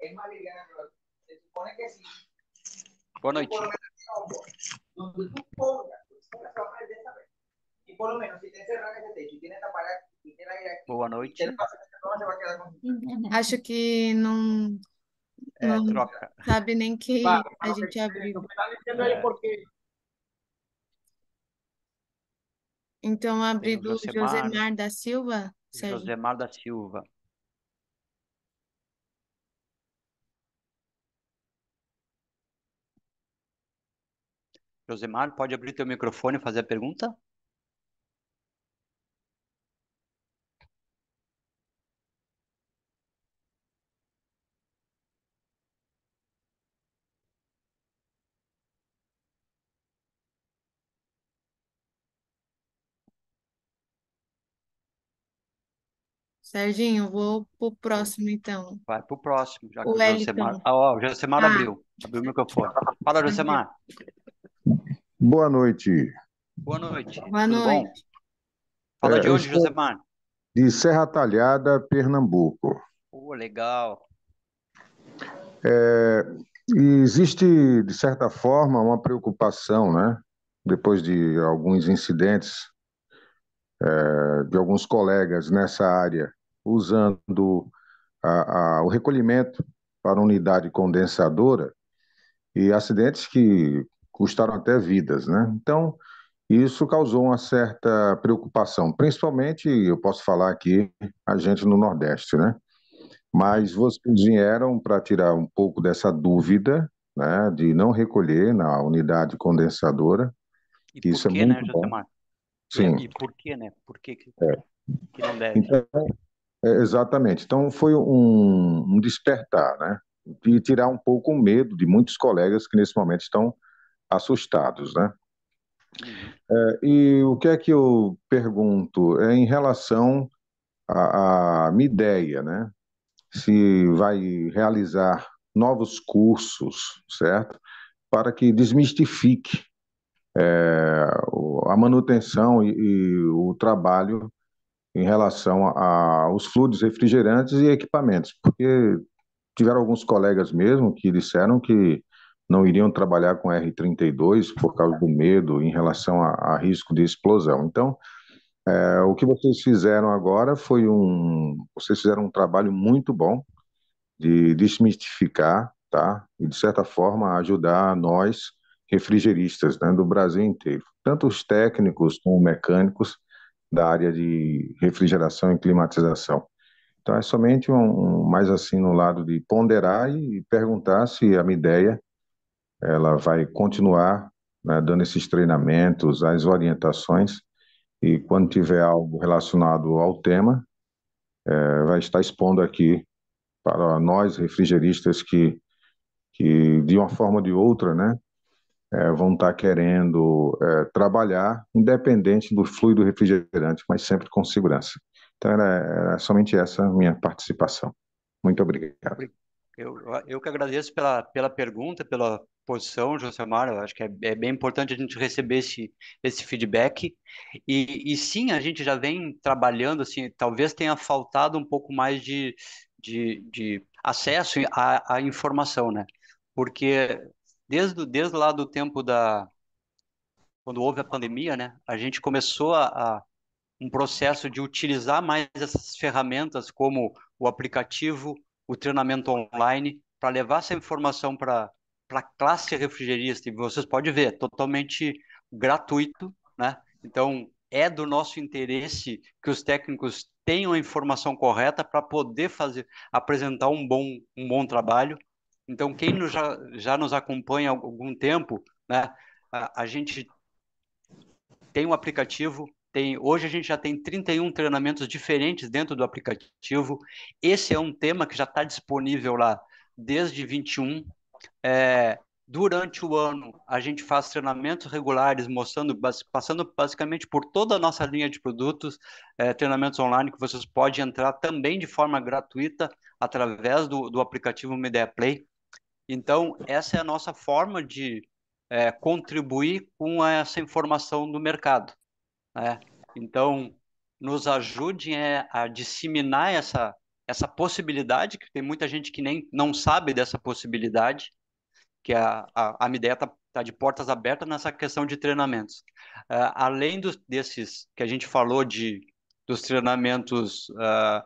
é supone que sí. Boa noite. Donde tú pongas, tú aprender a ver. Y por lo menos, si te encerran ese techo y tienes que apagar y tiene aire aqui, Boa noite. Acho que não, é, não troca. sabe nem que a gente abriu. É. Porque... Então, abri do Josemar. Josemar da Silva, Sérgio. Josemar da Silva. Josemar, pode abrir teu microfone e fazer a pergunta? Serginho, vou pro próximo, então. Vai pro próximo, já que O o Josemar. Ah, ó, o Josemar Ah. abriu. Abriu o microfone. Fala, Josemar. Boa noite. Boa noite. Boa Tudo bom? noite. Fala É, de eu onde, Josemar? De Serra Talhada, Pernambuco. Pô, legal. É, existe, de certa forma, uma preocupação, né? Depois de alguns incidentes é, de alguns colegas nessa área usando a- a- o recolhimento para unidade condensadora e acidentes que custaram até vidas, né? Então, isso causou uma certa preocupação, principalmente, eu posso falar aqui, a gente no Nordeste, né? Mas vocês vieram para tirar um pouco dessa dúvida, né, de não recolher na unidade condensadora. E por Isso é né, muito bom. Josemar? E, Sim. e por que, né? Por que, que, É. que não deve? Então, é, exatamente. Então, foi um, um despertar, né? De tirar um pouco o medo de muitos colegas que nesse momento estão assustados, né? Uhum. É, e o que é que eu pergunto é em relação à, minha ideia, né? Se vai realizar novos cursos, certo? Para que desmistifique é, a manutenção e, e o trabalho em relação aos fluidos refrigerantes e equipamentos, porque tiveram alguns colegas mesmo que disseram que não iriam trabalhar com R32 por causa do medo em relação a, a risco de explosão. Então, é, o que vocês fizeram agora foi um, vocês fizeram um trabalho muito bom de desmistificar, tá? E de certa forma ajudar nós refrigeristas, né, do Brasil inteiro, tanto os técnicos como mecânicos da área de refrigeração e climatização. Então é somente um, um mais assim no lado de ponderar e perguntar se a minha ideia ela vai continuar né, dando esses treinamentos, as orientações e quando tiver algo relacionado ao tema é, vai estar expondo aqui para nós refrigeristas que que de uma forma ou de outra, né, é, vão estar querendo é, trabalhar, independente do fluido refrigerante, mas sempre com segurança. Então, era, era somente essa minha participação. Muito obrigado. Eu, eu que agradeço pela, pela pergunta, pela posição, Josemar. Eu acho que é, é bem importante a gente receber esse, esse feedback. E, e sim, a gente já vem trabalhando, assim, talvez tenha faltado um pouco mais de, de, de acesso à, à informação, né? Porque desde, desde lá do tempo da... Quando houve a pandemia, né? A gente começou a, a um processo de utilizar mais essas ferramentas como o aplicativo, o treinamento online para levar essa informação para a classe refrigerista. E vocês podem ver, é totalmente gratuito, né? Então, é do nosso interesse que os técnicos tenham a informação correta para poder fazer, apresentar um bom, um bom trabalho. Então, quem nos, já, já nos acompanha há algum tempo, né? A, a gente tem um aplicativo, tem, hoje a gente já tem 31 treinamentos diferentes dentro do aplicativo. Esse é um tema que já está disponível lá desde 21. É, durante o ano, a gente faz treinamentos regulares, mostrando, passando basicamente por toda a nossa linha de produtos, é, treinamentos online que vocês podem entrar também de forma gratuita através do, do aplicativo Media Play. Então, essa é a nossa forma de é, contribuir com essa informação do mercado. Né? Então, nos ajudem é, a disseminar essa, essa possibilidade, que tem muita gente que nem não sabe dessa possibilidade, que a, a, a Mideia está tá de portas abertas nessa questão de treinamentos. Uh, além dos, desses que a gente falou de dos treinamentos uh,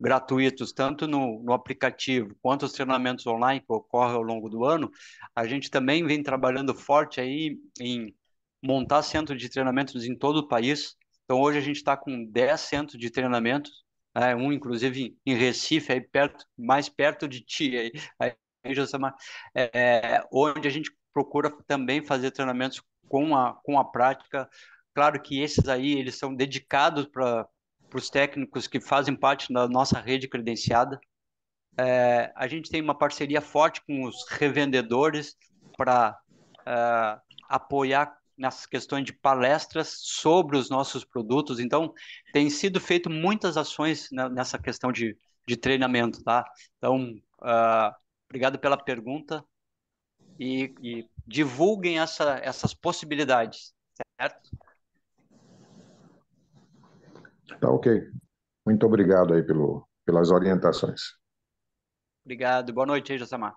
gratuitos, tanto no, no aplicativo quanto os treinamentos online que ocorrem ao longo do ano, a gente também vem trabalhando forte aí em montar centros de treinamentos em todo o país. Então, hoje a gente está com 10 centros de treinamentos, né? um inclusive em Recife, aí perto, mais perto de ti, aí, aí Josamar, é, onde a gente procura também fazer treinamentos com a, com a prática. Claro que esses aí, eles são dedicados para os técnicos que fazem parte da nossa rede credenciada. É, a gente tem uma parceria forte com os revendedores para é, apoiar nessas questões de palestras sobre os nossos produtos. Então, tem sido feito muitas ações nessa questão de, de treinamento, tá? Então, uh, obrigado pela pergunta e, e divulguem essa, essas possibilidades, certo? Tá ok. Muito obrigado aí pelo, pelas orientações. Obrigado. Boa noite aí, Josamar.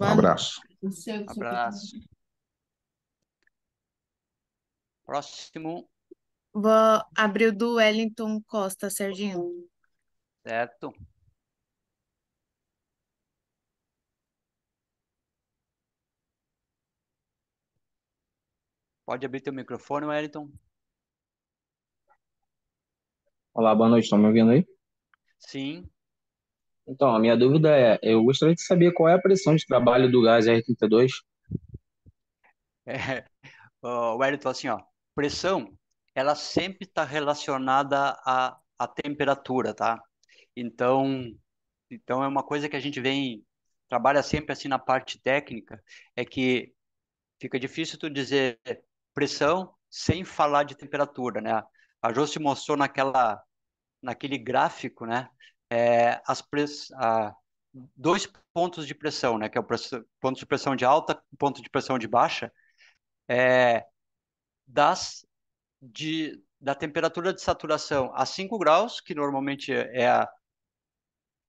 Um abraço. Um abraço. Próximo. Vou abrir o do Wellington Costa, Serginho. Certo. Pode abrir teu microfone, Wellington. Olá, boa noite. Estão me ouvindo aí? Sim. Então, a minha dúvida é, eu gostaria de saber qual é a pressão de trabalho do gás R32. [LAUGHS] É, o Wellington, assim, ó, pressão, ela sempre está relacionada à, à temperatura, tá? Então, então é uma coisa que a gente vem trabalha sempre assim na parte técnica, é que fica difícil tu dizer pressão sem falar de temperatura, né? A Jo se mostrou naquela naquele gráfico, né? É, as press, a, dois pontos de pressão, né? Que é o ponto de pressão de alta, ponto de pressão de baixa. É, das de, da temperatura de saturação a 5 graus, que normalmente é a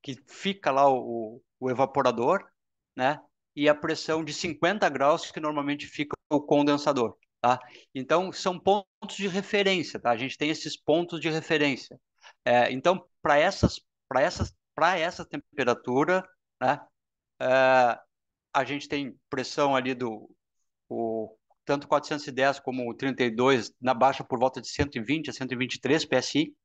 que fica lá o, o evaporador, né? E a pressão de 50 graus, que normalmente fica o condensador, tá? Então, são pontos de referência, tá? A gente tem esses pontos de referência. É, então, para essas, para essas, para essa temperatura, né? É, a gente tem pressão ali do o, tanto 410 como o 32 na baixa por volta de 120 a 123 PSI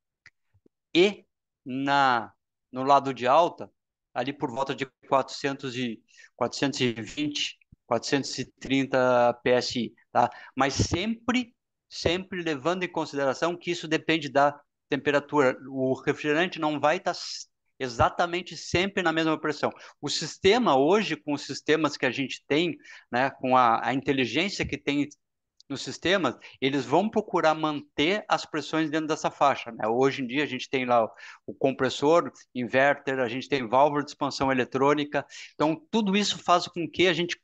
e na no lado de alta ali por volta de 400 e 420 430 PSI, tá? Mas sempre sempre levando em consideração que isso depende da temperatura. O refrigerante não vai estar tá exatamente sempre na mesma pressão. O sistema hoje, com os sistemas que a gente tem, né, com a, a inteligência que tem nos sistemas, eles vão procurar manter as pressões dentro dessa faixa. Né? Hoje em dia a gente tem lá o, compressor, inverter, a gente tem válvula de expansão eletrônica. Então tudo isso faz com que a gente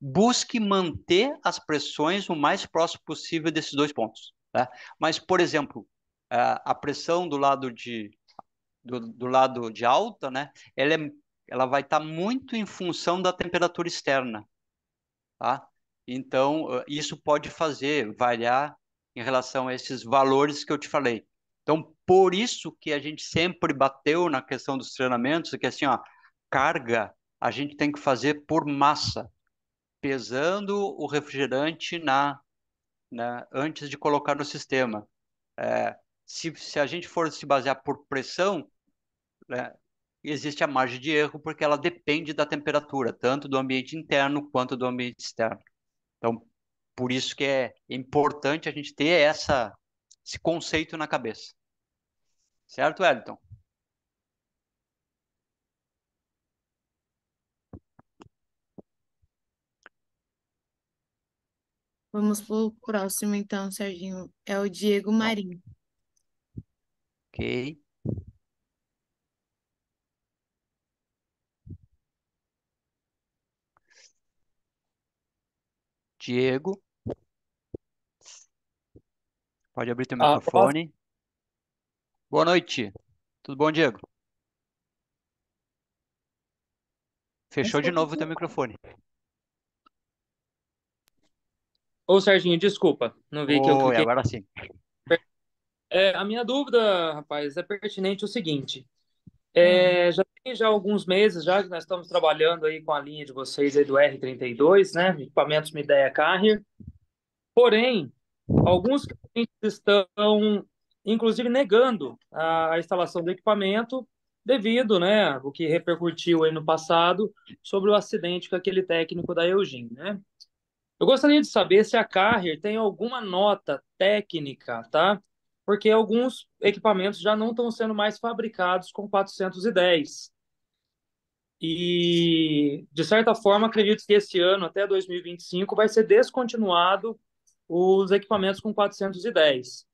busque manter as pressões o mais próximo possível desses dois pontos. Né? Mas, por exemplo, a pressão do lado de do, do lado de alta, né? Ela, é, ela vai estar tá muito em função da temperatura externa, tá? Então, isso pode fazer variar em relação a esses valores que eu te falei. Então, por isso que a gente sempre bateu na questão dos treinamentos, que assim, ó, carga a gente tem que fazer por massa, pesando o refrigerante na, na antes de colocar no sistema. É, se, se a gente for se basear por pressão, né, existe a margem de erro porque ela depende da temperatura, tanto do ambiente interno quanto do ambiente externo. Então, por isso que é importante a gente ter essa, esse conceito na cabeça. Certo, Wellington? Vamos para o próximo, então, Serginho. É o Diego Marinho. Ok. Diego. Pode abrir teu ah, microfone. Boa noite. Tudo bom, Diego? Fechou de novo o teu microfone. Ô, Serginho, desculpa. Não vi que eu cliquei. agora sim. É, a minha dúvida, rapaz, é pertinente o seguinte. É, hum. já tem já alguns meses já que nós estamos trabalhando aí com a linha de vocês aí do R32, né? Equipamentos Midea Carrier. Porém, alguns clientes estão, inclusive, negando a, a instalação do equipamento devido, né, o que repercutiu aí no passado sobre o acidente com aquele técnico da Eugene, né? Eu gostaria de saber se a Carrier tem alguma nota técnica, tá? Porque alguns equipamentos já não estão sendo mais fabricados com 410. E, de certa forma, acredito que esse ano, até 2025, vai ser descontinuado os equipamentos com 410.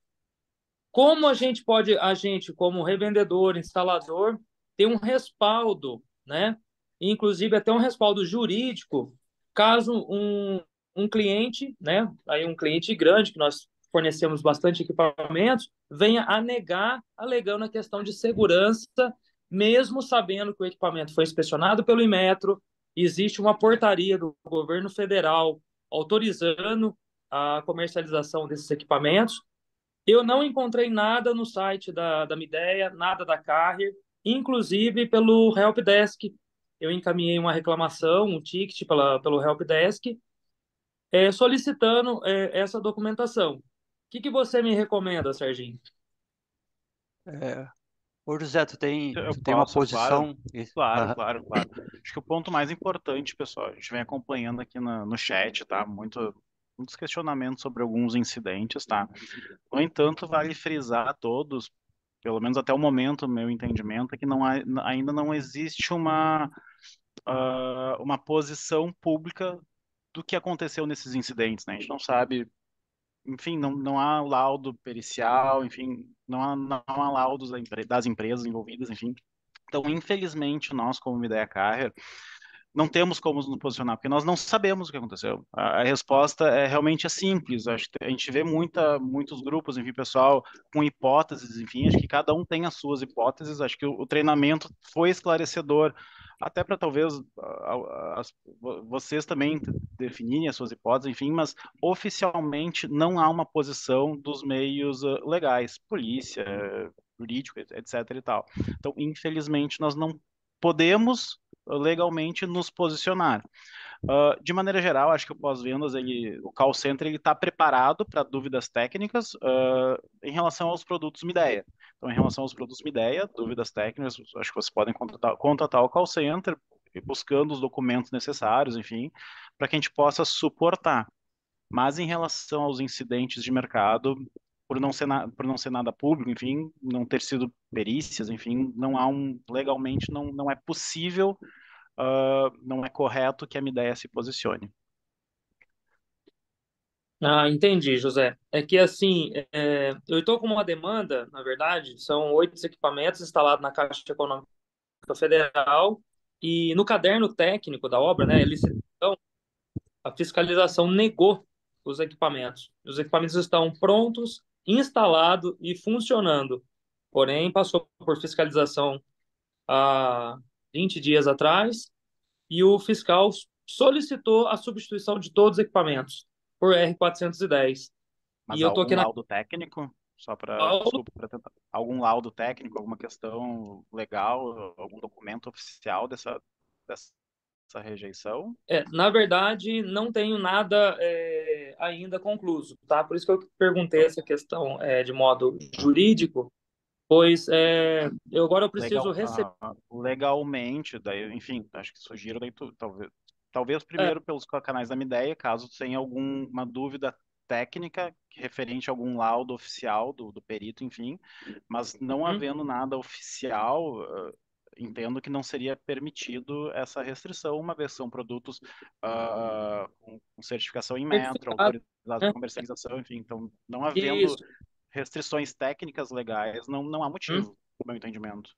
Como a gente pode, a gente, como revendedor, instalador, ter um respaldo, né? Inclusive até um respaldo jurídico, caso um, um cliente, né? Aí um cliente grande que nós fornecemos bastante equipamentos, venha a negar, alegando a questão de segurança, mesmo sabendo que o equipamento foi inspecionado pelo Inmetro, existe uma portaria do governo federal autorizando a comercialização desses equipamentos. Eu não encontrei nada no site da, da Mideia, nada da Carrier, inclusive pelo Helpdesk. Eu encaminhei uma reclamação, um ticket pela, pelo Helpdesk, é, solicitando é, essa documentação que, que você me recomenda, Serginho? É... Ô, José, tu tem, tu tem uma posição. Claro, claro, claro, claro, Acho que o ponto mais importante, pessoal, a gente vem acompanhando aqui no, no chat, tá? Muito, muitos questionamentos sobre alguns incidentes, tá? No entanto, vale frisar a todos, pelo menos até o momento, meu entendimento, é que não há, ainda não existe uma, uh, uma posição pública do que aconteceu nesses incidentes, né? A gente não sabe enfim, não, não há laudo pericial, enfim, não há, não há laudos das empresas envolvidas, enfim. Então, infelizmente, nós, como Ideia Carrier, não temos como nos posicionar, porque nós não sabemos o que aconteceu. A, a resposta é realmente é simples. Acho que a gente vê muita, muitos grupos, enfim, pessoal com hipóteses, enfim, acho que cada um tem as suas hipóteses. Acho que o, o treinamento foi esclarecedor até para talvez as, vocês também definirem as suas hipóteses, enfim, mas oficialmente não há uma posição dos meios uh, legais, polícia, jurídico, etc. e tal. Então, infelizmente, nós não podemos legalmente nos posicionar. Uh, de maneira geral, acho que o pós-vendas, ele, o call center, ele está preparado para dúvidas técnicas uh, em relação aos produtos Mideia. Então, em relação aos produtos Mideia, dúvidas técnicas, acho que vocês podem contratar, contratar o call center, buscando os documentos necessários, enfim, para que a gente possa suportar. Mas em relação aos incidentes de mercado, por não ser na, por não ser nada público, enfim, não ter sido perícias, enfim, não há um legalmente não não é possível, uh, não é correto que a Midea se posicione. Ah, entendi, José. É que assim, é, eu estou com uma demanda, na verdade, são oito equipamentos instalados na Caixa Econômica Federal e no caderno técnico da obra, né, licitação, a fiscalização negou os equipamentos. Os equipamentos estão prontos, instalados e funcionando. Porém, passou por fiscalização há 20 dias atrás e o fiscal solicitou a substituição de todos os equipamentos por R410. Mas e eu tô aqui na... laudo técnico? Só para tentar... algum laudo técnico, alguma questão legal, algum documento oficial dessa, dessa rejeição? É, na verdade, não tenho nada é, ainda concluso, tá? Por isso que eu perguntei essa questão é, de modo jurídico, pois é, eu agora eu preciso Legal, receber. Ah, legalmente, daí, enfim, acho que sugiro daí tu, talvez Talvez primeiro é. pelos canais da Mideia, caso tenha alguma dúvida técnica referente a algum laudo oficial do, do perito, enfim, mas não uhum. havendo nada oficial, uh, entendo que não seria permitido essa restrição, uma vez são produtos uh, com, certificação em metro, autorizados de comercialização, enfim, então não havendo Isso. restrições técnicas legais, não, não há motivo, hum. no meu entendimento.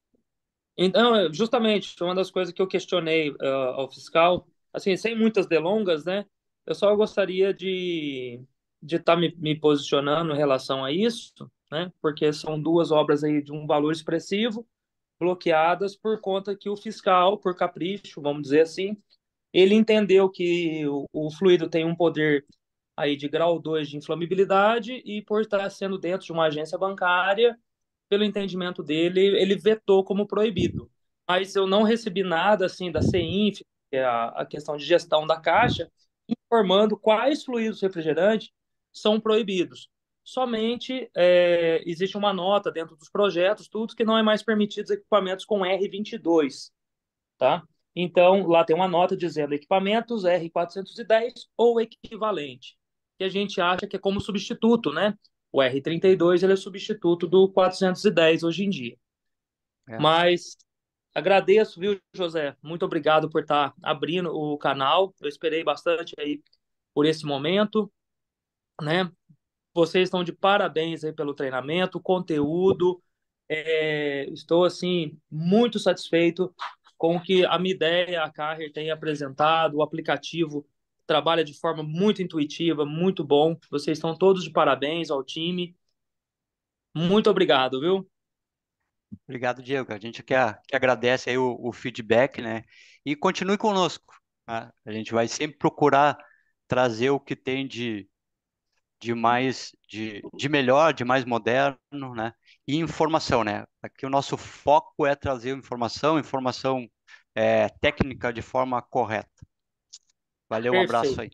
Então, justamente, uma das coisas que eu questionei uh, ao fiscal assim, sem muitas delongas, né? Eu só gostaria de de estar tá me, me posicionando em relação a isso, né? Porque são duas obras aí de um valor expressivo bloqueadas por conta que o fiscal, por capricho, vamos dizer assim, ele entendeu que o, o fluido tem um poder aí de grau 2 de inflamabilidade e por estar sendo dentro de uma agência bancária, pelo entendimento dele, ele vetou como proibido. Mas eu não recebi nada assim da CEINF, que é a, a questão de gestão da caixa, informando quais fluidos refrigerantes são proibidos. Somente é, existe uma nota dentro dos projetos, tudo que não é mais permitido equipamentos com R22, tá? Então, lá tem uma nota dizendo equipamentos R410 ou equivalente, que a gente acha que é como substituto, né? O R32 ele é substituto do 410 hoje em dia. É. Mas Agradeço, viu, José? Muito obrigado por estar abrindo o canal. Eu esperei bastante aí por esse momento, né? Vocês estão de parabéns aí pelo treinamento, conteúdo. É, estou assim muito satisfeito com o que a minha ideia, a Carrier tem apresentado. O aplicativo trabalha de forma muito intuitiva, muito bom. Vocês estão todos de parabéns ao time. Muito obrigado, viu? Obrigado, Diego. A gente que, que agradece aí o, o feedback, né? E continue conosco. Né? A gente vai sempre procurar trazer o que tem de, de mais de, de melhor, de mais moderno, né? E informação, né? Aqui o nosso foco é trazer informação, informação é, técnica de forma correta. Valeu, Perfeito. um abraço aí.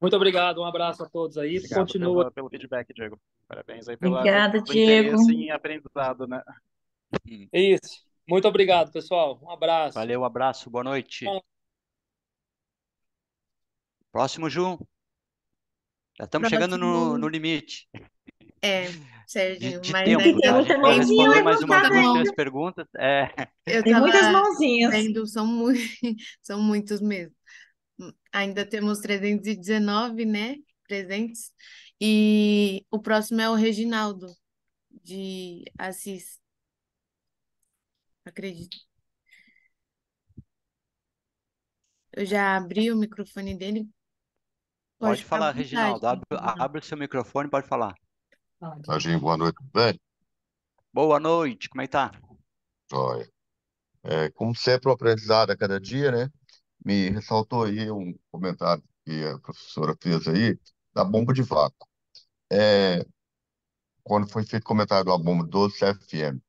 Muito obrigado, um abraço a todos aí. Obrigado Continua pelo, pelo feedback, Diego. Parabéns aí pela, Obrigada, Diego. em aprendizado, né? Isso. Muito obrigado, pessoal. Um abraço. Valeu, um abraço. Boa noite. Bom. Próximo, Ju. Já estamos chegando no, no limite. É, [LAUGHS] Serginho, de, mas tempo, tem tá? Gente pode responder mais uma, três perguntas. É. Eu tem muitas mãozinhas. Vendo, são, muito, [LAUGHS] são muitos mesmo. Ainda temos 319, né, presentes. E o próximo é o Reginaldo, de Assis acredito. Eu já abri o microfone dele. Pode, Pode falar, Reginaldo. Abre, abre o seu microfone, pode falar. Serginho, boa noite, tudo bem? Boa noite, como é que tá? Joia. É, como sempre, o aprendizado a cada dia, né? Me ressaltou aí um comentário que a professora fez aí da bomba de vácuo. É, quando foi feito o comentário da bomba 12 CFM,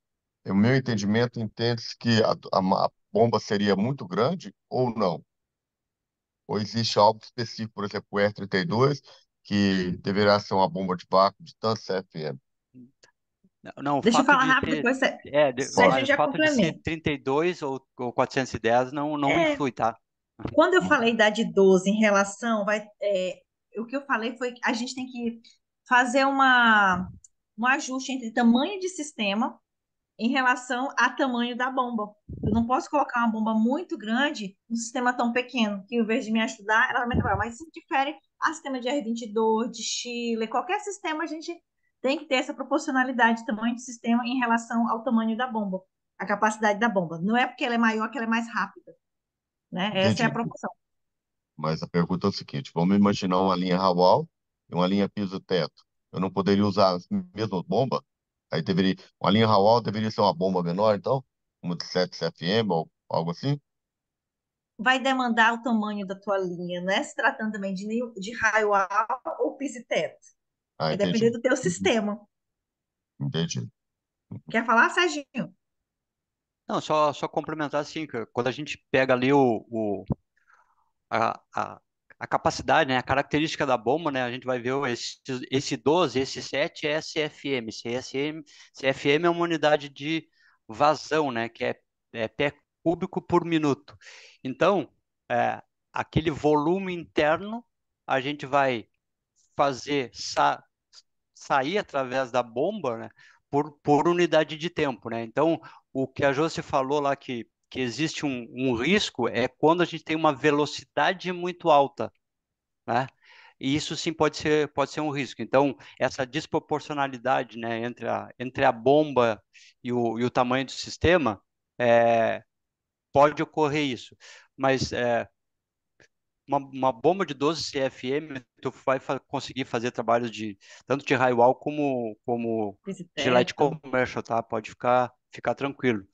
no meu entendimento, entende-se que a, a, a bomba seria muito grande ou não? Ou existe algo específico, por exemplo, o R-32, que deverá ser uma bomba de vácuo de tanto CFM? Não, o Deixa eu falar de rápido, ter, depois você, é, de, mas já o fato de ser 32 ou, ou 410 não, não É, influi, tá? quando eu falei da de 12 em relação, vai, é, o que eu falei foi que a gente tem que fazer uma um ajuste entre tamanho de sistema em relação a tamanho da bomba. Eu não posso colocar uma bomba muito grande num sistema tão pequeno, que ao invés de me ajudar, ela vai me atrapalhar. Mas isso difere a sistema de R22, de Chile, qualquer sistema a gente tem que ter essa proporcionalidade de tamanho de sistema em relação ao tamanho da bomba, a capacidade da bomba. Não é porque ela é maior que ela é mais rápida. Né? Essa é a proporção. Mas a pergunta é o seguinte: vamos imaginar uma linha Raval e uma linha piso-teto. Eu não poderia usar a mesma bomba? Aí deveria, uma linha Raval deveria ser uma bomba menor, então? Uma de 7 CFM ou algo assim? Vai demandar o tamanho da tua linha, não é se tratando também de, de raio alto ou piso e teto. Ah, Vai entendi. depender do teu sistema. Entendi. Quer falar, Serginho? Não, só, só complementar assim, que quando a gente pega ali o, o, a, a, a capacidade, né, a característica da bomba, né, a gente vai ver esse, esse 12, esse 7 é CFM. CFM, CFM é uma unidade de vazão, né, que é, é pé cúbico por minuto. Então, é, aquele volume interno, a gente vai fazer sa sair através da bomba, né, por, por unidade de tempo, né? Então, o que a Josi falou lá que, que existe um, um risco é quando a gente tem uma velocidade muito alta, né? E isso sim pode ser, pode ser um risco. Então, essa desproporcionalidade né, entre, a, entre a bomba e o, e o tamanho do sistema, é, pode ocorrer isso. Mas é, uma, uma bomba de 12 CFM, tu vai fa conseguir fazer trabalhos de tanto de highwall como como de light commercial, tá? Pode ficar ficar tranquilo.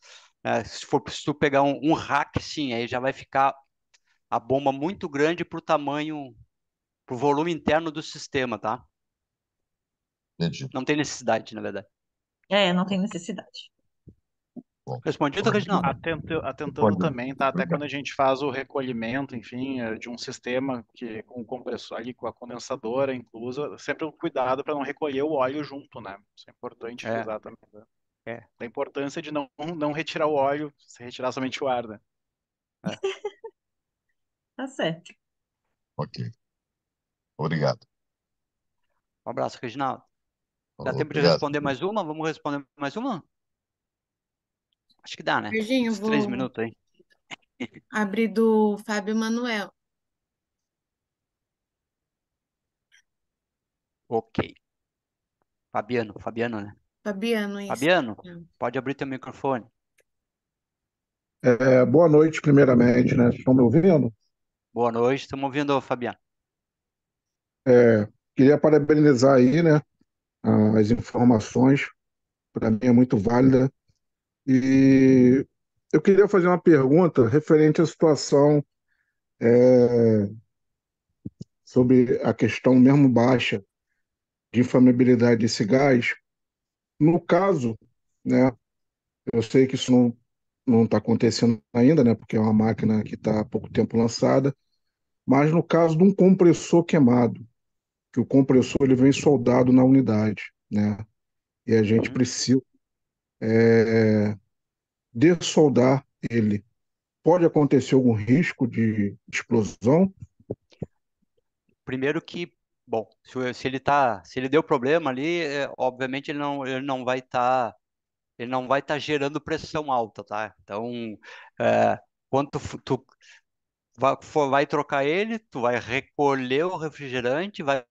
É, se for se tu pegar um, um rack, sim, aí já vai ficar a bomba muito grande para o tamanho, para o volume interno do sistema, tá? Entendi. Não tem necessidade, na verdade. É, não tem necessidade. Respondido, Reginaldo? Atento, atentando também, tá? Até quando a gente faz o recolhimento, enfim, eh, de um sistema que com o compressor ali, com a condensadora inclusa, sempre o cuidado para não recolher o óleo junto, né? Isso é importante É. frisar também. né? É. A importância de não, não retirar o óleo, se retirar somente o ar, né? [LAUGHS] Tá certo. Ok. Obrigado. Um abraço, Reginaldo. Dá Falou, tempo de obrigado. responder mais uma? Vamos responder mais uma? Acho que dá, né? Serginho, Uns três vou minutos aí. abrir do Fábio Manuel. Ok. Fabiano, Fabiano, né? Fabiano, isso. Fabiano, pode abrir teu microfone. É, boa noite, primeiramente, né? Estão me ouvindo? Boa noite, estamos ouvindo, Fabiano. É, queria parabenizar aí, né? As informações, para mim é muito válida. E eu queria fazer uma pergunta referente à situação é, sobre a questão mesmo baixa de inflamabilidade desse gás. No caso, né? Eu sei que isso não não está acontecendo ainda, né? Porque é uma máquina que está há pouco tempo lançada. Mas no caso de um compressor queimado, que o compressor ele vem soldado na unidade, né? E a gente Uhum. precisa é, dessoldar ele. Pode acontecer algum risco de explosão? Primeiro que, bom, se, se ele tá, se ele deu problema ali, é, obviamente ele não, ele não vai estar, ele não vai estar gerando pressão alta, tá? Então, é, quando tu, tu vai, for- vai trocar ele, tu vai recolher o refrigerante, vai,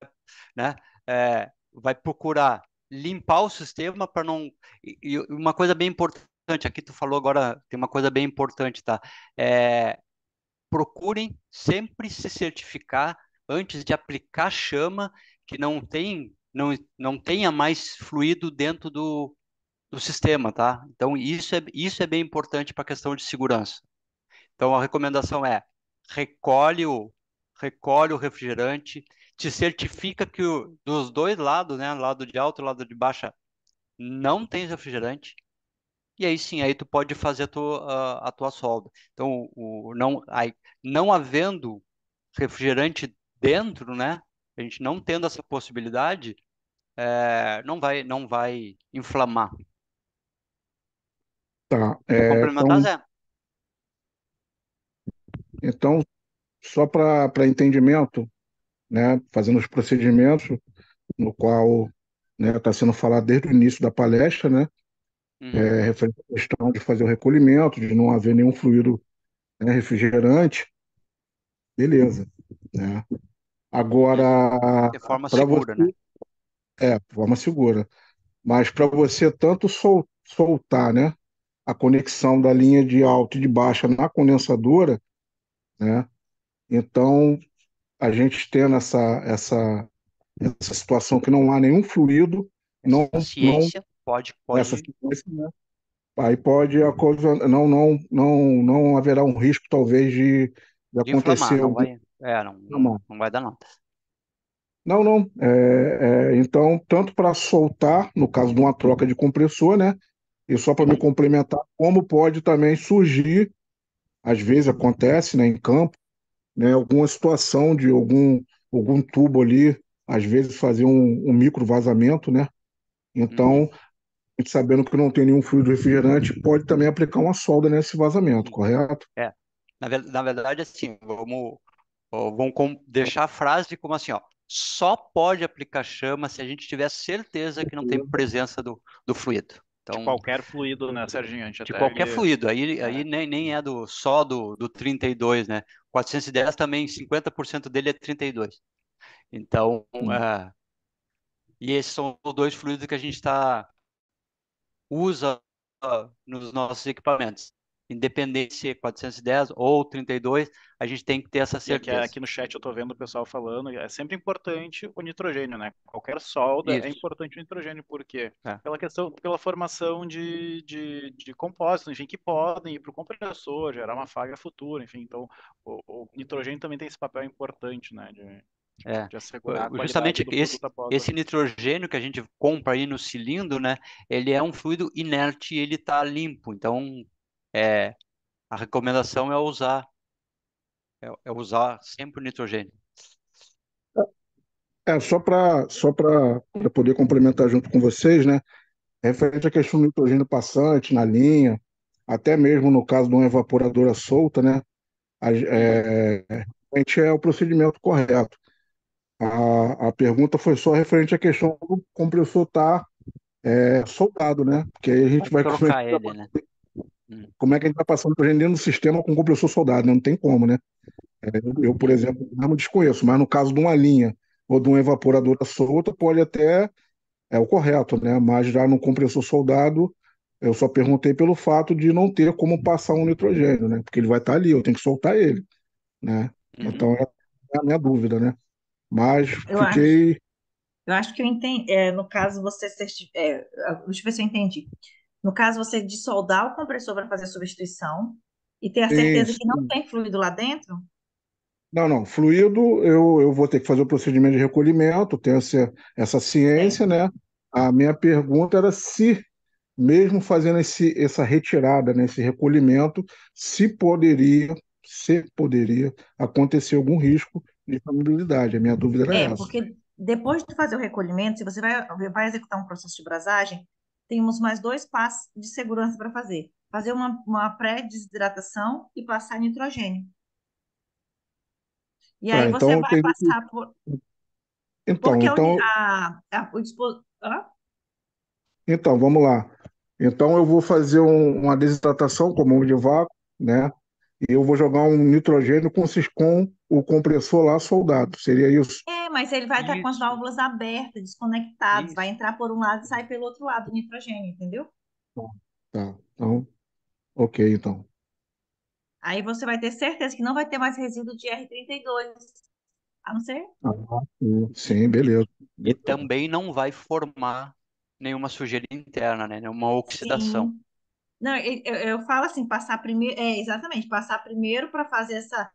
né? é, vai procurar limpar o sistema para não. E, e uma coisa bem importante, aqui tu falou agora, tem uma coisa bem importante, tá? É, procurem sempre se certificar antes de aplicar chama que não tem, não, não tenha mais fluido dentro do, do sistema, tá? Então isso é, isso é bem importante para a questão de segurança. Então a recomendação é recolhe o, recolhe o refrigerante, te certifica que o, dos dois lados, né, lado de alto e lado de baixa, não tem refrigerante. E aí sim, aí tu pode fazer a tua, a, a tua solda. Então, o, não, aí, não havendo refrigerante dentro, né? A gente não tendo essa possibilidade, é, não vai, não vai inflamar. Tá. É, complementar, então, Zé? então só para entendimento, né? Fazendo os procedimentos no qual né? Está sendo falado desde o início da palestra, né? Uhum. É, referente à questão de fazer o recolhimento, de não haver nenhum fluido né, refrigerante. Beleza, né? Agora, De forma segura, né? você, é, de forma segura. Mas para você tanto sol- soltar, né, a conexão da linha de alta e de baixa na condensadora, né? Então, a gente tendo essa, essa, essa situação que não há nenhum fluido, não, não Ciência pode, essa pode. sequência, né? Aí pode a coisa não não não não haverá um risco talvez de, de De acontecer não algum vai. É, não, não, vai dar nada. não, não. É, é, então tanto para soltar no caso de uma troca de compressor, né? E só para me Uhum. complementar, como pode também surgir, às vezes acontece, né, em campo, né, alguma situação de algum algum tubo ali, às vezes fazer um, um micro vazamento, né? Então Uhum. a gente sabendo que não tem nenhum fluido refrigerante, pode também aplicar uma solda nesse vazamento, correto? É. Na, na verdade, assim, vamos, ó, vamos com- deixar a frase como assim, ó. Só pode aplicar chama se a gente tiver certeza que não tem presença do, do fluido. De Então, qualquer fluido, né, Serginho? De qualquer ele- fluido. Aí, É. aí nem, nem é do, só do, do 32, né? 410 também, 50% dele é 32. Então, é, e esses são os dois fluidos que a gente está usa nos nossos equipamentos. Independente se é 410 ou 32, a gente tem que ter essa E aqui, certeza. aqui no chat eu tô vendo o pessoal falando, é sempre importante o nitrogênio, né? Qualquer solda é Isso. importante o nitrogênio, por quê? É. Pela questão, pela formação de, de, de compósitos, enfim, que podem ir para o compressor, gerar uma falha futura, enfim. Então, o, o nitrogênio também tem esse papel importante, né? De, É. Justamente esse, esse nitrogênio que a gente compra aí no cilindro, né? Ele é um fluido inerte e ele está limpo. Então, é, a recomendação é usar é, é usar sempre o nitrogênio. É, só para só para poder complementar junto com vocês, né? Referente à questão do nitrogênio passante na linha, até mesmo no caso de uma evaporadora solta, né? A, é, realmente é o procedimento correto. A, a pergunta foi só referente à questão do compressor estar é, soldado, né? Porque aí a gente vai Trocar ele, né? Como é que a gente vai passando nitrogênio dentro do sistema com compressor soldado, né? Não tem como, né? É, Eu, por exemplo, não desconheço, mas no caso de uma linha ou de uma evaporadora solta, pode até é o correto, né? Mas já no compressor soldado, eu só perguntei pelo fato de não ter como passar um nitrogênio, né? Porque ele vai estar ali, eu tenho que soltar ele, né? Uhum. Então é a minha dúvida, né? Mas Eu acho, fiquei. eu acho que eu entendi. é, no caso, você. certi- É, deixa eu ver se eu entendi. No caso, você de soldar o compressor para fazer a substituição e ter a certeza Sim, que não tem fluido lá dentro? Não, não, fluido, eu, eu vou ter que fazer o procedimento de recolhimento, tenho essa, essa ciência, né? A minha pergunta era se, mesmo fazendo esse, essa retirada, né, esse recolhimento, se poderia, se poderia acontecer algum risco de flammabilidade. A minha dúvida era É, essa. porque depois de fazer o recolhimento, se você vai, vai executar um processo de brasagem, temos mais dois passos de segurança para fazer. Fazer uma, uma pré-desidratação e passar nitrogênio. E aí então você eu vai teria que. passar por. Então, Porque então, a, a, o dispo... Hã? então, vamos lá. Então eu vou fazer um- uma desidratação com mão de vácuo, né? E eu vou jogar um nitrogênio com, com o compressor lá soldado. Seria isso? Mas ele vai estar com as válvulas abertas, desconectadas, vai entrar por um lado e sair pelo outro lado o nitrogênio, entendeu? Tá. Então, ok, então. Aí você vai ter certeza que não vai ter mais resíduo de R32, a não ser. Ah, sim, beleza. E também não vai formar nenhuma sujeira interna, né? Nenhuma oxidação. Sim. Não, eu, eu eu falo assim, passar primeiro, é, exatamente, passar primeiro para fazer essa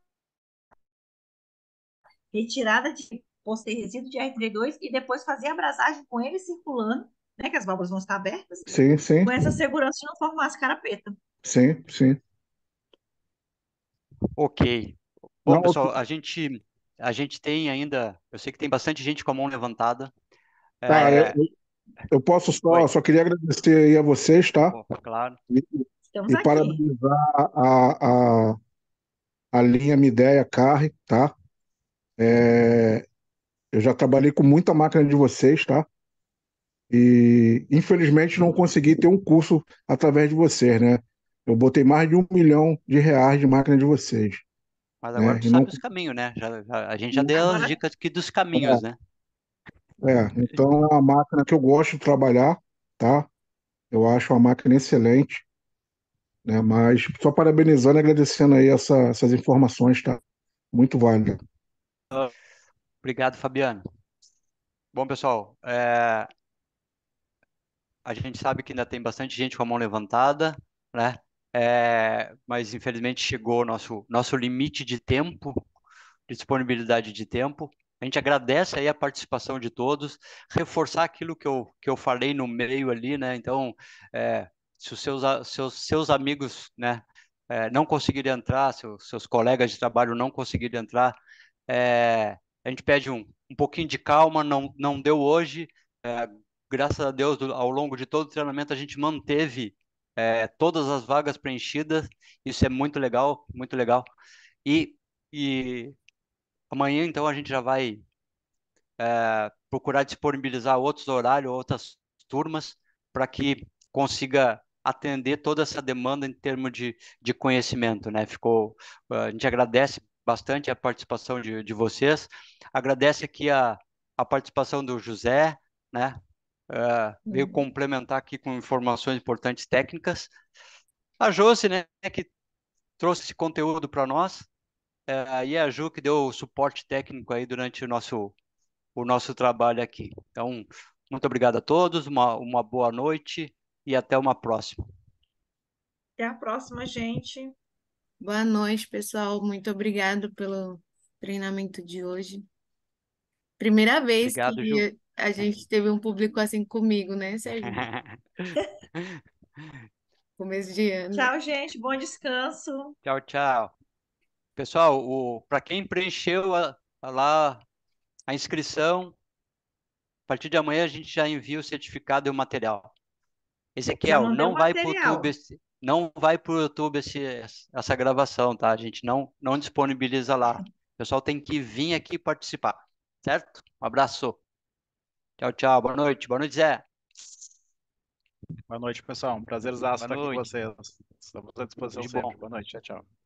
retirada de poster resíduo de R32 e depois fazer a abrasagem com ele circulando, né, que as válvulas vão estar abertas, Sim, sim, com essa segurança de não formar as carapetas. sim, sim. Ok. Bom, Não, pessoal, a gente, a gente tem ainda. Eu sei que tem bastante gente com a mão levantada. tá, eu, É, eu posso só, oi. só queria agradecer aí a vocês, tá? Pô, claro. E, Estamos e aqui. parabenizar a, a, a linha Mideia Carre, tá? É, eu já trabalhei com muita máquina de vocês, tá? E, infelizmente, não consegui ter um curso através de vocês, né? Eu botei mais de um milhão de reais de máquina de vocês. Mas agora né? tu sabe não... os caminhos, né? Já, já, a gente já deu as dicas aqui dos caminhos, é. né? É, então é uma máquina que eu gosto de trabalhar, tá? Eu acho uma máquina excelente, né? Mas só parabenizando e agradecendo aí essa, essas informações, tá? Muito válida. Obrigado, Fabiano. Bom, pessoal, é... a gente sabe que ainda tem bastante gente com a mão levantada, né? É... Mas infelizmente chegou o nosso, nosso limite de tempo, de disponibilidade de tempo. A gente agradece aí a participação de todos, reforçar aquilo que eu, que eu falei no meio ali, né? Então, é, se os seus, seus, seus amigos, né, é, não conseguirem entrar, seus, seus colegas de trabalho não conseguirem entrar, é, a gente pede um, um pouquinho de calma, não, não deu hoje, é, graças a Deus, ao longo de todo o treinamento, a gente manteve é, todas as vagas preenchidas, isso é muito legal, muito legal. E, e Amanhã, então, a gente já vai é, procurar disponibilizar outros horários, outras turmas, para que consiga atender toda essa demanda em termos de, de conhecimento, né? Ficou, a gente agradece bastante a participação de, de vocês, agradece aqui a, a participação do José, né? Uh, veio uhum. complementar aqui com informações importantes técnicas. A Josi, né, que trouxe esse conteúdo para nós, é, e a Ju que deu o suporte técnico aí durante o nosso, o nosso trabalho aqui. Então, muito obrigado a todos, uma, uma boa noite e até uma próxima. Até a próxima, gente. Boa noite, pessoal. Muito obrigado pelo treinamento de hoje. Primeira vez obrigado, que Ju. a gente teve um público assim comigo, né, Sérgio? [LAUGHS] Começo de ano. Tchau, gente. Bom descanso. Tchau, tchau. Pessoal, para quem preencheu a, a lá a inscrição, a partir de amanhã a gente já envia o certificado e o material. Ezequiel, não, não vai para o YouTube, esse, não vai para o YouTube esse, essa gravação, tá? A gente não, não disponibiliza lá. O pessoal tem que vir aqui participar, certo? Um abraço. Tchau, tchau. Boa noite. Boa noite, Zé. Boa noite, pessoal. Um prazer estar aqui com vocês. Estamos à disposição sempre. Boa noite. Tchau, tchau.